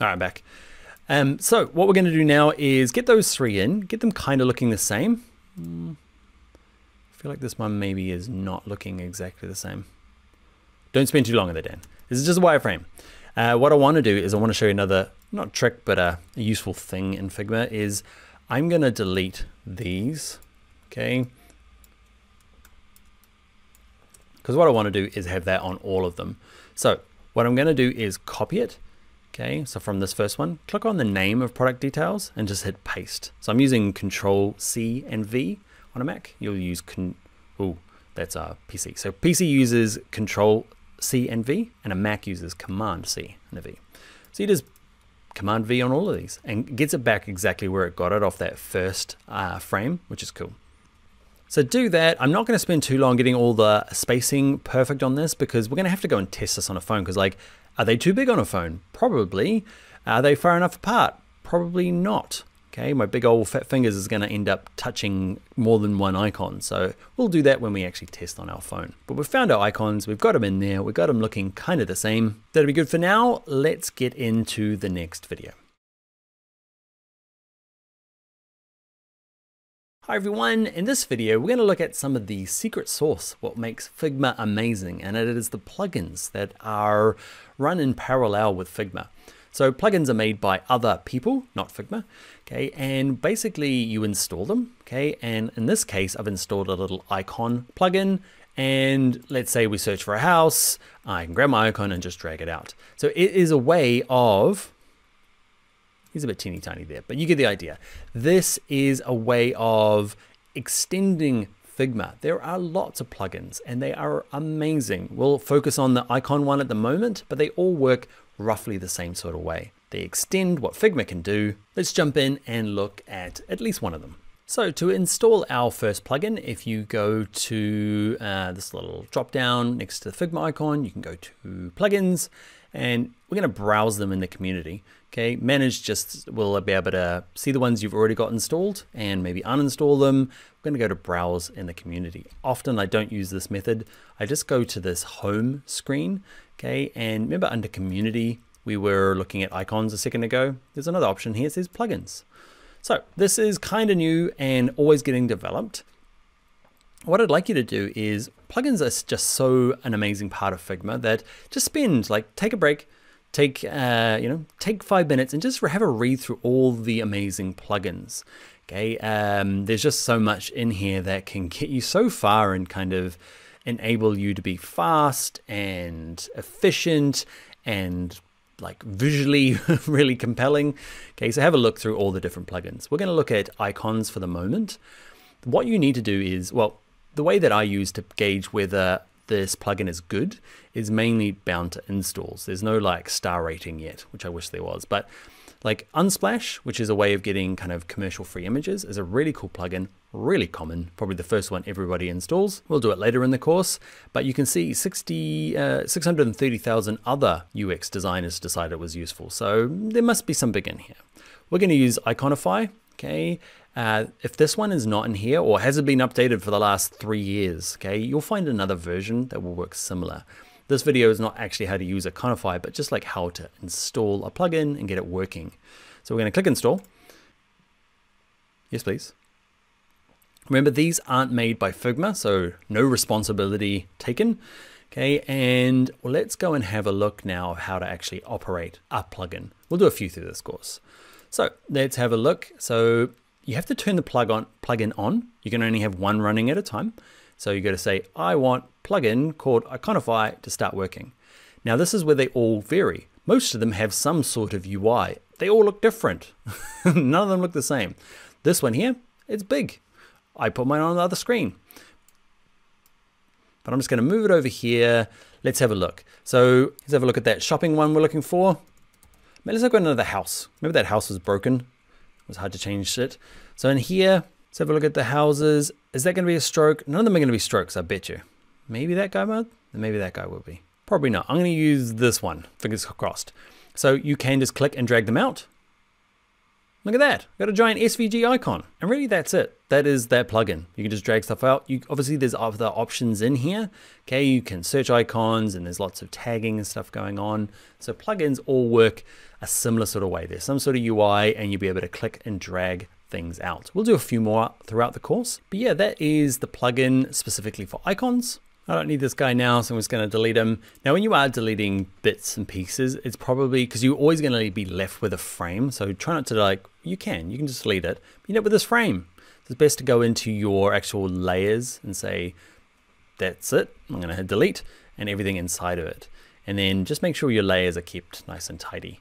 A: All right, back. Um, so what we're to do now is get those three in, get them kind of looking the same. Mm, I feel like this one maybe is not looking exactly the same. Don't spend too long on it, Dan. This is just a wireframe. Uh, what I want to do is I want to show you another, not trick, but a useful thing in Figma is I'm going to delete these, okay? Because what I want to do is have that on all of them. So What I'm gonna do is copy it. Okay, so from this first one, click on the name of product details and just hit paste. So I'm using Control C and V on a Mac. You'll use, con oh, that's a PC. So PC uses Control C and V and a Mac uses Command C and a V. So you just Command V on all of these and gets it back exactly where it got it off that first uh, frame, which is cool. So do that. I'm not going to spend too long getting all the spacing perfect on this because we're going to have to go and test this on a phone because like, are they too big on a phone? Probably. Are they far enough apart? Probably not. Okay, my big old fat fingers is going to end up touching more than one icon. So we'll do that when we actually test on our phone. But we've found our icons, we've got them in there, we've got them looking kind of the same. That'll be good for now. Let's get into the next video. Hi everyone, in this video we're going to look at some of the secret sauce, what makes Figma amazing, and it is the plugins that are run in parallel with Figma. So plugins are made by other people, not Figma, okay, and basically you install them, okay, and in this case I've installed a little icon plugin, and let's say we search for a house, I can grab my icon and just drag it out. So it is a way of, he's a bit teeny tiny there, but you get the idea. This is a way of extending Figma. There are lots of plugins and they are amazing. We'll focus on the icon one at the moment, but they all work roughly the same sort of way. They extend what Figma can do. Let's jump in and look at at least one of them. So to install our first plugin, if you go to uh, this little drop down next to the Figma icon, you can go to plugins and we're going to browse them in the community. Okay, manage just will be able to see the ones you've already got installed and maybe uninstall them. We're going to go to browse in the community. Often I don't use this method. I just go to this home screen. Okay, and remember under community, we were looking at icons a second ago. There's another option here, it says plugins. So this is kind of new and always getting developed. What I'd like you to do is plugins are just so an amazing part of Figma that just spend like take a break, take uh, you know take five minutes and just have a read through all the amazing plugins. Okay, um, there's just so much in here that can get you so far and kind of enable you to be fast and efficient and like visually really compelling. Okay, so have a look through all the different plugins. We're going to look at icons for the moment. What you need to do is, well, the way that I use to gauge whether this plugin is good is mainly bound to installs. There's no like star rating yet, which I wish there was, but like Unsplash, which is a way of getting kind of commercial free images, is a really cool plugin, really common, probably the first one everybody installs. We'll do it later in the course, but you can see 60, uh, 630,000 other UX designers decided it was useful. So there must be some big in here. We're going to use Iconify, okay? Uh, if this one is not in here or hasn't been updated for the last three years, okay, you'll find another version that will work similar. This video is not actually how to use Iconify, but just like how to install a plugin and get it working. So we're going to click install. Yes, please. Remember, these aren't made by Figma, so no responsibility taken. Okay, and let's go and have a look now of how to actually operate a plugin. We'll do a few through this course. So let's have a look. So you have to turn the plug on plugin on. You can only have one running at a time. So you got to say, I want plugin called Iconify to start working. Now this is where they all vary. Most of them have some sort of UI. They all look different. None of them look the same. This one here, it's big. I put mine on the other screen. But I'm just going to move it over here. Let's have a look. So let's have a look at that shopping one we're looking for. Maybe Let's look at another house. Maybe that house was broken. It was hard to change it. So in here, let's have a look at the houses. Is that going to be a stroke? None of them are going to be strokes, I bet you. Maybe that guy might, maybe that guy will be. Probably not. I'm going to use this one, fingers crossed. So you can just click and drag them out. Look at that, got a giant SVG icon. And really that's it. That is that plugin. You can just drag stuff out. You Obviously there's other options in here. Okay, you can search icons and there's lots of tagging and stuff going on. So plugins all work a similar sort of way. There's some sort of UI and you'll be able to click and drag things out. We'll do a few more throughout the course. But yeah, that is the plugin specifically for icons. I don't need this guy now, so I'm just going to delete him. Now, when you are deleting bits and pieces, it's probably because you're always going to be left with a frame. So try not to like, you can, you can just delete it. But you know, with this frame, it's best to go into your actual layers and say, that's it. I'm going to hit delete and everything inside of it. And then just make sure your layers are kept nice and tidy.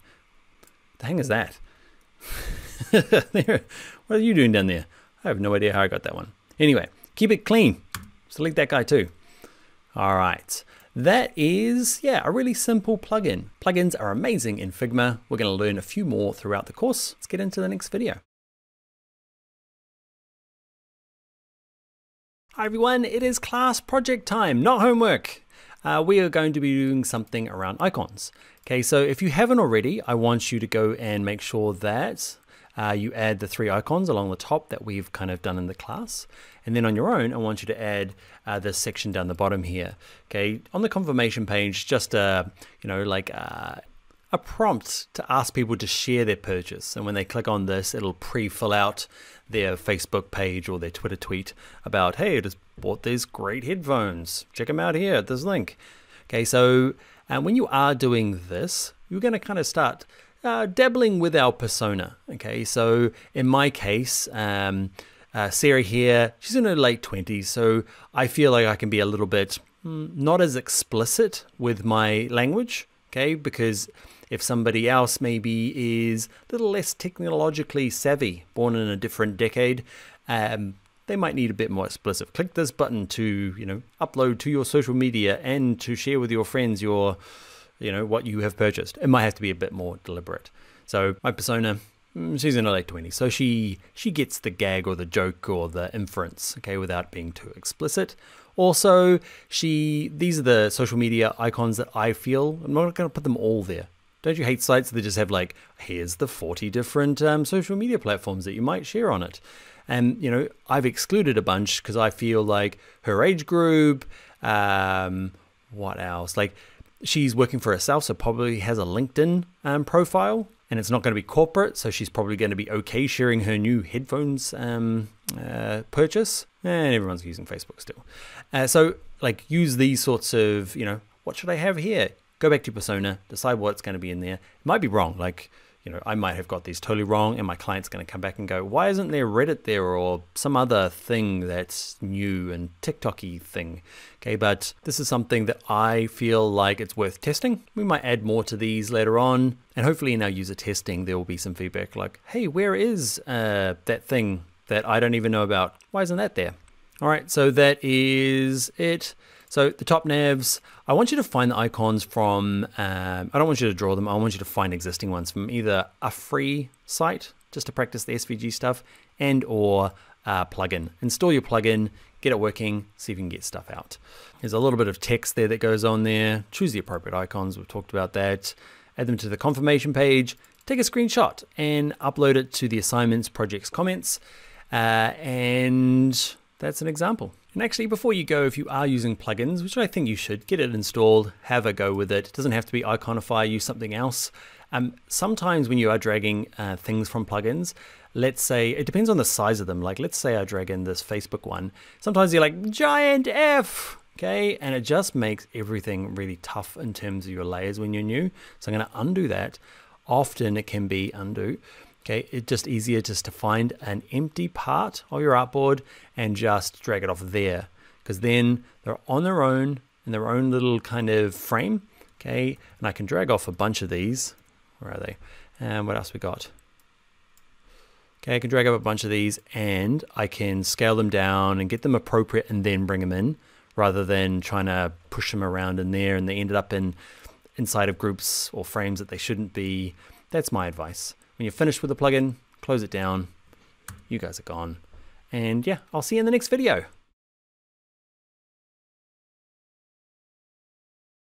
A: The hell is that? what are you doing down there? I have no idea how I got that one. Anyway, keep it clean. Select that guy too. All right. That is, yeah, a really simple plugin. Plugins are amazing in Figma. We're going to learn a few more throughout the course. Let's get into the next video. Hi everyone, it is class project time, not homework. Uh, we are going to be doing something around icons. Okay, so if you haven't already, I want you to go and make sure that uh, you add the three icons along the top that we've kind of done in the class. And then on your own, I want you to add uh, this section down the bottom here. Okay, on the confirmation page, just a, you know, like a, uh, a prompt to ask people to share their purchase. And when they click on this, it'll pre-fill out their Facebook page or their Twitter tweet about, hey, I just bought these great headphones. Check them out here at this link. Okay, so and when you are doing this, you're going to kind of start uh, dabbling with our persona. Okay, so in my case, um, uh, Sarah here, she's in her late 20s, so I feel like I can be a little bit mm, not as explicit with my language, okay, because if somebody else maybe is a little less technologically savvy, born in a different decade, um, they might need a bit more explicit. Click this button to, you know, upload to your social media and to share with your friends your you know, what you have purchased. It might have to be a bit more deliberate. So my persona, she's in her late 20s, so she she gets the gag or the joke or the inference, okay, without being too explicit. Also, she these are the social media icons that I feel I'm not going to put them all there. Don't you hate sites that just have like, here's the 40 different um, social media platforms that you might share on it? And, you know, I've excluded a bunch because I feel like her age group, um, what else? Like, she's working for herself, so probably has a LinkedIn um, profile, and it's not going to be corporate, so she's probably going to be okay sharing her new headphones um, uh, purchase. And everyone's using Facebook still. Uh, so, like, use these sorts of, you know, what should I have here? Go back to persona, decide what's going to be in there. It might be wrong, like you know, I might have got these totally wrong, and my client's going to come back and go, "Why isn't there Reddit there or some other thing that's new and TikToky thing?" Okay, but this is something that I feel like it's worth testing. We might add more to these later on, and hopefully in our user testing there will be some feedback like, "Hey, where is uh, that thing that I don't even know about? Why isn't that there?" All right, so that is it. So the top navs, I want you to find the icons from, um, I don't want you to draw them, I want you to find existing ones from either a free site, just to practice the SVG stuff, and or a plugin. Install your plugin, get it working, see if you can get stuff out. There's a little bit of text there that goes on there. Choose the appropriate icons, we've talked about that. Add them to the confirmation page, take a screenshot and upload it to the assignments, projects, comments, uh, and that's an example. And actually, before you go, if you are using plugins, which I think you should, get it installed, have a go with it. It doesn't have to be Iconify, use something else. Um, sometimes when you are dragging uh, things from plugins, let's say, it depends on the size of them. Like, let's say I drag in this Facebook one. Sometimes you're like, giant F, okay? And it just makes everything really tough in terms of your layers when you're new. So I'm gonna undo that. Often it can be undo. Okay, it's just easier just to find an empty part of your artboard and just drag it off there because then they're on their own in their own little kind of frame. Okay, and I can drag off a bunch of these. Where are they? And what else we got? Okay, I can drag up a bunch of these and I can scale them down and get them appropriate and then bring them in rather than trying to push them around in there and they ended up in inside of groups or frames that they shouldn't be. That's my advice. When you're finished with the plugin, close it down. You guys are gone. And yeah, I'll see you in the next video.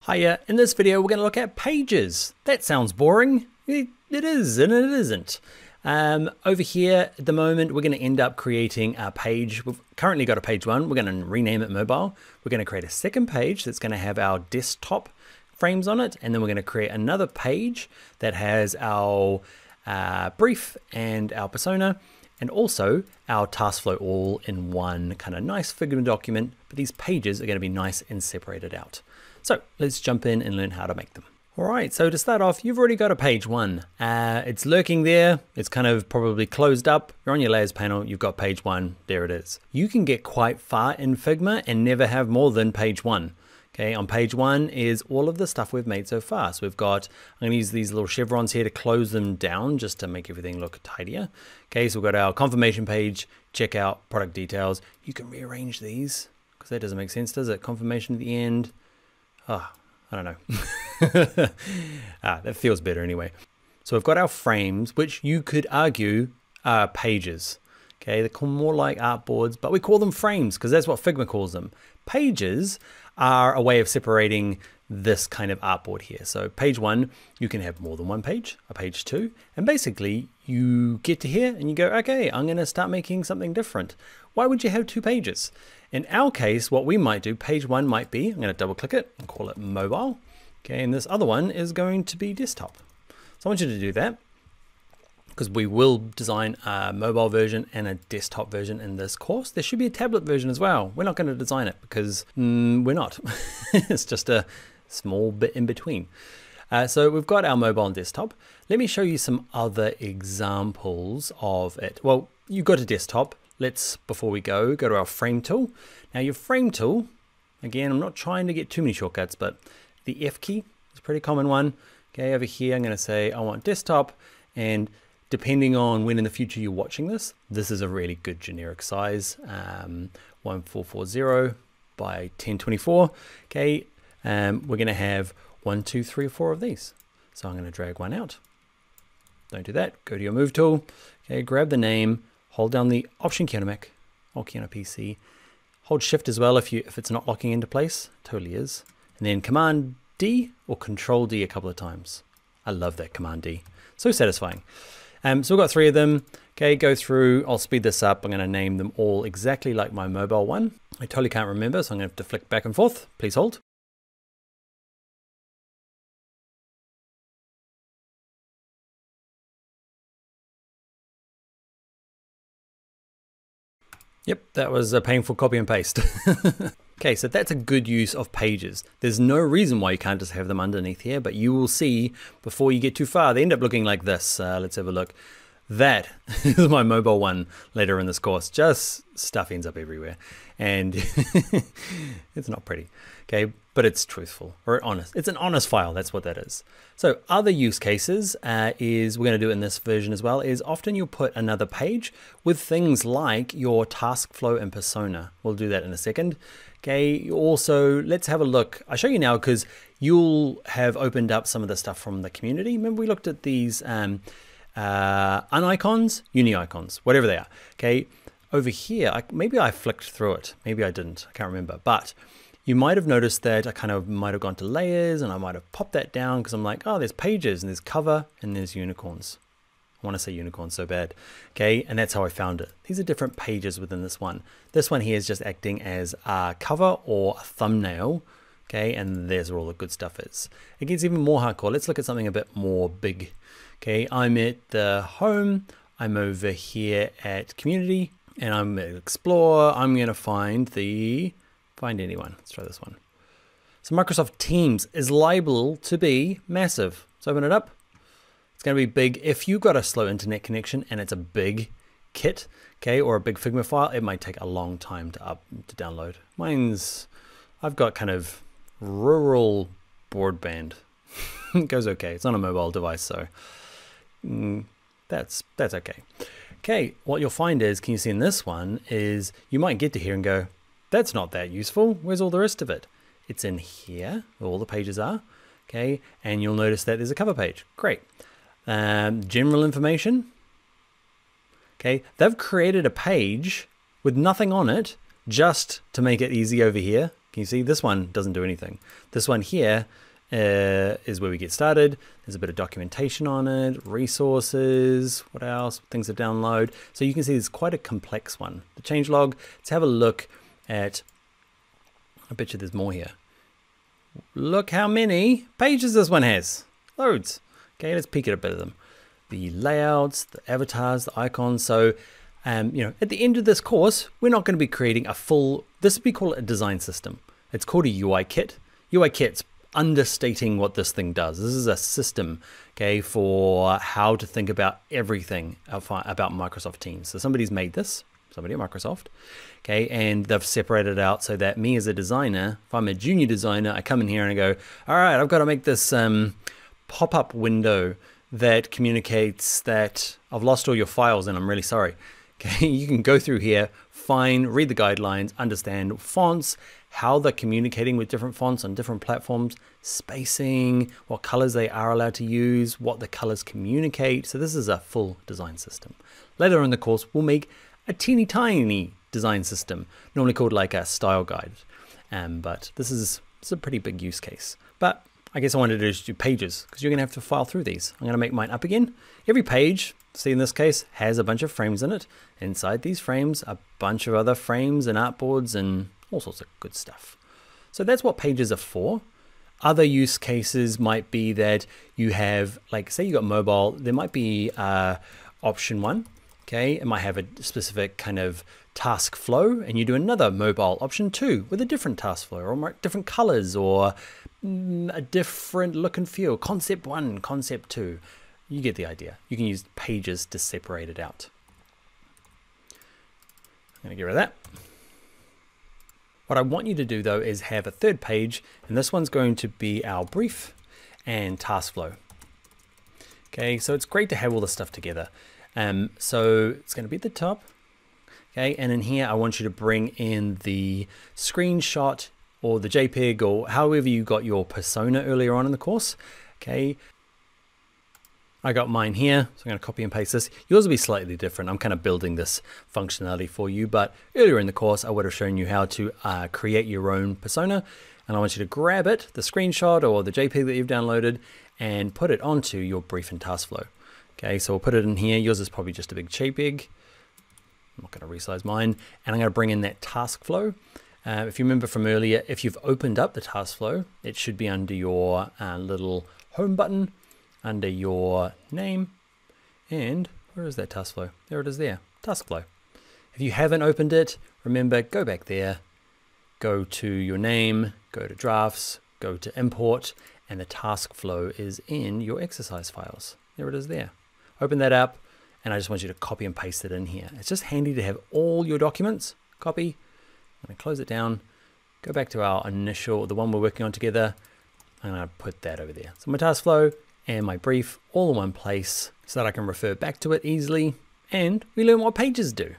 A: Hiya, in this video we're going to look at pages. That sounds boring. It, it is and it isn't. Um, over here at the moment we're going to end up creating a page. We've currently got a page one. We're going to rename it mobile. We're going to create a second page that's going to have our desktop frames on it. And then we're going to create another page that has our uh, brief and our persona, and also our task flow all in one kind of nice Figma document, but these pages are going to be nice and separated out. So let's jump in and learn how to make them. All right, so to start off, you've already got a page one. Uh, it's lurking there. It's kind of probably closed up. You're on your layers panel, you've got page one, there it is. You can get quite far in Figma and never have more than page one. Okay, on page one is all of the stuff we've made so far. So we've got, I'm to use these little chevrons here to close them down just to make everything look tidier. Okay, so we've got our confirmation page, checkout, product details. You can rearrange these because that doesn't make sense, does it? Confirmation at the end. Ah, oh, I don't know. ah, that feels better anyway. So we've got our frames, which you could argue are pages. Okay, they're more like artboards, but we call them frames because that's what Figma calls them. Pages are a way of separating this kind of artboard here. So page one, you can have more than one page, a page two, and basically you get to here and you go, okay, I'm gonna start making something different. Why would you have two pages? In our case, what we might do, page one might be, I'm gonna double click it and call it mobile. Okay, and this other one is going to be desktop. So I want you to do that because we will design a mobile version and a desktop version in this course. There should be a tablet version as well. We're not going to design it because mm, we're not. it's just a small bit in between. Uh, so we've got our mobile and desktop. Let me show you some other examples of it. Well, you go to desktop. Let's, before we go, go to our frame tool. Now your frame tool, again, I'm not trying to get too many shortcuts, but the F key is a pretty common one. Okay, over here, I'm going to say I want desktop and Depending on when in the future you're watching this, this is a really good generic size, um, 1440 by 1024. Okay, um, we're going to have one, two, three, four of these. So I'm going to drag one out. Don't do that. Go to your move tool. Okay, grab the name, hold down the Option key on a Mac or key on a PC. Hold Shift as well if you if it's not locking into place. Totally is. And then Command D or Control D a couple of times. I love that Command D. So satisfying. Um, so we've got three of them. Okay, go through, I'll speed this up. I'm gonna name them all exactly like my mobile one. I totally can't remember, so I'm gonna have to flick back and forth. Please hold. Yep, that was a painful copy and paste. okay, so that's a good use of pages. There's no reason why you can't just have them underneath here, but you will see before you get too far, they end up looking like this. Uh, let's have a look. That is my mobile one later in this course. Just stuff ends up everywhere. And it's not pretty. Okay, but it's truthful or honest. It's an honest file. That's what that is. So other use cases uh, is we're going to do it in this version as well is often you'll put another page with things like your task flow and persona. We'll do that in a second. Okay, also let's have a look. I'll show you now because you'll have opened up some of the stuff from the community. Remember we looked at these um, uh, unicons, uni icons, whatever they are. Okay, over here, I, maybe I flicked through it. Maybe I didn't, I can't remember. But you might have noticed that I kind of might have gone to layers and I might have popped that down because I'm like, oh, there's pages and there's cover and there's unicorns. I want to say unicorn so bad. Okay, and that's how I found it. These are different pages within this one. This one here is just acting as a cover or a thumbnail. Okay, and there's where all the good stuff is. It gets even more hardcore. Let's look at something a bit more big. Okay, I'm at the home. I'm over here at community and I'm at explore. I'm going to find the Find anyone. Let's try this one. So Microsoft Teams is liable to be massive. Let's open it up. Going to be big. If you've got a slow internet connection and it's a big kit, okay, or a big Figma file, it might take a long time to up to download. Mine's, I've got kind of rural broadband. it goes okay. It's on a mobile device, so mm, that's that's okay. Okay, what you'll find is, can you see in this one, is you might get to here and go, that's not that useful. Where's all the rest of it? It's in here, all the pages are, okay? And you'll notice that there's a cover page. Great. Um, general information, okay? They've created a page with nothing on it just to make it easy over here. Can you see this one doesn't do anything? This one here uh, is where we get started. There's a bit of documentation on it, resources, what else, things to download. So you can see it's quite a complex one. The changelog, let's have a look at, I bet you there's more here. Look how many pages this one has. Loads. Okay, let's peek at a bit of them. The layouts, the avatars, the icons. So, um, you know, at the end of this course, we're not going to be creating a full, this would be called a design system. It's called a UI kit. UI kit's understating what this thing does. This is a system, okay, for how to think about everything about Microsoft Teams. So somebody's made this, somebody at Microsoft. Okay, and they've separated it out so that me as a designer, if I'm a junior designer, I come in here and I go, all right, I've got to make this um, pop-up window that communicates that I've lost all your files and I'm really sorry. Okay, you can go through here, find, read the guidelines, understand fonts, how they're communicating with different fonts on different platforms, spacing, what colors they are allowed to use, what the colors communicate. So this is a full design system. Later in the course, we'll make a teeny tiny design system, normally called like a style guide. Um, but this is, this is a pretty big use case. But I guess I wanted to just do pages because you're going to have to file through these. I'm going to make mine up again. Every page, see in this case, has a bunch of frames in it. Inside these frames, a bunch of other frames and artboards and all sorts of good stuff. So that's what pages are for. Other use cases might be that you have, like say you got mobile, there might be uh, option one, okay? It might have a specific kind of task flow and you do another mobile option two with a different task flow or different colors or a different look and feel. Concept one, concept two. You get the idea. You can use pages to separate it out. I'm gonna get rid of that. What I want you to do though is have a third page and this one's going to be our brief and task flow. Okay, so it's great to have all this stuff together. Um, so it's going to be at the top. Okay, and in here I want you to bring in the screenshot or the JPEG or however you got your persona earlier on in the course. Okay, I got mine here, so I'm going to copy and paste this. Yours will be slightly different. I'm kind of building this functionality for you, but earlier in the course, I would have shown you how to uh, create your own persona. And I want you to grab it, the screenshot or the JPEG that you've downloaded, and put it onto your brief and task flow. Okay, so we'll put it in here. Yours is probably just a big JPEG. I'm not going to resize mine. And I'm going to bring in that task flow. Uh, if you remember from earlier, if you've opened up the task flow, it should be under your uh, little home button under your name. And where is that task flow? There it is there, task flow. If you haven't opened it, remember, go back there, go to your name, go to drafts, go to import, and the task flow is in your exercise files. There it is there. Open that up, and I just want you to copy and paste it in here. It's just handy to have all your documents, copy, I'm gonna close it down, go back to our initial, the one we're working on together, and gonna put that over there. So my task flow and my brief all in one place so that I can refer back to it easily and we learn what pages do.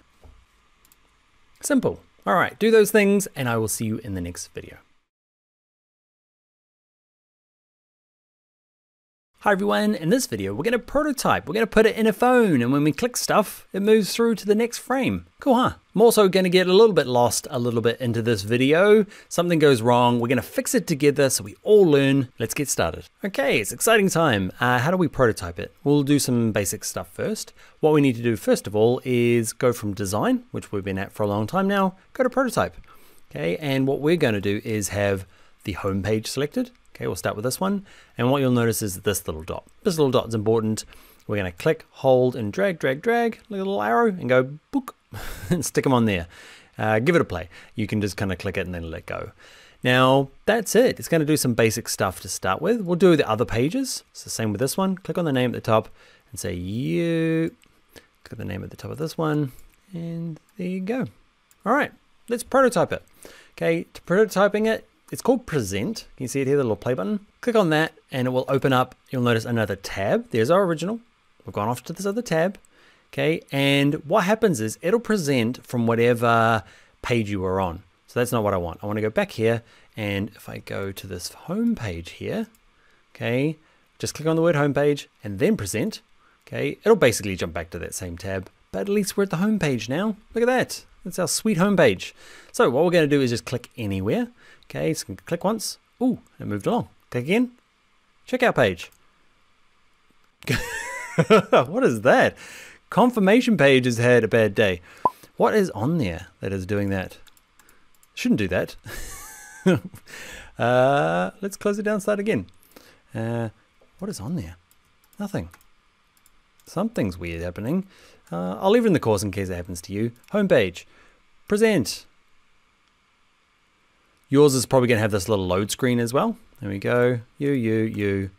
A: Simple. All right, do those things and I will see you in the next video. Hi everyone, in this video we're going to prototype, we're going to put it in a phone and when we click stuff it moves through to the next frame. Cool huh? I'm also going to get a little bit lost a little bit into this video. Something goes wrong, we're going to fix it together so we all learn. Let's get started. Okay, it's exciting time. Uh, how do we prototype it? We'll do some basic stuff first. What we need to do first of all is go from design, which we've been at for a long time now, go to prototype. Okay, and what we're going to do is have the home page selected Okay, we'll start with this one. And what you'll notice is this little dot. This little dot is important. We're going to click, hold, and drag, drag, drag, little arrow, and go book, and stick them on there. Uh, give it a play. You can just kind of click it and then let go. Now, that's it. It's going to do some basic stuff to start with. We'll do the other pages. It's the same with this one. Click on the name at the top and say you. Click the name at the top of this one. And there you go. All right, let's prototype it. Okay, to prototyping it, it's called present. Can you see it here, the little play button? Click on that and it will open up, you'll notice another tab. There's our original. We've gone off to this other tab. Okay, and what happens is it'll present from whatever page you were on. So that's not what I want. I want to go back here and if I go to this home page here, okay, just click on the word home page and then present, okay, it'll basically jump back to that same tab, but at least we're at the home page now. Look at that. That's our sweet home page. So what we're going to do is just click anywhere. Okay, so click once. Ooh, it moved along. Click again. Checkout page. what is that? Confirmation page has had a bad day. What is on there that is doing that? Shouldn't do that. uh, let's close it down, start again. Uh, what is on there? Nothing. Something's weird happening. Uh, I'll leave it in the course in case it happens to you. Homepage. Present. Yours is probably going to have this little load screen as well. There we go. You, you, you.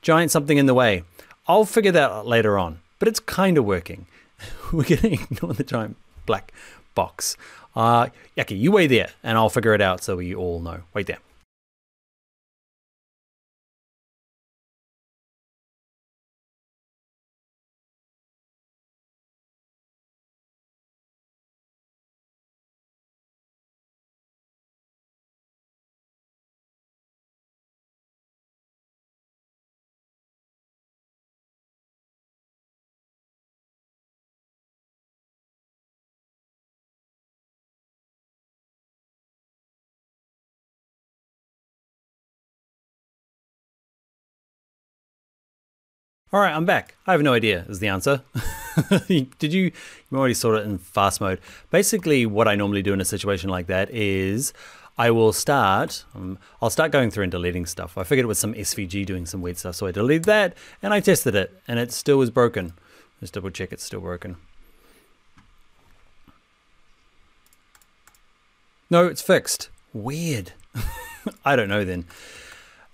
A: Giant something in the way. I'll figure that out later on, but it's kind of working. We're going to ignore the giant black box. Uh, okay, you wait there and I'll figure it out so we all know. Wait there. All right, I'm back. I have no idea is the answer. Did you, you already saw it in fast mode. Basically what I normally do in a situation like that is I will start, um, I'll start going through and deleting stuff. I figured it was some SVG doing some weird stuff. So I deleted that and I tested it and it still was broken. Let's double check it's still broken. No, it's fixed. Weird. I don't know then.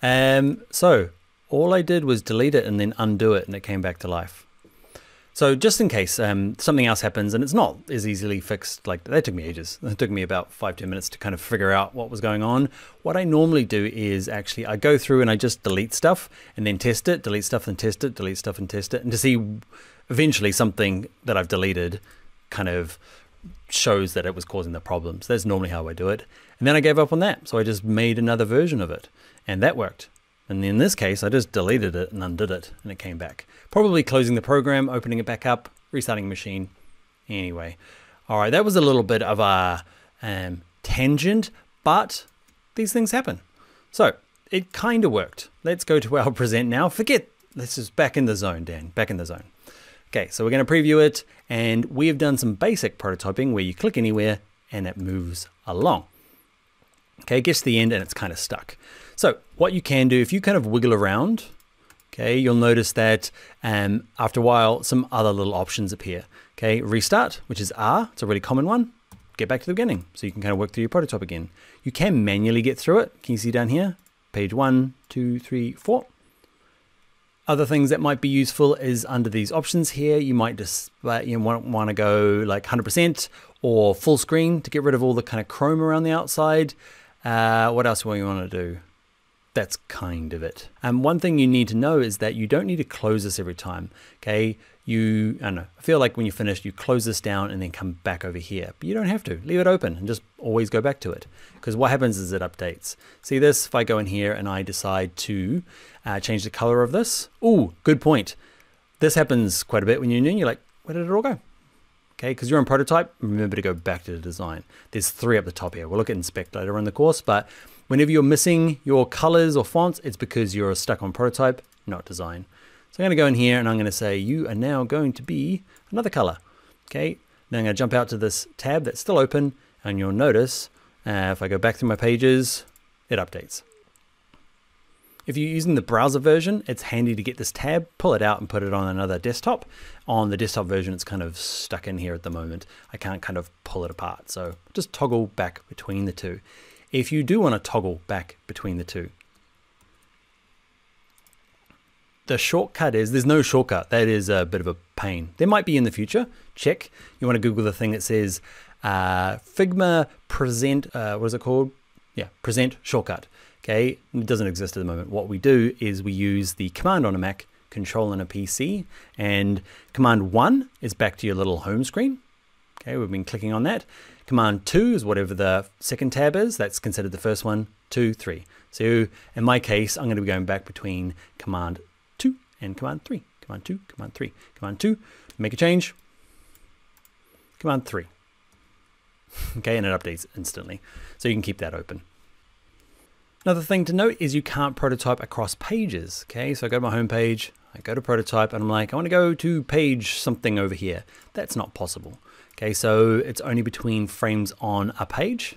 A: Um, so all I did was delete it and then undo it and it came back to life. So just in case um, something else happens and it's not as easily fixed, like that took me ages. It took me about five, 10 minutes to kind of figure out what was going on. What I normally do is actually I go through and I just delete stuff and then test it, delete stuff and test it, delete stuff and test it. And to see eventually something that I've deleted kind of shows that it was causing the problems. That's normally how I do it. And then I gave up on that. So I just made another version of it and that worked. And in this case, I just deleted it and undid it and it came back. Probably closing the program, opening it back up, restarting machine. Anyway, all right, that was a little bit of a um, tangent, but these things happen. So it kind of worked. Let's go to our present now. Forget, this is back in the zone, Dan, back in the zone. Okay, so we're gonna preview it and we have done some basic prototyping where you click anywhere and it moves along. Okay, it gets to the end and it's kind of stuck. So what you can do, if you kind of wiggle around, okay, you'll notice that um, after a while, some other little options appear. Okay, restart, which is R, it's a really common one. Get back to the beginning, so you can kind of work through your prototype again. You can manually get through it. Can you see down here? Page one, two, three, four. Other things that might be useful is under these options here, you might just uh, you want, want to go like 100% or full screen to get rid of all the kind of chrome around the outside. Uh, what else do you want to do? That's kind of it. And one thing you need to know is that you don't need to close this every time. Okay, you I don't know. I feel like when you're finished, you close this down and then come back over here. But you don't have to. Leave it open and just always go back to it. Because what happens is it updates. See this? If I go in here and I decide to uh, change the color of this. Oh, good point. This happens quite a bit when you're new. You're like, where did it all go? Okay, because you're on prototype, remember to go back to the design. There's three up the top here. We'll look at inspect later in the course, but Whenever you're missing your colors or fonts, it's because you're stuck on prototype, not design. So I'm going to go in here and I'm going to say you are now going to be another color. Okay, now I'm going to jump out to this tab that's still open and you'll notice uh, if I go back through my pages, it updates. If you're using the browser version, it's handy to get this tab, pull it out and put it on another desktop. On the desktop version, it's kind of stuck in here at the moment. I can't kind of pull it apart. So just toggle back between the two if you do want to toggle back between the two. The shortcut is, there's no shortcut. That is a bit of a pain. There might be in the future. Check. You want to Google the thing that says uh, Figma present, uh, what is it called? Yeah, present shortcut. Okay, it doesn't exist at the moment. What we do is we use the command on a Mac, control on a PC, and command one is back to your little home screen. Okay, we've been clicking on that. Command 2 is whatever the second tab is. That's considered the first one. 2, 3. So in my case, I'm going to be going back between Command 2 and Command 3. Command 2, Command 3. Command 2, make a change. Command 3. okay, and it updates instantly. So you can keep that open. Another thing to note is you can't prototype across pages. Okay, so I go to my home page, I go to prototype, and I'm like, I want to go to page something over here. That's not possible. Okay, so it's only between frames on a page.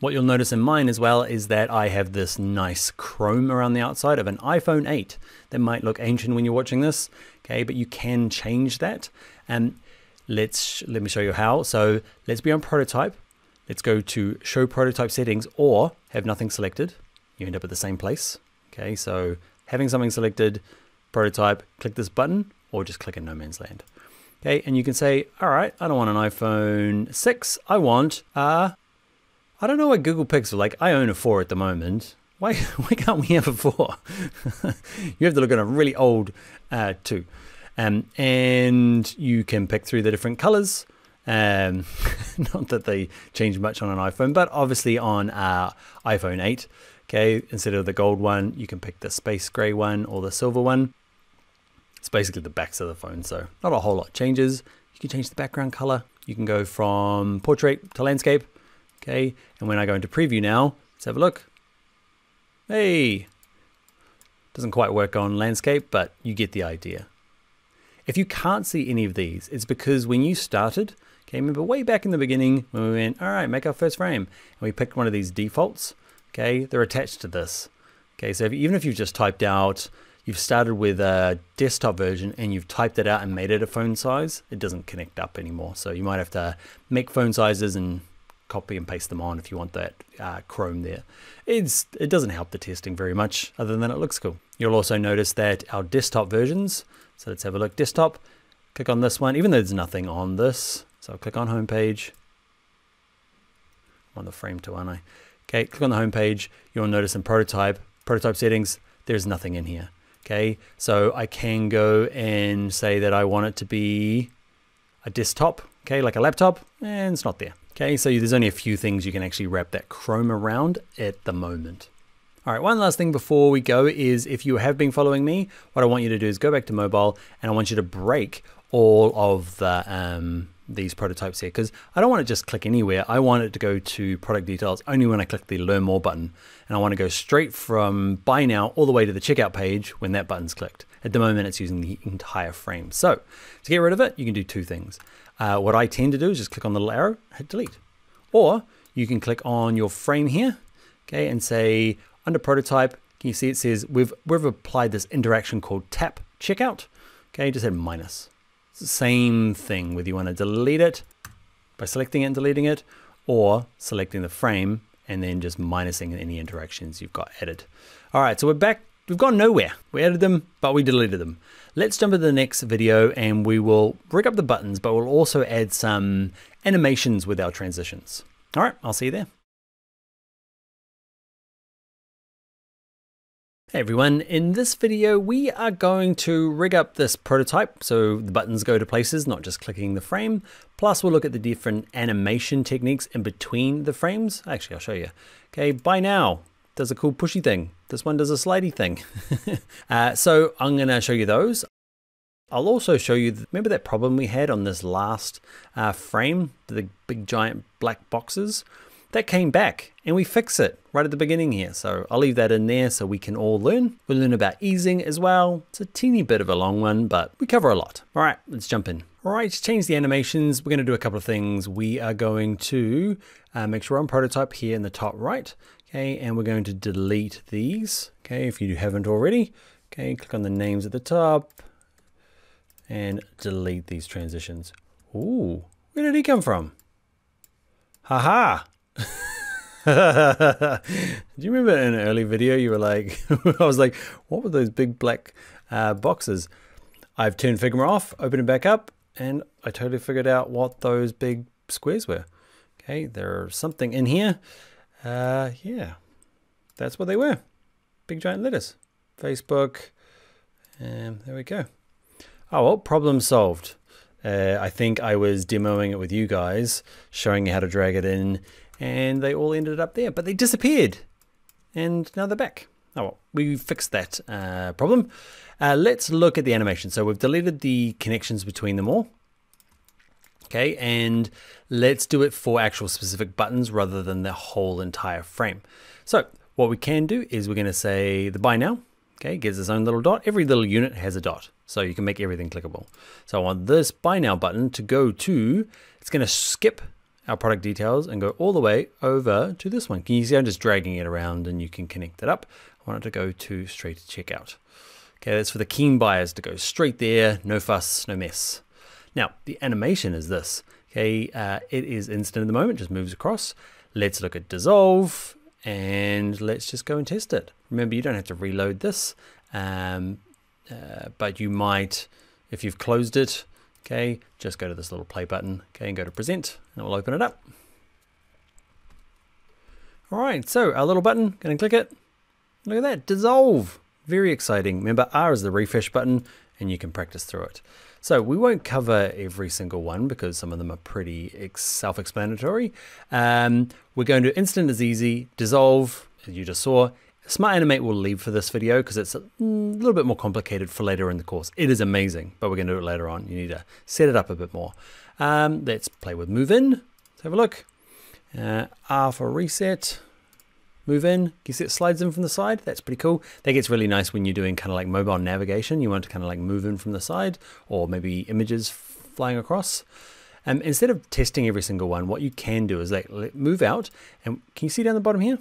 A: What you'll notice in mine as well is that I have this nice chrome around the outside of an iPhone 8. That might look ancient when you're watching this, okay, but you can change that. And let's let me show you how. So let's be on prototype. Let's go to show prototype settings or have nothing selected. You end up at the same place. Okay, so having something selected, prototype, click this button or just click in no man's land. Okay, and you can say, all right, I don't want an iPhone 6. I want, uh, I don't know what Google Pixel, like I own a 4 at the moment. Why, why can't we have a 4? you have to look at a really old uh, 2. Um, and you can pick through the different colors. Um, not that they change much on an iPhone, but obviously on uh, iPhone 8, okay, instead of the gold one, you can pick the space gray one or the silver one. It's basically the backs of the phone, so not a whole lot changes. You can change the background color. You can go from portrait to landscape, okay? And when I go into preview now, let's have a look. Hey, doesn't quite work on landscape, but you get the idea. If you can't see any of these, it's because when you started, okay, remember way back in the beginning when we went, all right, make our first frame, and we picked one of these defaults, okay, they're attached to this. Okay, so if, even if you've just typed out, you've started with a desktop version and you've typed it out and made it a phone size, it doesn't connect up anymore. So you might have to make phone sizes and copy and paste them on if you want that uh, Chrome there. It's, it doesn't help the testing very much other than it looks cool. You'll also notice that our desktop versions, so let's have a look. Desktop, click on this one, even though there's nothing on this. So I'll click on home page. I'm on the frame too, aren't I? Okay, click on the home page. You'll notice in prototype, prototype settings, there's nothing in here. Okay, so I can go and say that I want it to be a desktop, okay, like a laptop, and it's not there. Okay, so there's only a few things you can actually wrap that Chrome around at the moment. All right, one last thing before we go is if you have been following me, what I want you to do is go back to mobile and I want you to break all of the um, these prototypes here because I don't want to just click anywhere. I want it to go to product details only when I click the learn more button. And I want to go straight from buy now all the way to the checkout page when that button's clicked. At the moment, it's using the entire frame. So to get rid of it, you can do two things. Uh, what I tend to do is just click on the little arrow, hit delete. Or you can click on your frame here, okay, and say under prototype, can you see it says we've, we've applied this interaction called tap checkout. Okay, just hit minus. Same thing whether you want to delete it by selecting it and deleting it or selecting the frame and then just minusing any interactions you've got added. All right, so we're back. We've gone nowhere. We added them, but we deleted them. Let's jump into the next video and we will rig up the buttons, but we'll also add some animations with our transitions. All right, I'll see you there. Hey everyone, in this video we are going to rig up this prototype so the buttons go to places, not just clicking the frame. Plus we'll look at the different animation techniques in between the frames. Actually, I'll show you. Okay, buy now does a cool pushy thing. This one does a slidey thing. uh, so I'm gonna show you those. I'll also show you, remember that problem we had on this last uh, frame, the big giant black boxes? That came back and we fix it right at the beginning here. So I'll leave that in there so we can all learn. We'll learn about easing as well. It's a teeny bit of a long one, but we cover a lot. All right, let's jump in. All right, to change the animations, we're gonna do a couple of things. We are going to uh, make sure on prototype here in the top right. Okay, and we're going to delete these. Okay, if you haven't already. Okay, click on the names at the top and delete these transitions. Ooh, where did he come from? Haha, do you remember in an early video you were like, I was like, what were those big black uh, boxes? I've turned Figma off, opened it back up, and I totally figured out what those big squares were. Okay, there's something in here. Uh, yeah, that's what they were. Big giant letters. Facebook, and there we go. Oh, well, problem solved. Uh, I think I was demoing it with you guys, showing you how to drag it in and they all ended up there, but they disappeared and now they're back. Oh, well, we fixed that uh, problem. Uh, let's look at the animation. So we've deleted the connections between them all. Okay, and let's do it for actual specific buttons rather than the whole entire frame. So what we can do is we're going to say the buy now. Okay, gives its own little dot. Every little unit has a dot, so you can make everything clickable. So I want this buy now button to go to, it's going to skip our product details and go all the way over to this one. Can you see I'm just dragging it around and you can connect it up. I want it to go to straight checkout. Okay, that's for the keen buyers to go straight there, no fuss, no mess. Now, the animation is this. Okay, uh, it is instant at the moment, just moves across. Let's look at dissolve and let's just go and test it. Remember, you don't have to reload this, um, uh, but you might, if you've closed it, Okay, just go to this little play button, okay, and go to present, and we'll open it up. All right, so our little button, gonna click it. Look at that, dissolve. Very exciting. Remember, R is the refresh button, and you can practice through it. So we won't cover every single one because some of them are pretty self-explanatory. Um, we're going to instant is easy, dissolve, as you just saw. Smart Animate will leave for this video because it's a mm, little bit more complicated for later in the course. It is amazing, but we're going to do it later on. You need to set it up a bit more. Um, let's play with move in. Let's have a look. Uh, R for reset move in. You see it slides in from the side. That's pretty cool. That gets really nice when you're doing kind of like mobile navigation. You want to kind of like move in from the side or maybe images flying across. Um, instead of testing every single one, what you can do is like move out and can you see down the bottom here?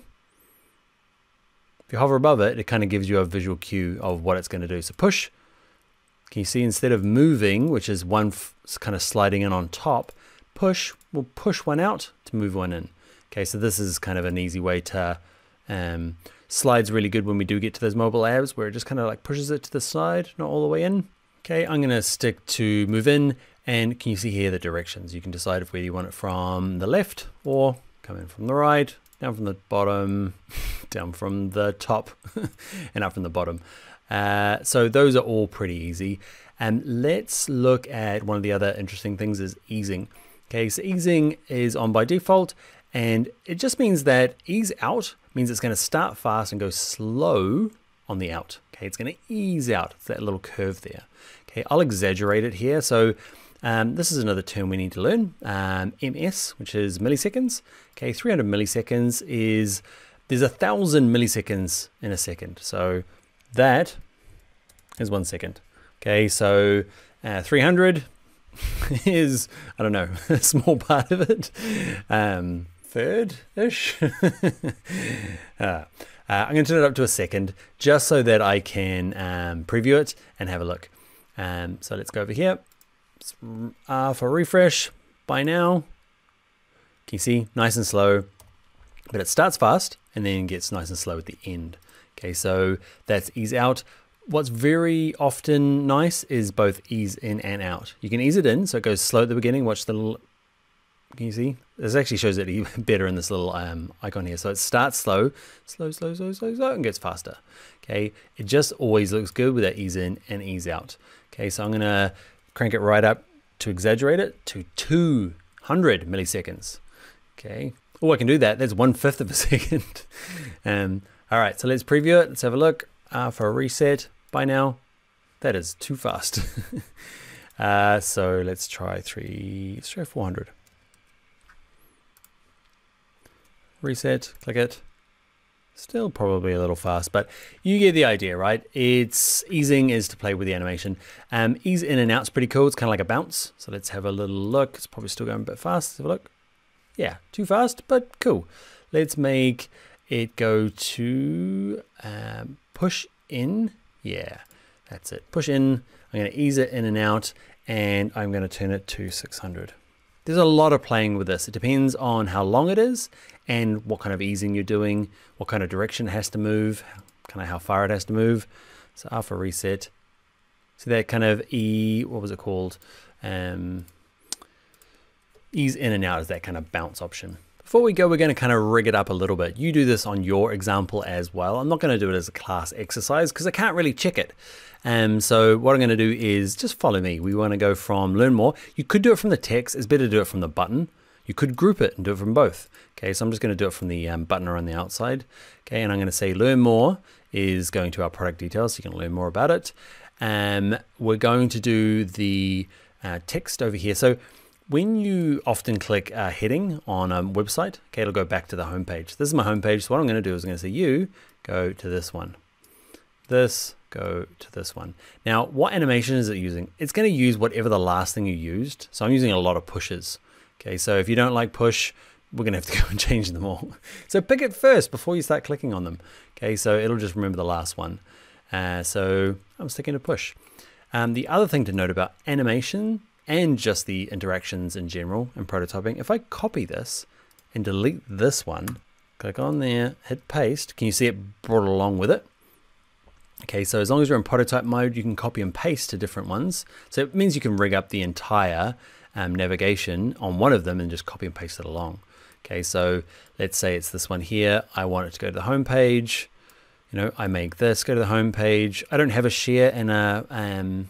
A: If you hover above it, it kind of gives you a visual cue of what it's going to do. So push, can you see instead of moving, which is one kind of sliding in on top, push will push one out to move one in. Okay, so this is kind of an easy way to um, slide's really good when we do get to those mobile apps where it just kind of like pushes it to the side, not all the way in. Okay, I'm gonna stick to move in and can you see here the directions? You can decide if whether you want it from the left or come in from the right, down from the bottom, down from the top and up from the bottom. Uh, so those are all pretty easy. And let's look at one of the other interesting things is easing. Okay, so easing is on by default and it just means that ease out means it's going to start fast and go slow on the out. Okay, it's going to ease out. That little curve there. Okay, I'll exaggerate it here. So um, this is another term we need to learn. Um, MS, which is milliseconds. Okay, 300 milliseconds is, there's a thousand milliseconds in a second. So that is one second. Okay, so uh, 300 is, I don't know, a small part of it. Um, third-ish. uh, uh, I'm going to turn it up to a second just so that I can um, preview it and have a look. Um, so let's go over here. R for refresh. Buy now, can you see? Nice and slow. But it starts fast and then gets nice and slow at the end. Okay, so that's ease out. What's very often nice is both ease in and out. You can ease it in, so it goes slow at the beginning. Watch the little can you see? This actually shows it even better in this little um, icon here. So it starts slow, slow, slow, slow, slow, slow, and gets faster. Okay, it just always looks good with that ease in and ease out. Okay, so I'm gonna crank it right up to exaggerate it to 200 milliseconds. Okay, oh, I can do that. That's one fifth of a second. um, all right, so let's preview it. Let's have a look. Uh, for a reset, buy now, that is too fast. uh, so let's try three, let's try 400. reset, click it. Still probably a little fast, but you get the idea, right? It's easing is to play with the animation. Um, ease in and out is pretty cool. It's kind of like a bounce. So let's have a little look. It's probably still going a bit fast. Let's have a look. Yeah, too fast, but cool. Let's make it go to um, push in. Yeah, that's it. Push in. I'm going to ease it in and out, and I'm going to turn it to 600. There's a lot of playing with this. It depends on how long it is and what kind of easing you're doing, what kind of direction it has to move, kind of how far it has to move. So alpha reset. So that kind of E, what was it called? Um, ease in and out is that kind of bounce option. Before we go, we're going to kind of rig it up a little bit. You do this on your example as well. I'm not going to do it as a class exercise because I can't really check it. Um, so what I'm going to do is just follow me. We want to go from learn more. You could do it from the text. It's better to do it from the button. You could group it and do it from both. Okay, so I'm just going to do it from the um, button around the outside. Okay, and I'm going to say learn more is going to our product details. So you can learn more about it. Um, we're going to do the uh, text over here. So when you often click a heading on a website, okay, it'll go back to the home page. This is my home page. So what I'm going to do is I'm going to say you go to this one. This go to this one. Now, what animation is it using? It's going to use whatever the last thing you used. So I'm using a lot of pushes. Okay, so if you don't like push, we're going to have to go and change them all. So pick it first before you start clicking on them. Okay, so it'll just remember the last one. Uh, so I'm sticking to push. Um, the other thing to note about animation and just the interactions in general and prototyping, if I copy this and delete this one, click on there, hit paste, can you see it brought along with it? Okay, so as long as you're in prototype mode, you can copy and paste to different ones. So it means you can rig up the entire um, navigation on one of them and just copy and paste it along. Okay, so let's say it's this one here. I want it to go to the home page. You know, I make this, go to the home page. I don't have a share and a um,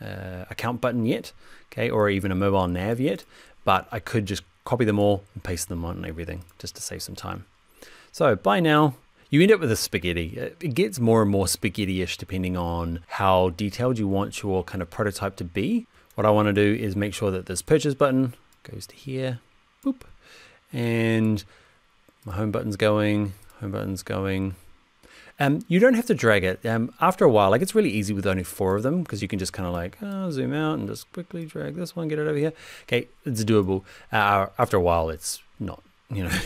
A: uh, account button yet, okay, or even a mobile nav yet, but I could just copy them all and paste them on everything just to save some time. So by now, you end up with a spaghetti. Uh, it gets more and more spaghetti-ish depending on how detailed you want your kind of prototype to be. What I want to do is make sure that this purchase button goes to here, boop, and my home button's going, home button's going. Um, you don't have to drag it. Um, after a while, like it's really easy with only four of them because you can just kind of like oh, zoom out and just quickly drag this one, get it over here. Okay, it's doable. Uh, after a while, it's not. You know,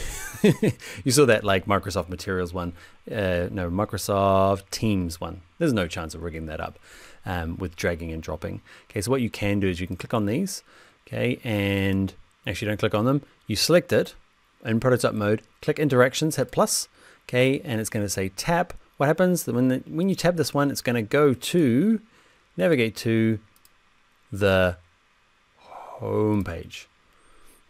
A: you saw that like Microsoft Materials one, uh, no Microsoft Teams one. There's no chance of rigging that up um, with dragging and dropping. Okay, so what you can do is you can click on these. Okay, and actually don't click on them. You select it in prototype mode, click interactions, hit plus, okay, and it's going to say tap. What happens when the, when you tap this one, it's going to go to navigate to the home page.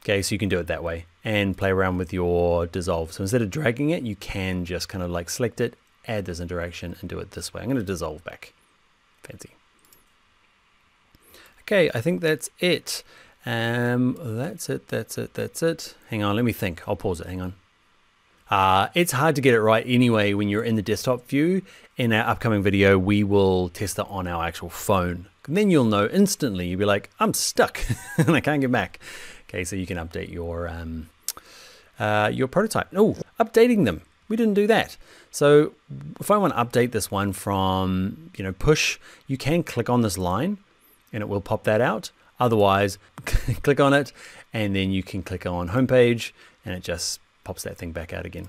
A: Okay, so you can do it that way and play around with your dissolve. So instead of dragging it, you can just kind of like select it, add this interaction and do it this way. I'm going to dissolve back. Fancy. Okay, I think that's it. Um, that's it, that's it, that's it. Hang on, let me think. I'll pause it, hang on. Uh, it's hard to get it right anyway when you're in the desktop view. In our upcoming video, we will test it on our actual phone. And then you'll know instantly. You'll be like, I'm stuck and I can't get back. Okay, so you can update your um, uh, your prototype. Oh, updating them. We didn't do that. So if I want to update this one from, you know, push, you can click on this line and it will pop that out. Otherwise, click on it and then you can click on homepage and it just pops that thing back out again.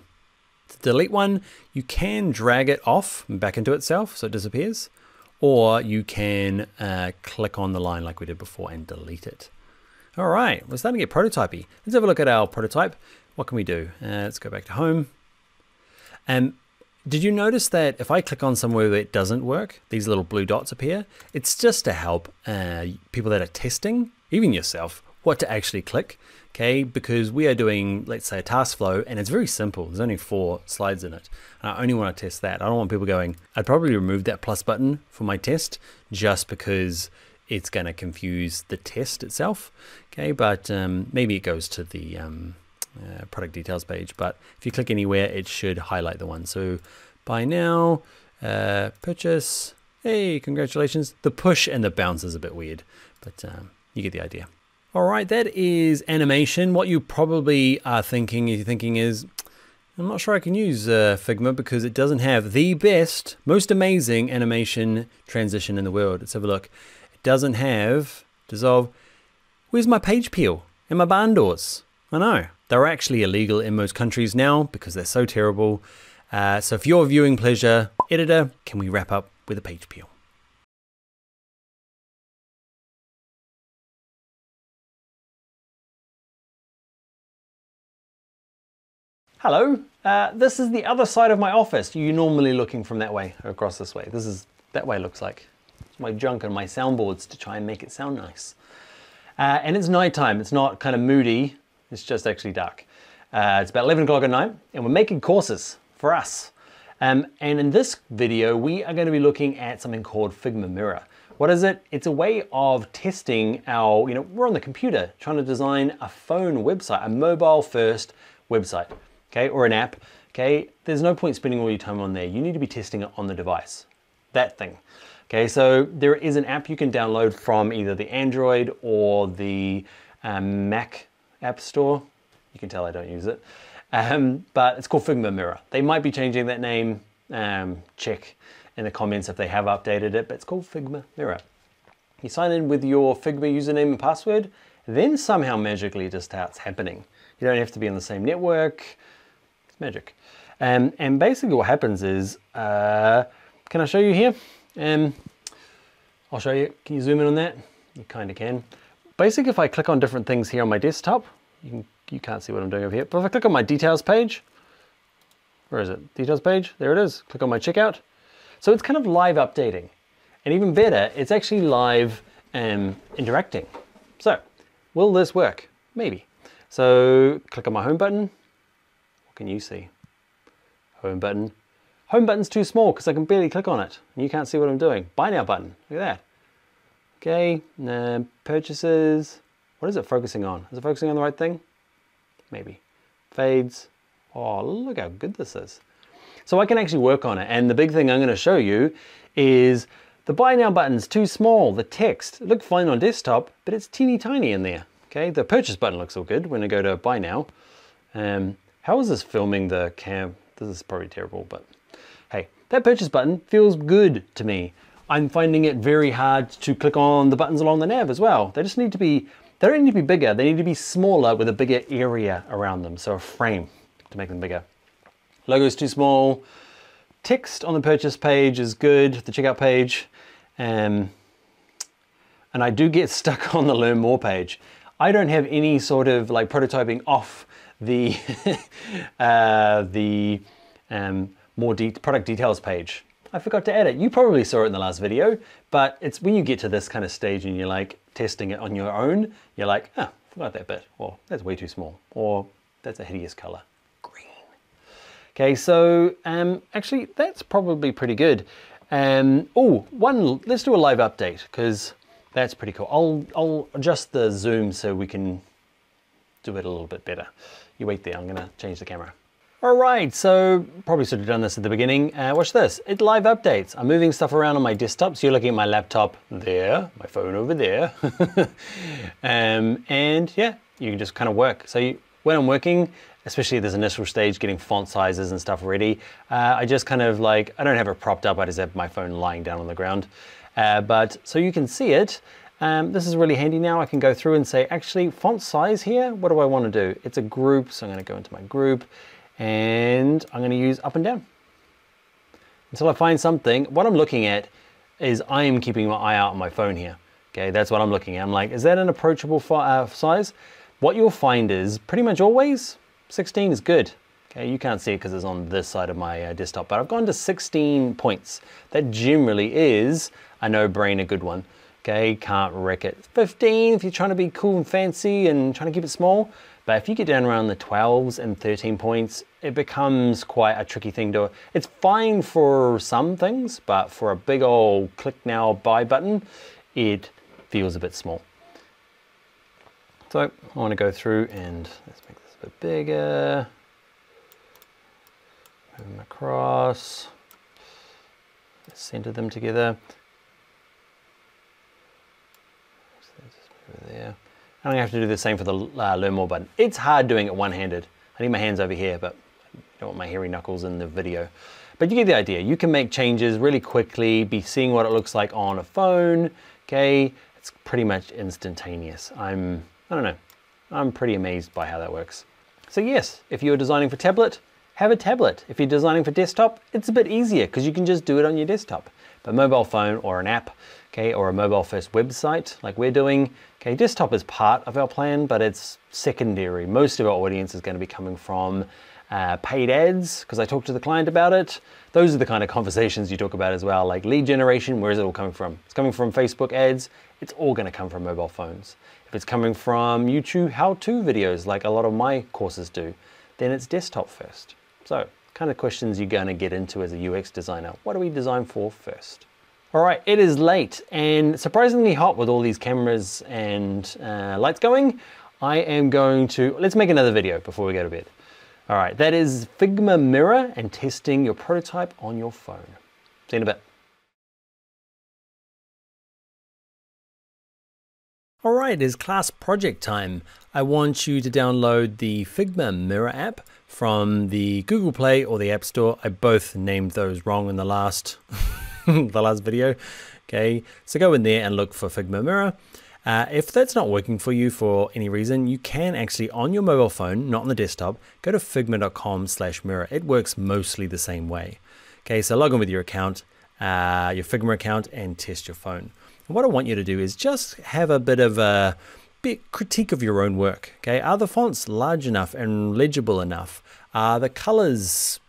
A: To delete one, you can drag it off back into itself so it disappears, or you can uh, click on the line like we did before and delete it. All right, we're starting to get prototypey. Let's have a look at our prototype. What can we do? Uh, let's go back to home. And did you notice that if I click on somewhere where it doesn't work, these little blue dots appear? It's just to help uh, people that are testing, even yourself, what to actually click, okay? Because we are doing, let's say, a task flow, and it's very simple. There's only four slides in it. And I only want to test that. I don't want people going, I'd probably remove that plus button for my test just because it's going to confuse the test itself, okay? But um, maybe it goes to the... Um, uh, product details page. But if you click anywhere, it should highlight the one. So buy now, uh, purchase, hey, congratulations. The push and the bounce is a bit weird, but um, you get the idea. All right, that is animation. What you probably are thinking, you're thinking is, I'm not sure I can use uh, Figma because it doesn't have the best, most amazing animation transition in the world. Let's have a look. It doesn't have dissolve. Where's my page peel and my barn doors? I know. They're actually illegal in most countries now because they're so terrible. Uh, so for your viewing pleasure, editor, can we wrap up with a page peel? Hello, uh, this is the other side of my office. You're normally looking from that way, across this way. This is, that way looks like. It's my junk and my soundboards to try and make it sound nice. Uh, and it's nighttime, it's not kind of moody, it's just actually dark. Uh, it's about 11 o'clock at night and we're making courses for us. Um, and in this video, we are going to be looking at something called Figma Mirror. What is it? It's a way of testing our, you know, we're on the computer trying to design a phone website, a mobile first website, okay, or an app, okay? There's no point spending all your time on there. You need to be testing it on the device, that thing. Okay, so there is an app you can download from either the Android or the um, Mac App Store. You can tell I don't use it. Um, but it's called Figma Mirror. They might be changing that name. Um, check in the comments if they have updated it, but it's called Figma Mirror. You sign in with your Figma username and password, then somehow magically it just starts happening. You don't have to be on the same network. Magic. Um, and basically what happens is, uh, can I show you here? Um, I'll show you. Can you zoom in on that? You kind of can. Basically, if I click on different things here on my desktop, you, can, you can't see what I'm doing over here, but if I click on my details page, where is it? Details page, there it is. Click on my checkout. So it's kind of live updating. And even better, it's actually live um, interacting. So will this work? Maybe. So click on my home button. What can you see? Home button. Home button's too small because I can barely click on it. And you can't see what I'm doing. Buy now button. Look at that. Okay, purchases. What is it focusing on? Is it focusing on the right thing? Maybe. Fades. Oh, look how good this is. So I can actually work on it. And the big thing I'm going to show you is the buy now button's too small. The text look fine on desktop, but it's teeny tiny in there. Okay, the purchase button looks all good when I go to buy now. Um, how is this filming the cam? This is probably terrible, but hey, that purchase button feels good to me. I'm finding it very hard to click on the buttons along the nav as well. They just need to be, they don't need to be bigger, they need to be smaller with a bigger area around them, so a frame to make them bigger. Logo is too small. Text on the purchase page is good, the checkout page. Um, and I do get stuck on the learn more page. I don't have any sort of like prototyping off the, uh, the um, more de product details page. I forgot to edit. You probably saw it in the last video, but it's when you get to this kind of stage and you're like testing it on your own, you're like, ah, oh, forgot that bit, or that's way too small, or that's a hideous color. Green. Okay, so um, actually that's probably pretty good. Um, oh, one, let's do a live update because that's pretty cool. I'll, I'll adjust the zoom so we can do it a little bit better. You wait there, I'm gonna change the camera. All right, so probably should have done this at the beginning. Uh, watch this, it live updates. I'm moving stuff around on my desktop. So you're looking at my laptop there, my phone over there. um, and yeah, you can just kind of work. So you, when I'm working, especially this initial stage, getting font sizes and stuff ready, uh, I just kind of like, I don't have it propped up, I just have my phone lying down on the ground. Uh, but so you can see it, um, this is really handy now. I can go through and say, actually, font size here, what do I want to do? It's a group, so I'm going to go into my group, and I'm going to use up and down. Until I find something, what I'm looking at is I am keeping my eye out on my phone here. Okay, that's what I'm looking at. I'm like, is that an approachable uh, size? What you'll find is pretty much always 16 is good. Okay, you can't see it because it's on this side of my uh, desktop, but I've gone to 16 points. That generally is a no-brainer good one. Okay, can't wreck it. 15 if you're trying to be cool and fancy and trying to keep it small. But if you get down around the 12s and 13 points, it becomes quite a tricky thing to, it's fine for some things, but for a big old click now buy button, it feels a bit small. So I want to go through and let's make this a bit bigger. Move them across. Center them together. There. I'm gonna have to do the same for the uh, learn more button. It's hard doing it one-handed. I need my hands over here, but I don't want my hairy knuckles in the video. But you get the idea. You can make changes really quickly, be seeing what it looks like on a phone, okay? It's pretty much instantaneous. I'm I don't know. I'm pretty amazed by how that works. So yes, if you're designing for tablet, have a tablet. If you're designing for desktop, it's a bit easier because you can just do it on your desktop. But mobile phone or an app, okay, or a mobile first website like we're doing, okay, desktop is part of our plan, but it's secondary. Most of our audience is going to be coming from uh, paid ads because I talked to the client about it. Those are the kind of conversations you talk about as well, like lead generation, where is it all coming from? It's coming from Facebook ads, it's all going to come from mobile phones. If it's coming from YouTube how-to videos, like a lot of my courses do, then it's desktop first. So, kind of questions you're going to get into as a UX designer. What do we design for first? All right, it is late and surprisingly hot with all these cameras and uh, lights going. I am going to, let's make another video before we go to bed. All right, that is Figma Mirror and testing your prototype on your phone. See you in a bit. All right, it's class project time. I want you to download the Figma Mirror app from the Google Play or the App Store. I both named those wrong in the last the last video. Okay, so go in there and look for Figma Mirror. Uh, if that's not working for you for any reason, you can actually on your mobile phone, not on the desktop, go to figma.com slash mirror. It works mostly the same way. Okay, so log in with your account, uh, your Figma account and test your phone. And what I want you to do is just have a bit of a bit critique of your own work. Okay, are the fonts large enough and legible enough? Are the colors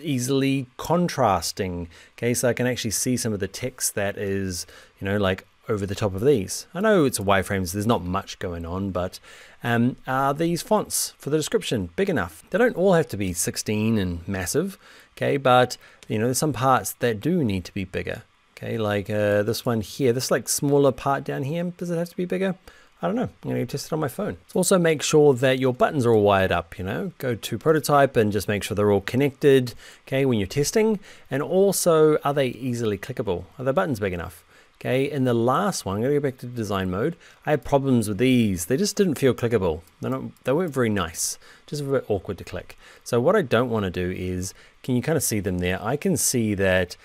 A: easily contrasting. Okay, so I can actually see some of the text that is, you know, like over the top of these. I know it's a wireframe, so there's not much going on, but um, are these fonts for the description big enough? They don't all have to be 16 and massive, okay, but you know, there's some parts that do need to be bigger. Okay, like uh, this one here, this like smaller part down here, does it have to be bigger? I don't know, I'm gonna test it on my phone. Also make sure that your buttons are all wired up, you know, go to prototype and just make sure they're all connected, okay, when you're testing. And also, are they easily clickable? Are the buttons big enough? Okay, in the last one, I'm gonna go back to design mode. I had problems with these. They just didn't feel clickable. They're not, they weren't very nice, just a bit awkward to click. So what I don't wanna do is, can you kind of see them there? I can see that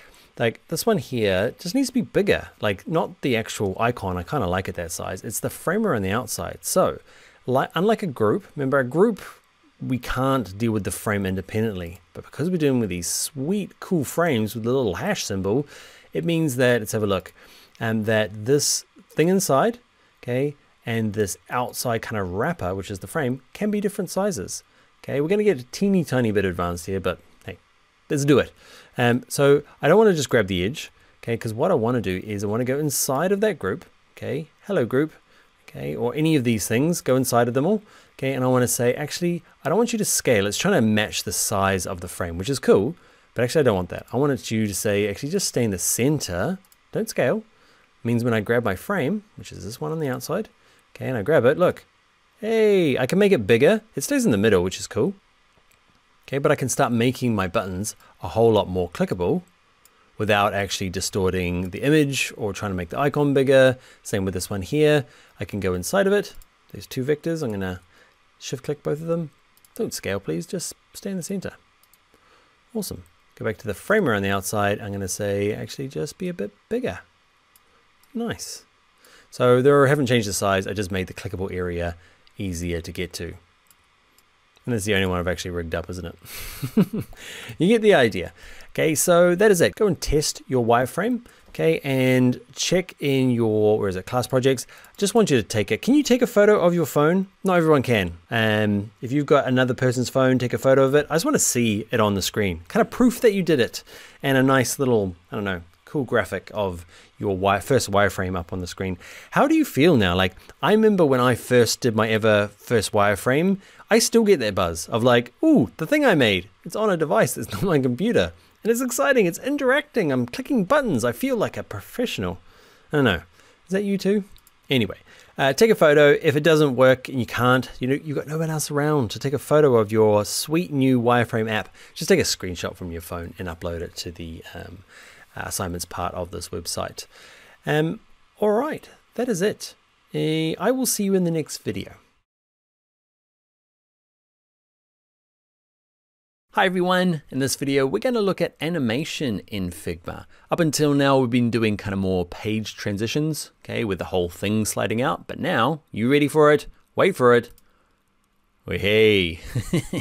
A: like this one here just needs to be bigger, like not the actual icon. I kind of like it that size. It's the framer on the outside. So like, unlike a group, remember a group, we can't deal with the frame independently, but because we're dealing with these sweet, cool frames with the little hash symbol, it means that, let's have a look, and um, that this thing inside, okay, and this outside kind of wrapper, which is the frame, can be different sizes. Okay, we're going to get a teeny tiny bit advanced here, but hey, let's do it. Um, so I don't want to just grab the edge, okay, because what I want to do is I want to go inside of that group, okay, hello group, okay, or any of these things, go inside of them all, okay, and I want to say, actually, I don't want you to scale. It's trying to match the size of the frame, which is cool, but actually I don't want that. I want you to say, actually just stay in the center, don't scale. Means when I grab my frame, which is this one on the outside, okay, and I grab it, look, hey, I can make it bigger. It stays in the middle, which is cool. Okay, but I can start making my buttons a whole lot more clickable without actually distorting the image or trying to make the icon bigger. Same with this one here. I can go inside of it. There's two vectors. I'm gonna shift click both of them. Don't scale, please, just stay in the center. Awesome. Go back to the framer on the outside. I'm gonna say, actually just be a bit bigger. Nice. So there, I haven't changed the size. I just made the clickable area easier to get to. And it's the only one I've actually rigged up, isn't it? you get the idea. Okay, so that is it. Go and test your wireframe. Okay, and check in your, where is it, class projects. Just want you to take it. Can you take a photo of your phone? Not everyone can. Um, if you've got another person's phone, take a photo of it. I just want to see it on the screen. Kind of proof that you did it. And a nice little, I don't know, cool graphic of your wire, first wireframe up on the screen. How do you feel now? Like, I remember when I first did my ever first wireframe, I still get that buzz of like, ooh, the thing I made, it's on a device, it's not my computer. And it's exciting, it's interacting, I'm clicking buttons, I feel like a professional. I don't know, is that you too? Anyway, uh, take a photo. If it doesn't work and you can't, you know, you've got no one else around to take a photo of your sweet new wireframe app. Just take a screenshot from your phone and upload it to the um, uh, assignments part of this website. Um, all right, that is it. Uh, I will see you in the next video. Hi everyone, in this video we're going to look at animation in Figma. Up until now we've been doing kind of more page transitions, okay, with the whole thing sliding out, but now, you ready for it? Wait for it. Hey,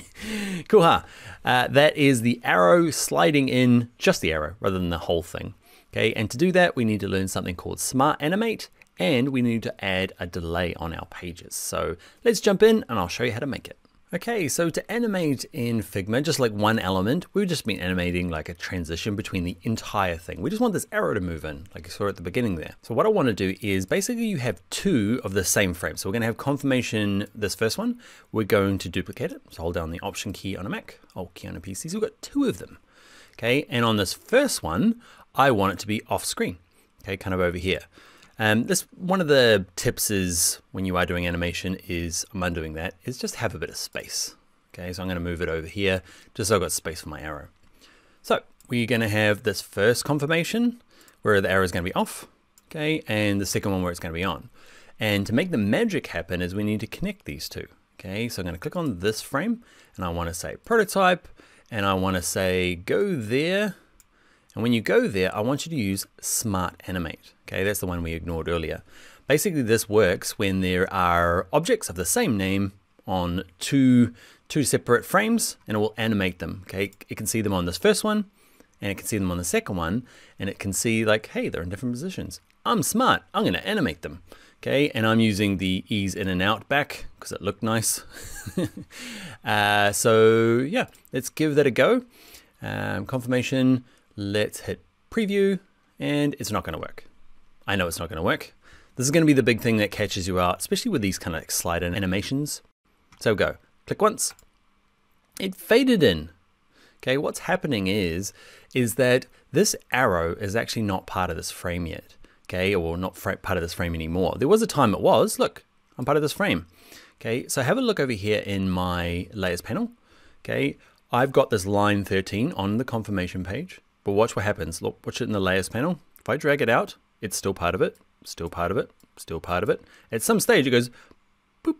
A: cool, huh? Uh, that is the arrow sliding in, just the arrow, rather than the whole thing. Okay, and to do that we need to learn something called Smart Animate, and we need to add a delay on our pages. So let's jump in and I'll show you how to make it. Okay, so to animate in Figma, just like one element, we've just been animating like a transition between the entire thing. We just want this arrow to move in, like you saw at the beginning there. So what I want to do is basically you have two of the same frame. So we're going to have confirmation, this first one, we're going to duplicate it. So hold down the Option key on a Mac, Alt key on a PC. So we've got two of them. Okay, and on this first one, I want it to be off screen. Okay, kind of over here. Um, this one of the tips is when you are doing animation is I'm undoing that is just have a bit of space. Okay, so I'm going to move it over here just so I've got space for my arrow. So we're going to have this first confirmation where the arrow is going to be off. Okay, and the second one where it's going to be on. And to make the magic happen is we need to connect these two. Okay, so I'm going to click on this frame and I want to say prototype and I want to say go there and when you go there, I want you to use Smart Animate. Okay, that's the one we ignored earlier. Basically, this works when there are objects of the same name on two, two separate frames, and it will animate them. Okay, it can see them on this first one, and it can see them on the second one, and it can see like, hey, they're in different positions. I'm smart, I'm gonna animate them. Okay, and I'm using the ease in and out back because it looked nice. uh, so yeah, let's give that a go. Um, confirmation, let's hit preview and it's not gonna work. I know it's not gonna work. This is gonna be the big thing that catches you out, especially with these kind of slide in animations. So go, click once, it faded in. Okay, what's happening is, is that this arrow is actually not part of this frame yet. Okay, or not part of this frame anymore. There was a time it was, look, I'm part of this frame. Okay, so have a look over here in my layers panel. Okay, I've got this line 13 on the confirmation page, but watch what happens. Look, watch it in the layers panel. If I drag it out, it's still part of it, still part of it, still part of it. At some stage it goes boop.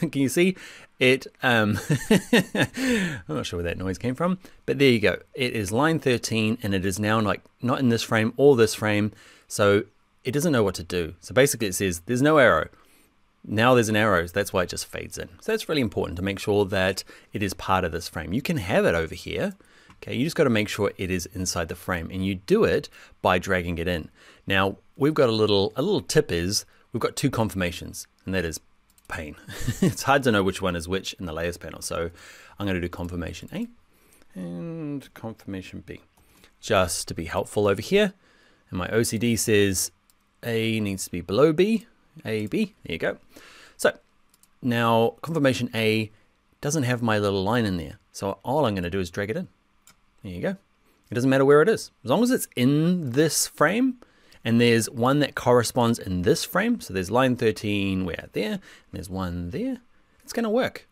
A: Can you see? It, um, I'm not sure where that noise came from, but there you go. It is line 13 and it is now like not in this frame or this frame. So it doesn't know what to do. So basically it says there's no arrow. Now there's an arrow, so that's why it just fades in. So that's really important to make sure that it is part of this frame. You can have it over here, okay? You just gotta make sure it is inside the frame and you do it by dragging it in. Now, we've got a little, a little tip is, we've got two confirmations, and that is pain. it's hard to know which one is which in the layers panel. So I'm gonna do confirmation A and confirmation B, just to be helpful over here. And my OCD says A needs to be below B, a, B, there you go. So now confirmation A doesn't have my little line in there. So all I'm gonna do is drag it in. There you go. It doesn't matter where it is. As long as it's in this frame, and there's one that corresponds in this frame. So there's line 13 where there, and there's one there. It's gonna work.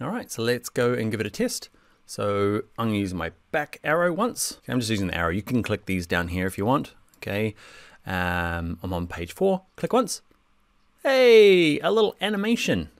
A: All right, so let's go and give it a test. So I'm gonna use my back arrow once. Okay, I'm just using the arrow. You can click these down here if you want. Okay, um, I'm on page four. Click once. Hey, a little animation.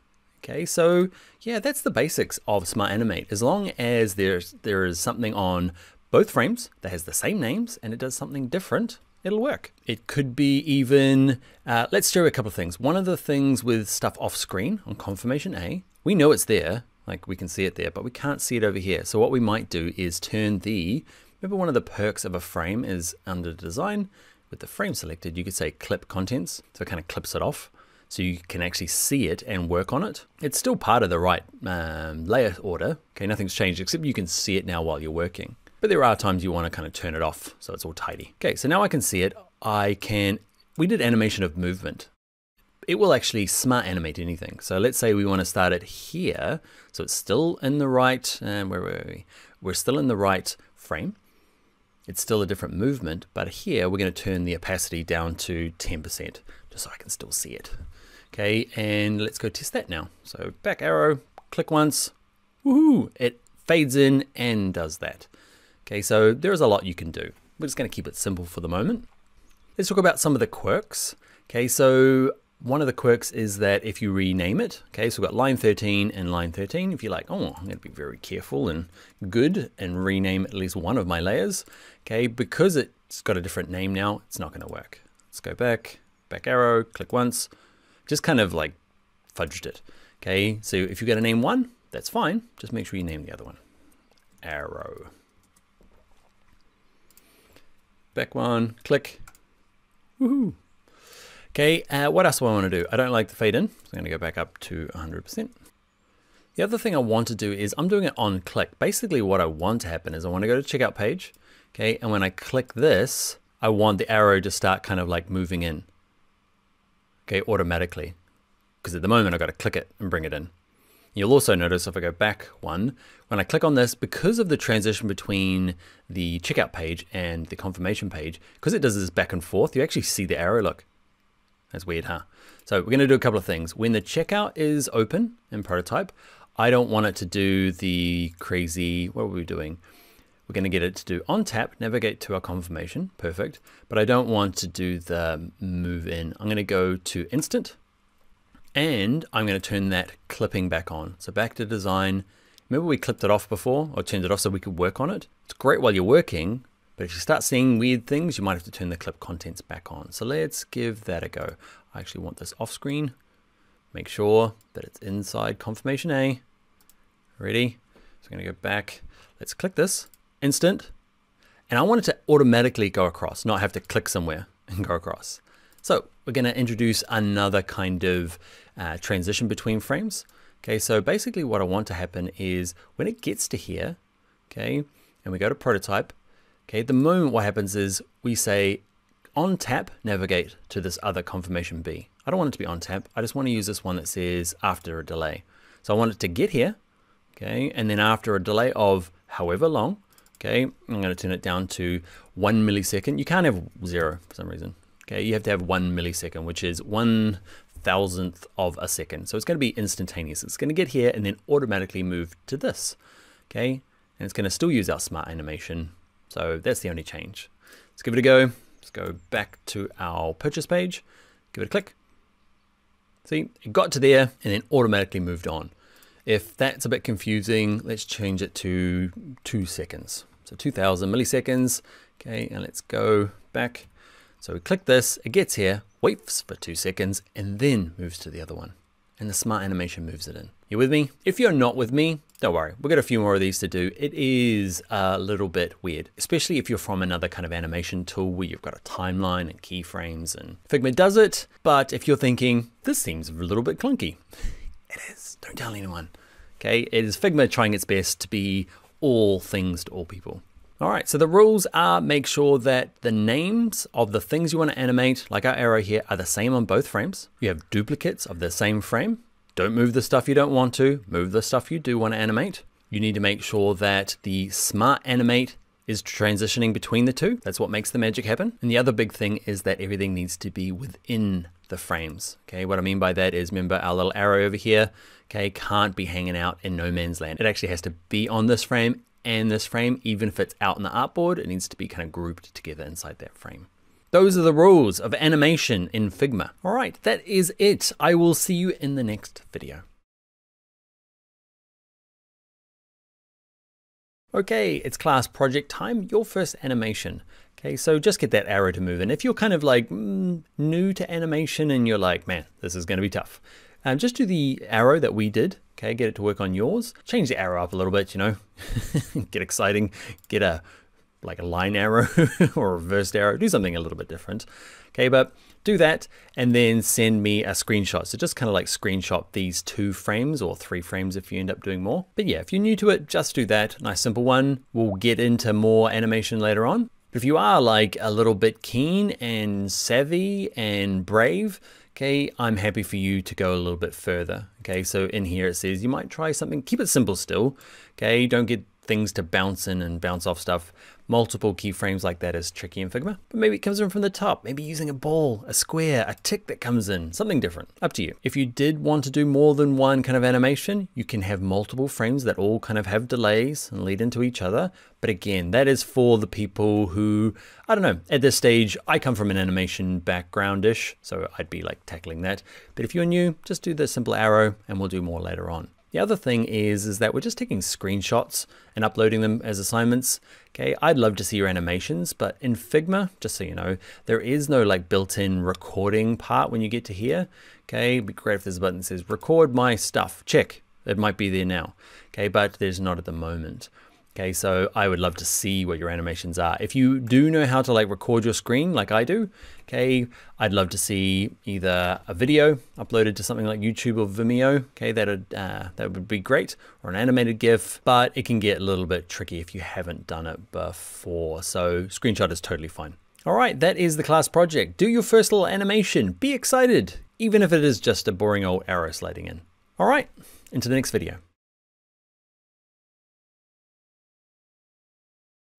A: Okay, so yeah, that's the basics of Smart Animate. As long as there's there is something on both frames that has the same names and it does something different, it'll work. It could be even, uh, let's do a couple of things. One of the things with stuff off screen on confirmation A, we know it's there, like we can see it there, but we can't see it over here. So what we might do is turn the, remember one of the perks of a frame is under design, with the frame selected, you could say clip contents. So it kind of clips it off so you can actually see it and work on it. It's still part of the right um, layer order. Okay, nothing's changed except you can see it now while you're working. But there are times you want to kind of turn it off so it's all tidy. Okay, so now I can see it. I can, we did animation of movement. It will actually smart animate anything. So let's say we want to start it here. So it's still in the right, um, where were we? We're still in the right frame. It's still a different movement, but here we're going to turn the opacity down to 10%, just so I can still see it. Okay, and let's go test that now. So back arrow, click once, woohoo, it fades in and does that. Okay, so there is a lot you can do. We're just gonna keep it simple for the moment. Let's talk about some of the quirks. Okay, so one of the quirks is that if you rename it, okay, so we've got line 13 and line 13. If you're like, oh, I'm gonna be very careful and good and rename at least one of my layers, okay, because it's got a different name now, it's not gonna work. Let's go back, back arrow, click once, just kind of like fudged it. Okay, so if you're gonna name one, that's fine. Just make sure you name the other one. Arrow. Back one, click. Woohoo. Okay, uh, what else do I want to do? I don't like the fade in, so I'm gonna go back up to 100%. The other thing I want to do is I'm doing it on click. Basically what I want to happen is I want to go to checkout page, okay, and when I click this, I want the arrow to start kind of like moving in okay, automatically. Because at the moment I've got to click it and bring it in. You'll also notice if I go back one, when I click on this, because of the transition between the checkout page and the confirmation page, because it does this back and forth, you actually see the arrow, look. That's weird, huh? So we're gonna do a couple of things. When the checkout is open in prototype, I don't want it to do the crazy, what are we doing? We're going to get it to do on tap, navigate to our confirmation, perfect. But I don't want to do the move in. I'm going to go to instant and I'm going to turn that clipping back on. So back to design. Remember we clipped it off before or turned it off so we could work on it? It's great while you're working, but if you start seeing weird things, you might have to turn the clip contents back on. So let's give that a go. I actually want this off screen. Make sure that it's inside confirmation A. Ready? So I'm going to go back. Let's click this instant, and I want it to automatically go across, not have to click somewhere and go across. So we're going to introduce another kind of uh, transition between frames. Okay, so basically what I want to happen is when it gets to here, okay, and we go to prototype, okay, the moment what happens is we say on tap, navigate to this other confirmation B. I don't want it to be on tap. I just want to use this one that says after a delay. So I want it to get here, okay, and then after a delay of however long, okay, I'm going to turn it down to one millisecond. You can't have zero for some reason. Okay, you have to have one millisecond, which is one thousandth of a second. So it's going to be instantaneous. It's going to get here and then automatically move to this. Okay, and it's going to still use our smart animation. So that's the only change. Let's give it a go. Let's go back to our purchase page, give it a click. See, it got to there and then automatically moved on. If that's a bit confusing, let's change it to two seconds. So 2000 milliseconds. Okay, and let's go back. So we click this, it gets here, waits for two seconds, and then moves to the other one. And the smart animation moves it in. You with me? If you're not with me, don't worry, we've got a few more of these to do. It is a little bit weird, especially if you're from another kind of animation tool where you've got a timeline and keyframes and Figma does it. But if you're thinking, this seems a little bit clunky, it is, don't tell anyone. Okay, it is Figma trying its best to be all things to all people. All right, so the rules are make sure that the names of the things you want to animate, like our arrow here, are the same on both frames. You have duplicates of the same frame. Don't move the stuff you don't want to, move the stuff you do want to animate. You need to make sure that the smart animate is transitioning between the two. That's what makes the magic happen. And the other big thing is that everything needs to be within the frames. Okay, what I mean by that is remember our little arrow over here, okay, can't be hanging out in no man's land. It actually has to be on this frame and this frame, even if it's out in the artboard, it needs to be kind of grouped together inside that frame. Those are the rules of animation in Figma. All right, that is it. I will see you in the next video. Okay, it's class project time, your first animation. Okay, so just get that arrow to move in. If you're kind of like mm, new to animation and you're like, man, this is gonna be tough, um, just do the arrow that we did, okay, get it to work on yours. Change the arrow up a little bit, you know, get exciting, get a like a line arrow or a reversed arrow, do something a little bit different. Okay, but do that and then send me a screenshot. So just kind of like screenshot these two frames or three frames if you end up doing more. But yeah, if you're new to it, just do that. Nice simple one. We'll get into more animation later on. But if you are like a little bit keen and savvy and brave, okay, I'm happy for you to go a little bit further. Okay, so in here it says you might try something, keep it simple still. Okay, don't get things to bounce in and bounce off stuff. Multiple keyframes like that is tricky in Figma, but maybe it comes in from the top, maybe using a ball, a square, a tick that comes in, something different, up to you. If you did want to do more than one kind of animation, you can have multiple frames that all kind of have delays and lead into each other. But again, that is for the people who, I don't know, at this stage, I come from an animation background-ish, so I'd be like tackling that. But if you're new, just do the simple arrow and we'll do more later on. The other thing is, is that we're just taking screenshots and uploading them as assignments. Okay, I'd love to see your animations, but in Figma, just so you know, there is no like built-in recording part when you get to here. Okay, it'd be great if there's a button that says record my stuff, check. It might be there now. Okay, but there's not at the moment. Okay, so I would love to see what your animations are. If you do know how to like record your screen like I do, okay, I'd love to see either a video uploaded to something like YouTube or Vimeo, okay, that would, uh, that would be great, or an animated GIF, but it can get a little bit tricky if you haven't done it before, so screenshot is totally fine. All right, that is the class project. Do your first little animation, be excited, even if it is just a boring old arrow sliding in. All right, into the next video.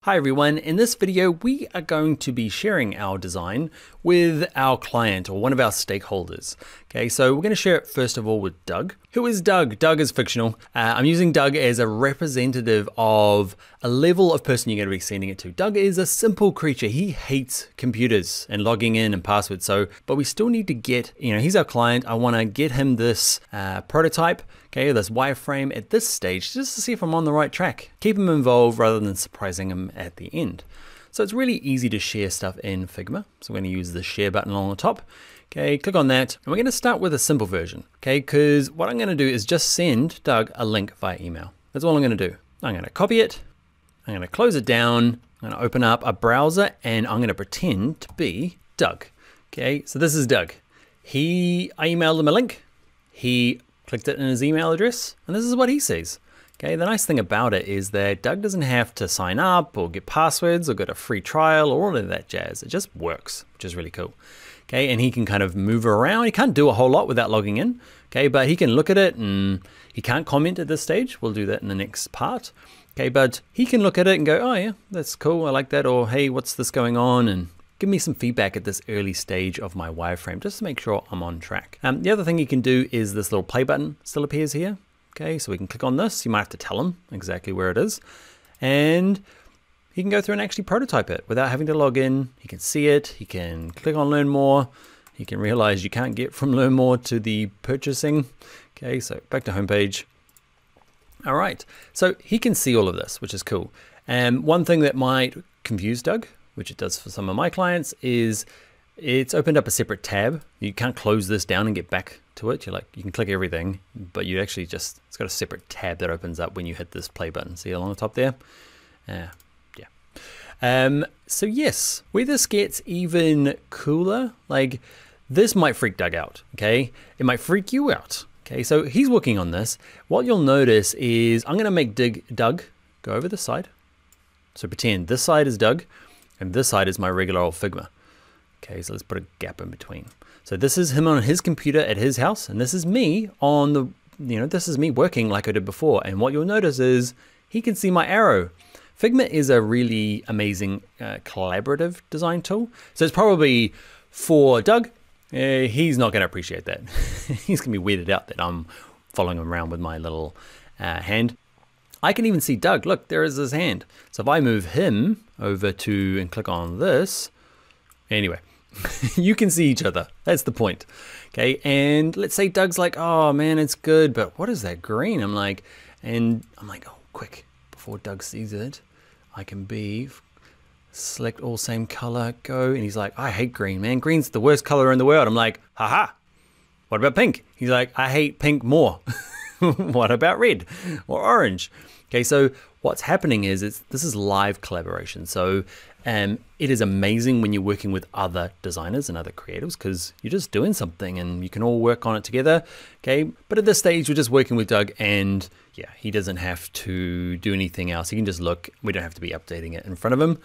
A: Hi everyone, in this video we are going to be sharing our design with our client or one of our stakeholders. Okay, so we're going to share it first of all with Doug. Who is Doug? Doug is fictional. Uh, I'm using Doug as a representative of a level of person you're going to be sending it to. Doug is a simple creature. He hates computers and logging in and passwords. So, but we still need to get, you know, he's our client. I want to get him this uh, prototype okay, this wireframe at this stage just to see if I'm on the right track. Keep them involved rather than surprising them at the end. So it's really easy to share stuff in Figma. So we're going to use the share button on the top. Okay, click on that. And we're going to start with a simple version. Okay, because what I'm going to do is just send Doug a link via email. That's all I'm going to do. I'm going to copy it. I'm going to close it down. I'm going to open up a browser and I'm going to pretend to be Doug. Okay, so this is Doug. He, I emailed him a link. He clicked it in his email address, and this is what he sees. Okay, the nice thing about it is that Doug doesn't have to sign up or get passwords or get a free trial or all of that jazz. It just works, which is really cool. Okay, and he can kind of move around. He can't do a whole lot without logging in. Okay, but he can look at it and he can't comment at this stage. We'll do that in the next part. Okay, but he can look at it and go, oh yeah, that's cool, I like that. Or hey, what's this going on? And give me some feedback at this early stage of my wireframe just to make sure I'm on track. Um, the other thing you can do is this little play button still appears here. Okay, so we can click on this. You might have to tell him exactly where it is. And he can go through and actually prototype it without having to log in. He can see it. He can click on learn more. He can realize you can't get from learn more to the purchasing. Okay, so back to homepage. All right, so he can see all of this, which is cool. And one thing that might confuse Doug, which it does for some of my clients, is it's opened up a separate tab. You can't close this down and get back to it. You're like, you can click everything, but you actually just, it's got a separate tab that opens up when you hit this play button. See along the top there? Uh, yeah. Um, so yes, where this gets even cooler, like this might freak Doug out, okay? It might freak you out. Okay, so he's working on this. What you'll notice is I'm gonna make Dig, Doug go over the side. So pretend this side is Doug and this side is my regular old Figma. Okay, so let's put a gap in between. So this is him on his computer at his house, and this is me on the, you know, this is me working like I did before. And what you'll notice is he can see my arrow. Figma is a really amazing uh, collaborative design tool. So it's probably for Doug, uh, he's not going to appreciate that. he's going to be weirded out that I'm following him around with my little uh, hand. I can even see Doug. Look, there is his hand. So if I move him over to and click on this, anyway, you can see each other. That's the point. Okay, and let's say Doug's like, oh man, it's good, but what is that green? I'm like, and I'm like, oh, quick, before Doug sees it, I can be, select all same color, go, and he's like, I hate green, man. Green's the worst color in the world. I'm like, haha, what about pink? He's like, I hate pink more. what about red or orange? Okay, so what's happening is it's this is live collaboration. So um, it is amazing when you're working with other designers and other creatives because you're just doing something and you can all work on it together. Okay, but at this stage we're just working with Doug and yeah, he doesn't have to do anything else. He can just look. We don't have to be updating it in front of him,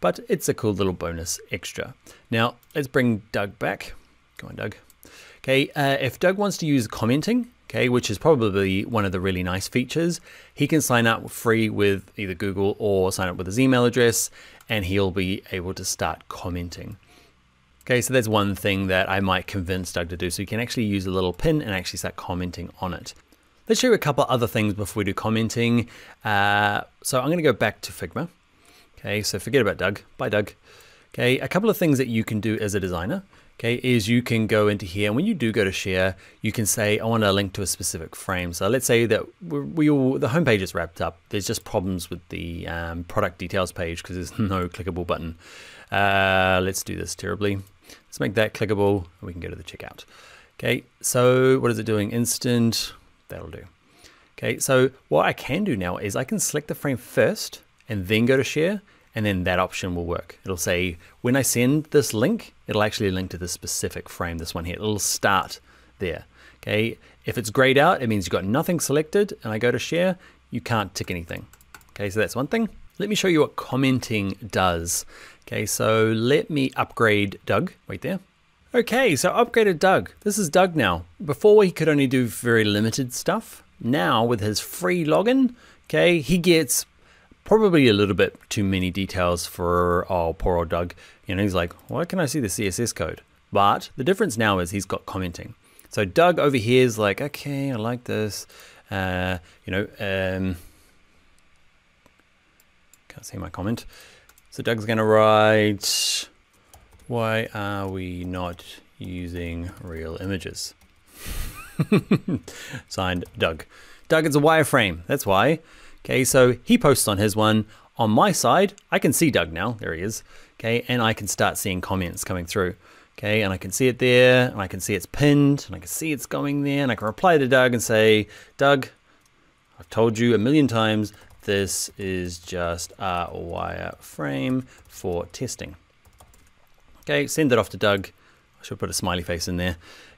A: but it's a cool little bonus extra. Now let's bring Doug back. Go on, Doug. Okay, uh, if Doug wants to use commenting, okay, which is probably one of the really nice features. He can sign up free with either Google or sign up with his email address, and he'll be able to start commenting. Okay, so that's one thing that I might convince Doug to do. So you can actually use a little pin and actually start commenting on it. Let's show you a couple other things before we do commenting. Uh, so I'm going to go back to Figma. Okay, so forget about Doug. Bye, Doug. Okay, a couple of things that you can do as a designer okay, is you can go into here and when you do go to share, you can say, I want to link to a specific frame. So let's say that we all, the homepage is wrapped up. There's just problems with the um, product details page because there's no clickable button. Uh, let's do this terribly. Let's make that clickable and we can go to the checkout. Okay, so what is it doing? Instant, that'll do. Okay, so what I can do now is I can select the frame first and then go to share and then that option will work. It'll say, when I send this link, it'll actually link to the specific frame, this one here. It'll start there, okay? If it's grayed out, it means you've got nothing selected, and I go to share, you can't tick anything. Okay, so that's one thing. Let me show you what commenting does. Okay, so let me upgrade Doug, wait there. Okay, so upgraded Doug. This is Doug now. Before he could only do very limited stuff. Now with his free login, okay, he gets probably a little bit too many details for oh poor old Doug. You know, he's like, why can I see the CSS code? But the difference now is he's got commenting. So Doug over here is like, okay, I like this. Uh, you know, um, can't see my comment. So Doug's gonna write, why are we not using real images? Signed, Doug. Doug, it's a wireframe. That's why. Okay, so he posts on his one. On my side, I can see Doug now. There he is. Okay, and I can start seeing comments coming through. Okay, and I can see it there, and I can see it's pinned, and I can see it's going there, and I can reply to Doug and say, Doug, I've told you a million times, this is just a wireframe for testing. Okay, send it off to Doug. I should put a smiley face in there.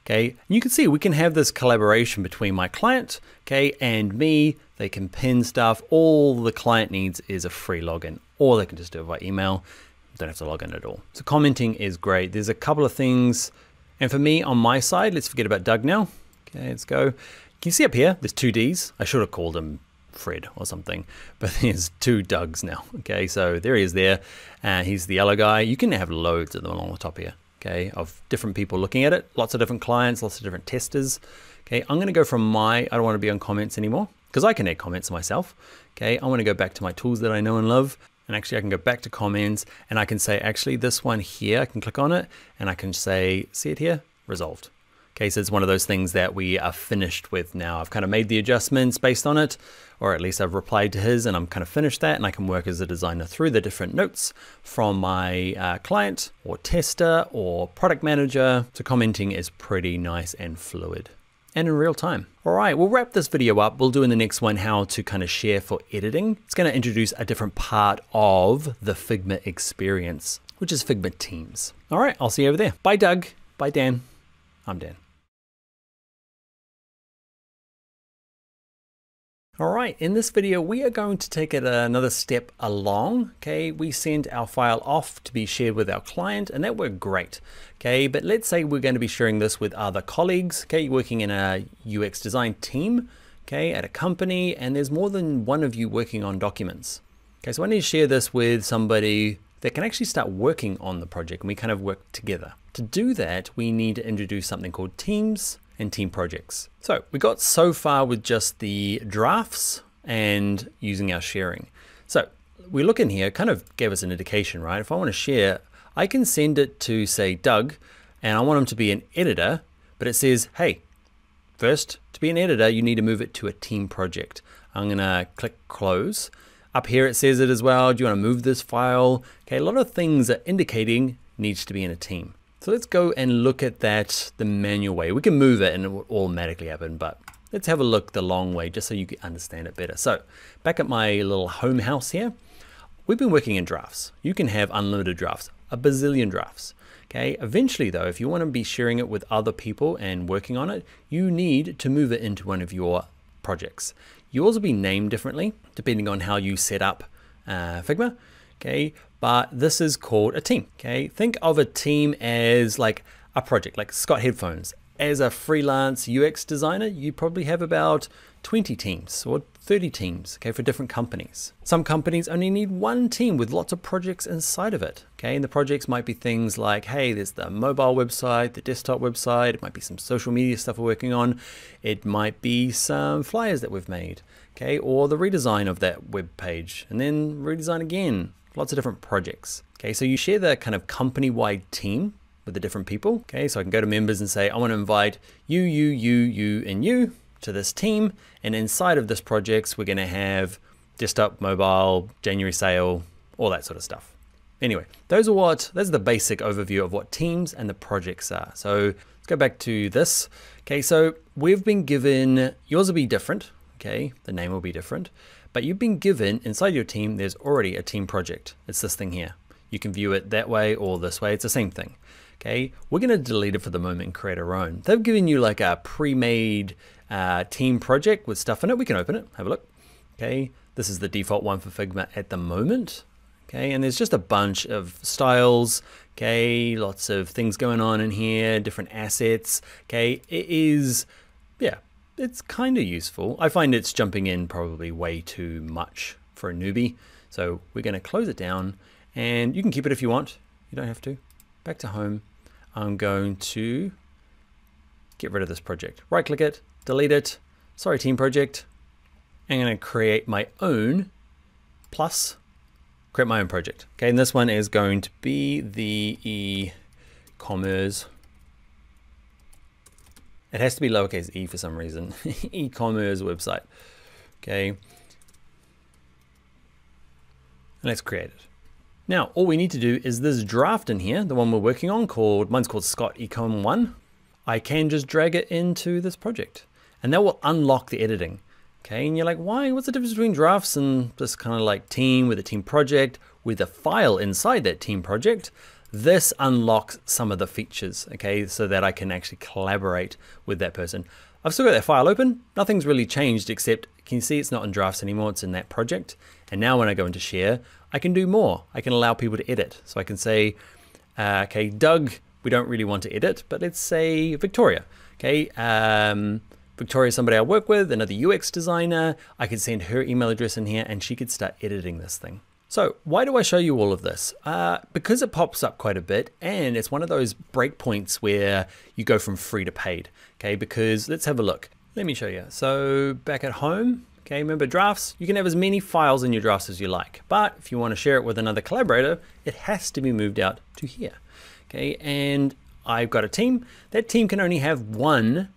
A: Okay, and you can see we can have this collaboration between my client, okay, and me. They can pin stuff. All the client needs is a free login, or they can just do it by email. Don't have to log in at all. So commenting is great. There's a couple of things, and for me on my side, let's forget about Doug now. Okay, let's go. Can you see up here? There's two D's. I should have called him Fred or something, but there's two Dougs now. Okay, so there he is there. Uh, he's the yellow guy. You can have loads of them along the top here. Okay, of different people looking at it, lots of different clients, lots of different testers. Okay, I'm going to go from my, I don't want to be on comments anymore because I can add comments myself. Okay, I want to go back to my tools that I know and love. And actually I can go back to comments and I can say, actually this one here, I can click on it and I can say, see it here, resolved. So it's one of those things that we are finished with now. I've kind of made the adjustments based on it, or at least I've replied to his and I'm kind of finished that and I can work as a designer through the different notes from my uh, client or tester or product manager. So commenting is pretty nice and fluid and in real time. All right, we'll wrap this video up. We'll do in the next one how to kind of share for editing. It's gonna introduce a different part of the Figma experience, which is Figma Teams. All right, I'll see you over there. Bye, Doug. Bye, Dan. I'm Dan. All right, in this video, we are going to take it another step along. Okay, we send our file off to be shared with our client and that worked great. Okay, but let's say we're going to be sharing this with other colleagues. Okay, working in a UX design team, okay, at a company, and there's more than one of you working on documents. Okay, so I need to share this with somebody that can actually start working on the project and we kind of work together. To do that, we need to introduce something called Teams and team projects. So we got so far with just the drafts and using our sharing. So we look in here, kind of gave us an indication, right? If I want to share, I can send it to say Doug and I want him to be an editor, but it says, hey, first to be an editor, you need to move it to a team project. I'm gonna click close. Up here it says it as well. Do you want to move this file? Okay, a lot of things are indicating needs to be in a team. So let's go and look at that the manual way. We can move it and it will automatically happen, but let's have a look the long way just so you can understand it better. So back at my little home house here, we've been working in drafts. You can have unlimited drafts, a bazillion drafts. Okay, eventually though, if you want to be sharing it with other people and working on it, you need to move it into one of your projects. Yours will be named differently depending on how you set up uh, Figma okay? But this is called a team, okay? Think of a team as like a project, like Scott Headphones. As a freelance UX designer, you probably have about 20 teams or 30 teams, okay, for different companies. Some companies only need one team with lots of projects inside of it, okay? And the projects might be things like, hey, there's the mobile website, the desktop website, it might be some social media stuff we're working on, it might be some flyers that we've made, okay, or the redesign of that web page, and then redesign again, lots of different projects. Okay, so you share the kind of company-wide team with the different people. Okay, so I can go to members and say, I want to invite you, you, you, you, and you to this team. And inside of this projects, we're going to have desktop, mobile, January sale, all that sort of stuff. Anyway, those are what, those are the basic overview of what teams and the projects are. So let's go back to this. Okay, so we've been given, yours will be different. Okay, the name will be different. But you've been given, inside your team, there's already a team project. It's this thing here. You can view it that way or this way. It's the same thing. Okay, we're going to delete it for the moment and create our own. They've given you like a pre-made uh, team project with stuff in it. We can open it, have a look. Okay, this is the default one for Figma at the moment. Okay, and there's just a bunch of styles. Okay, lots of things going on in here, different assets. Okay, it is, yeah, it's kind of useful. I find it's jumping in probably way too much for a newbie. So we're going to close it down and you can keep it if you want. You don't have to. Back to home. I'm going to get rid of this project. Right click it, delete it. Sorry, team project. I'm going to create my own plus create my own project. Okay, and this one is going to be the e-commerce it has to be lowercase e for some reason. E-commerce website. Okay. Let's create it. Now, all we need to do is this draft in here, the one we're working on called, mine's called Scott Ecom 1. I can just drag it into this project and that will unlock the editing. Okay, and you're like, why? What's the difference between drafts and this kind of like team with a team project with a file inside that team project? This unlocks some of the features, okay, so that I can actually collaborate with that person. I've still got that file open. Nothing's really changed except, can you see it's not in drafts anymore, it's in that project. And now when I go into share, I can do more. I can allow people to edit. So I can say, uh, okay, Doug, we don't really want to edit, but let's say Victoria. Okay, um, Victoria is somebody I work with, another UX designer. I could send her email address in here and she could start editing this thing. So why do I show you all of this? Uh, because it pops up quite a bit and it's one of those breakpoints where you go from free to paid. Okay, because let's have a look. Let me show you. So back at home, okay, remember drafts? You can have as many files in your drafts as you like, but if you want to share it with another collaborator, it has to be moved out to here. Okay, and I've got a team. That team can only have one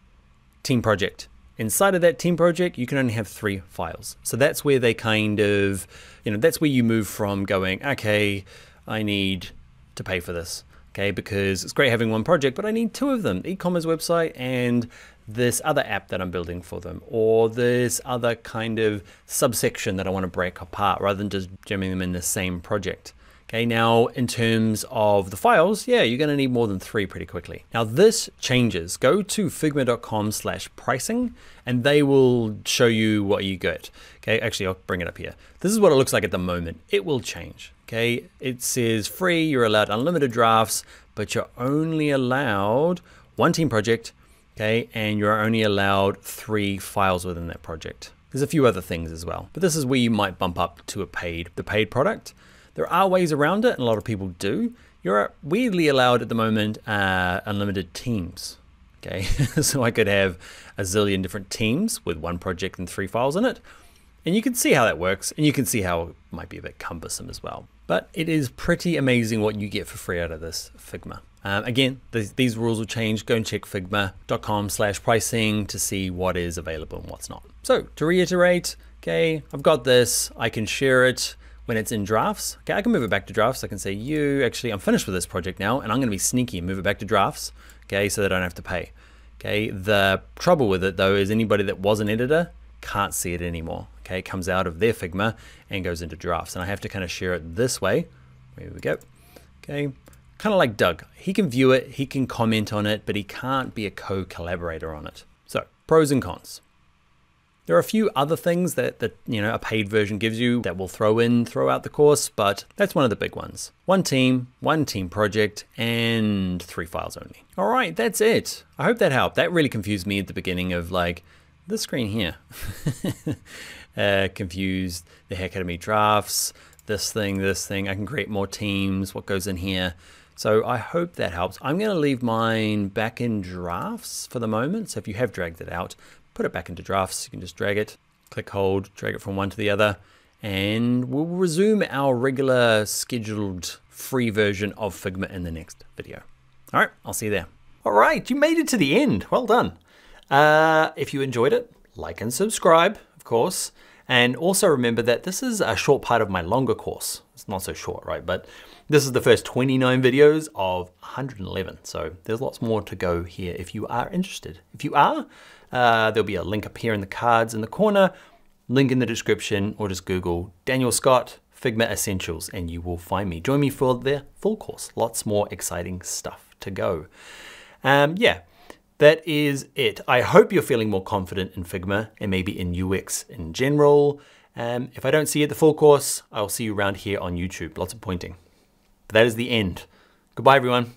A: team project. Inside of that team project, you can only have three files. So that's where they kind of, you know, that's where you move from going, okay, I need to pay for this. Okay, because it's great having one project, but I need two of them, e-commerce website and this other app that I'm building for them, or this other kind of subsection that I want to break apart rather than just jamming them in the same project. Okay, now in terms of the files, yeah, you're gonna need more than three pretty quickly. Now this changes. Go to figma.com slash pricing and they will show you what you get. Okay, actually I'll bring it up here. This is what it looks like at the moment. It will change. Okay, it says free, you're allowed unlimited drafts, but you're only allowed one team project, okay, and you're only allowed three files within that project. There's a few other things as well, but this is where you might bump up to a paid, the paid product. There are ways around it, and a lot of people do. You're weirdly allowed at the moment uh, unlimited teams. Okay, so I could have a zillion different teams with one project and three files in it. And you can see how that works, and you can see how it might be a bit cumbersome as well. But it is pretty amazing what you get for free out of this Figma. Um, again, th these rules will change. Go and check figma.com slash pricing to see what is available and what's not. So to reiterate, okay, I've got this, I can share it when it's in drafts. Okay, I can move it back to drafts. I can say, you, actually, I'm finished with this project now, and I'm gonna be sneaky and move it back to drafts, okay, so they don't have to pay. Okay, the trouble with it though is anybody that was an editor can't see it anymore. Okay, it comes out of their Figma and goes into drafts, and I have to kind of share it this way. Here we go. Okay, kind of like Doug. He can view it, he can comment on it, but he can't be a co-collaborator on it. So, pros and cons. There are a few other things that, that you know a paid version gives you that we'll throw in throughout the course, but that's one of the big ones. One team, one team project, and three files only. All right, that's it. I hope that helped. That really confused me at the beginning of like, the screen here. uh, confused the heck out of me drafts, this thing, this thing. I can create more teams, what goes in here. So I hope that helps. I'm going to leave mine back in drafts for the moment. So if you have dragged it out, put it back into drafts. You can just drag it, click hold, drag it from one to the other, and we'll resume our regular scheduled free version of Figma in the next video. All right, I'll see you there. All right, you made it to the end. Well done. Uh, if you enjoyed it, like and subscribe, of course. And also remember that this is a short part of my longer course. It's not so short, right? But this is the first 29 videos of 111. So there's lots more to go here if you are interested. If you are, uh, there'll be a link up here in the cards in the corner, link in the description, or just Google Daniel Scott Figma Essentials and you will find me. Join me for the full course. Lots more exciting stuff to go. Um, yeah, that is it. I hope you're feeling more confident in Figma and maybe in UX in general. Um, if I don't see you at the full course, I'll see you around here on YouTube. Lots of pointing. But that is the end. Goodbye, everyone.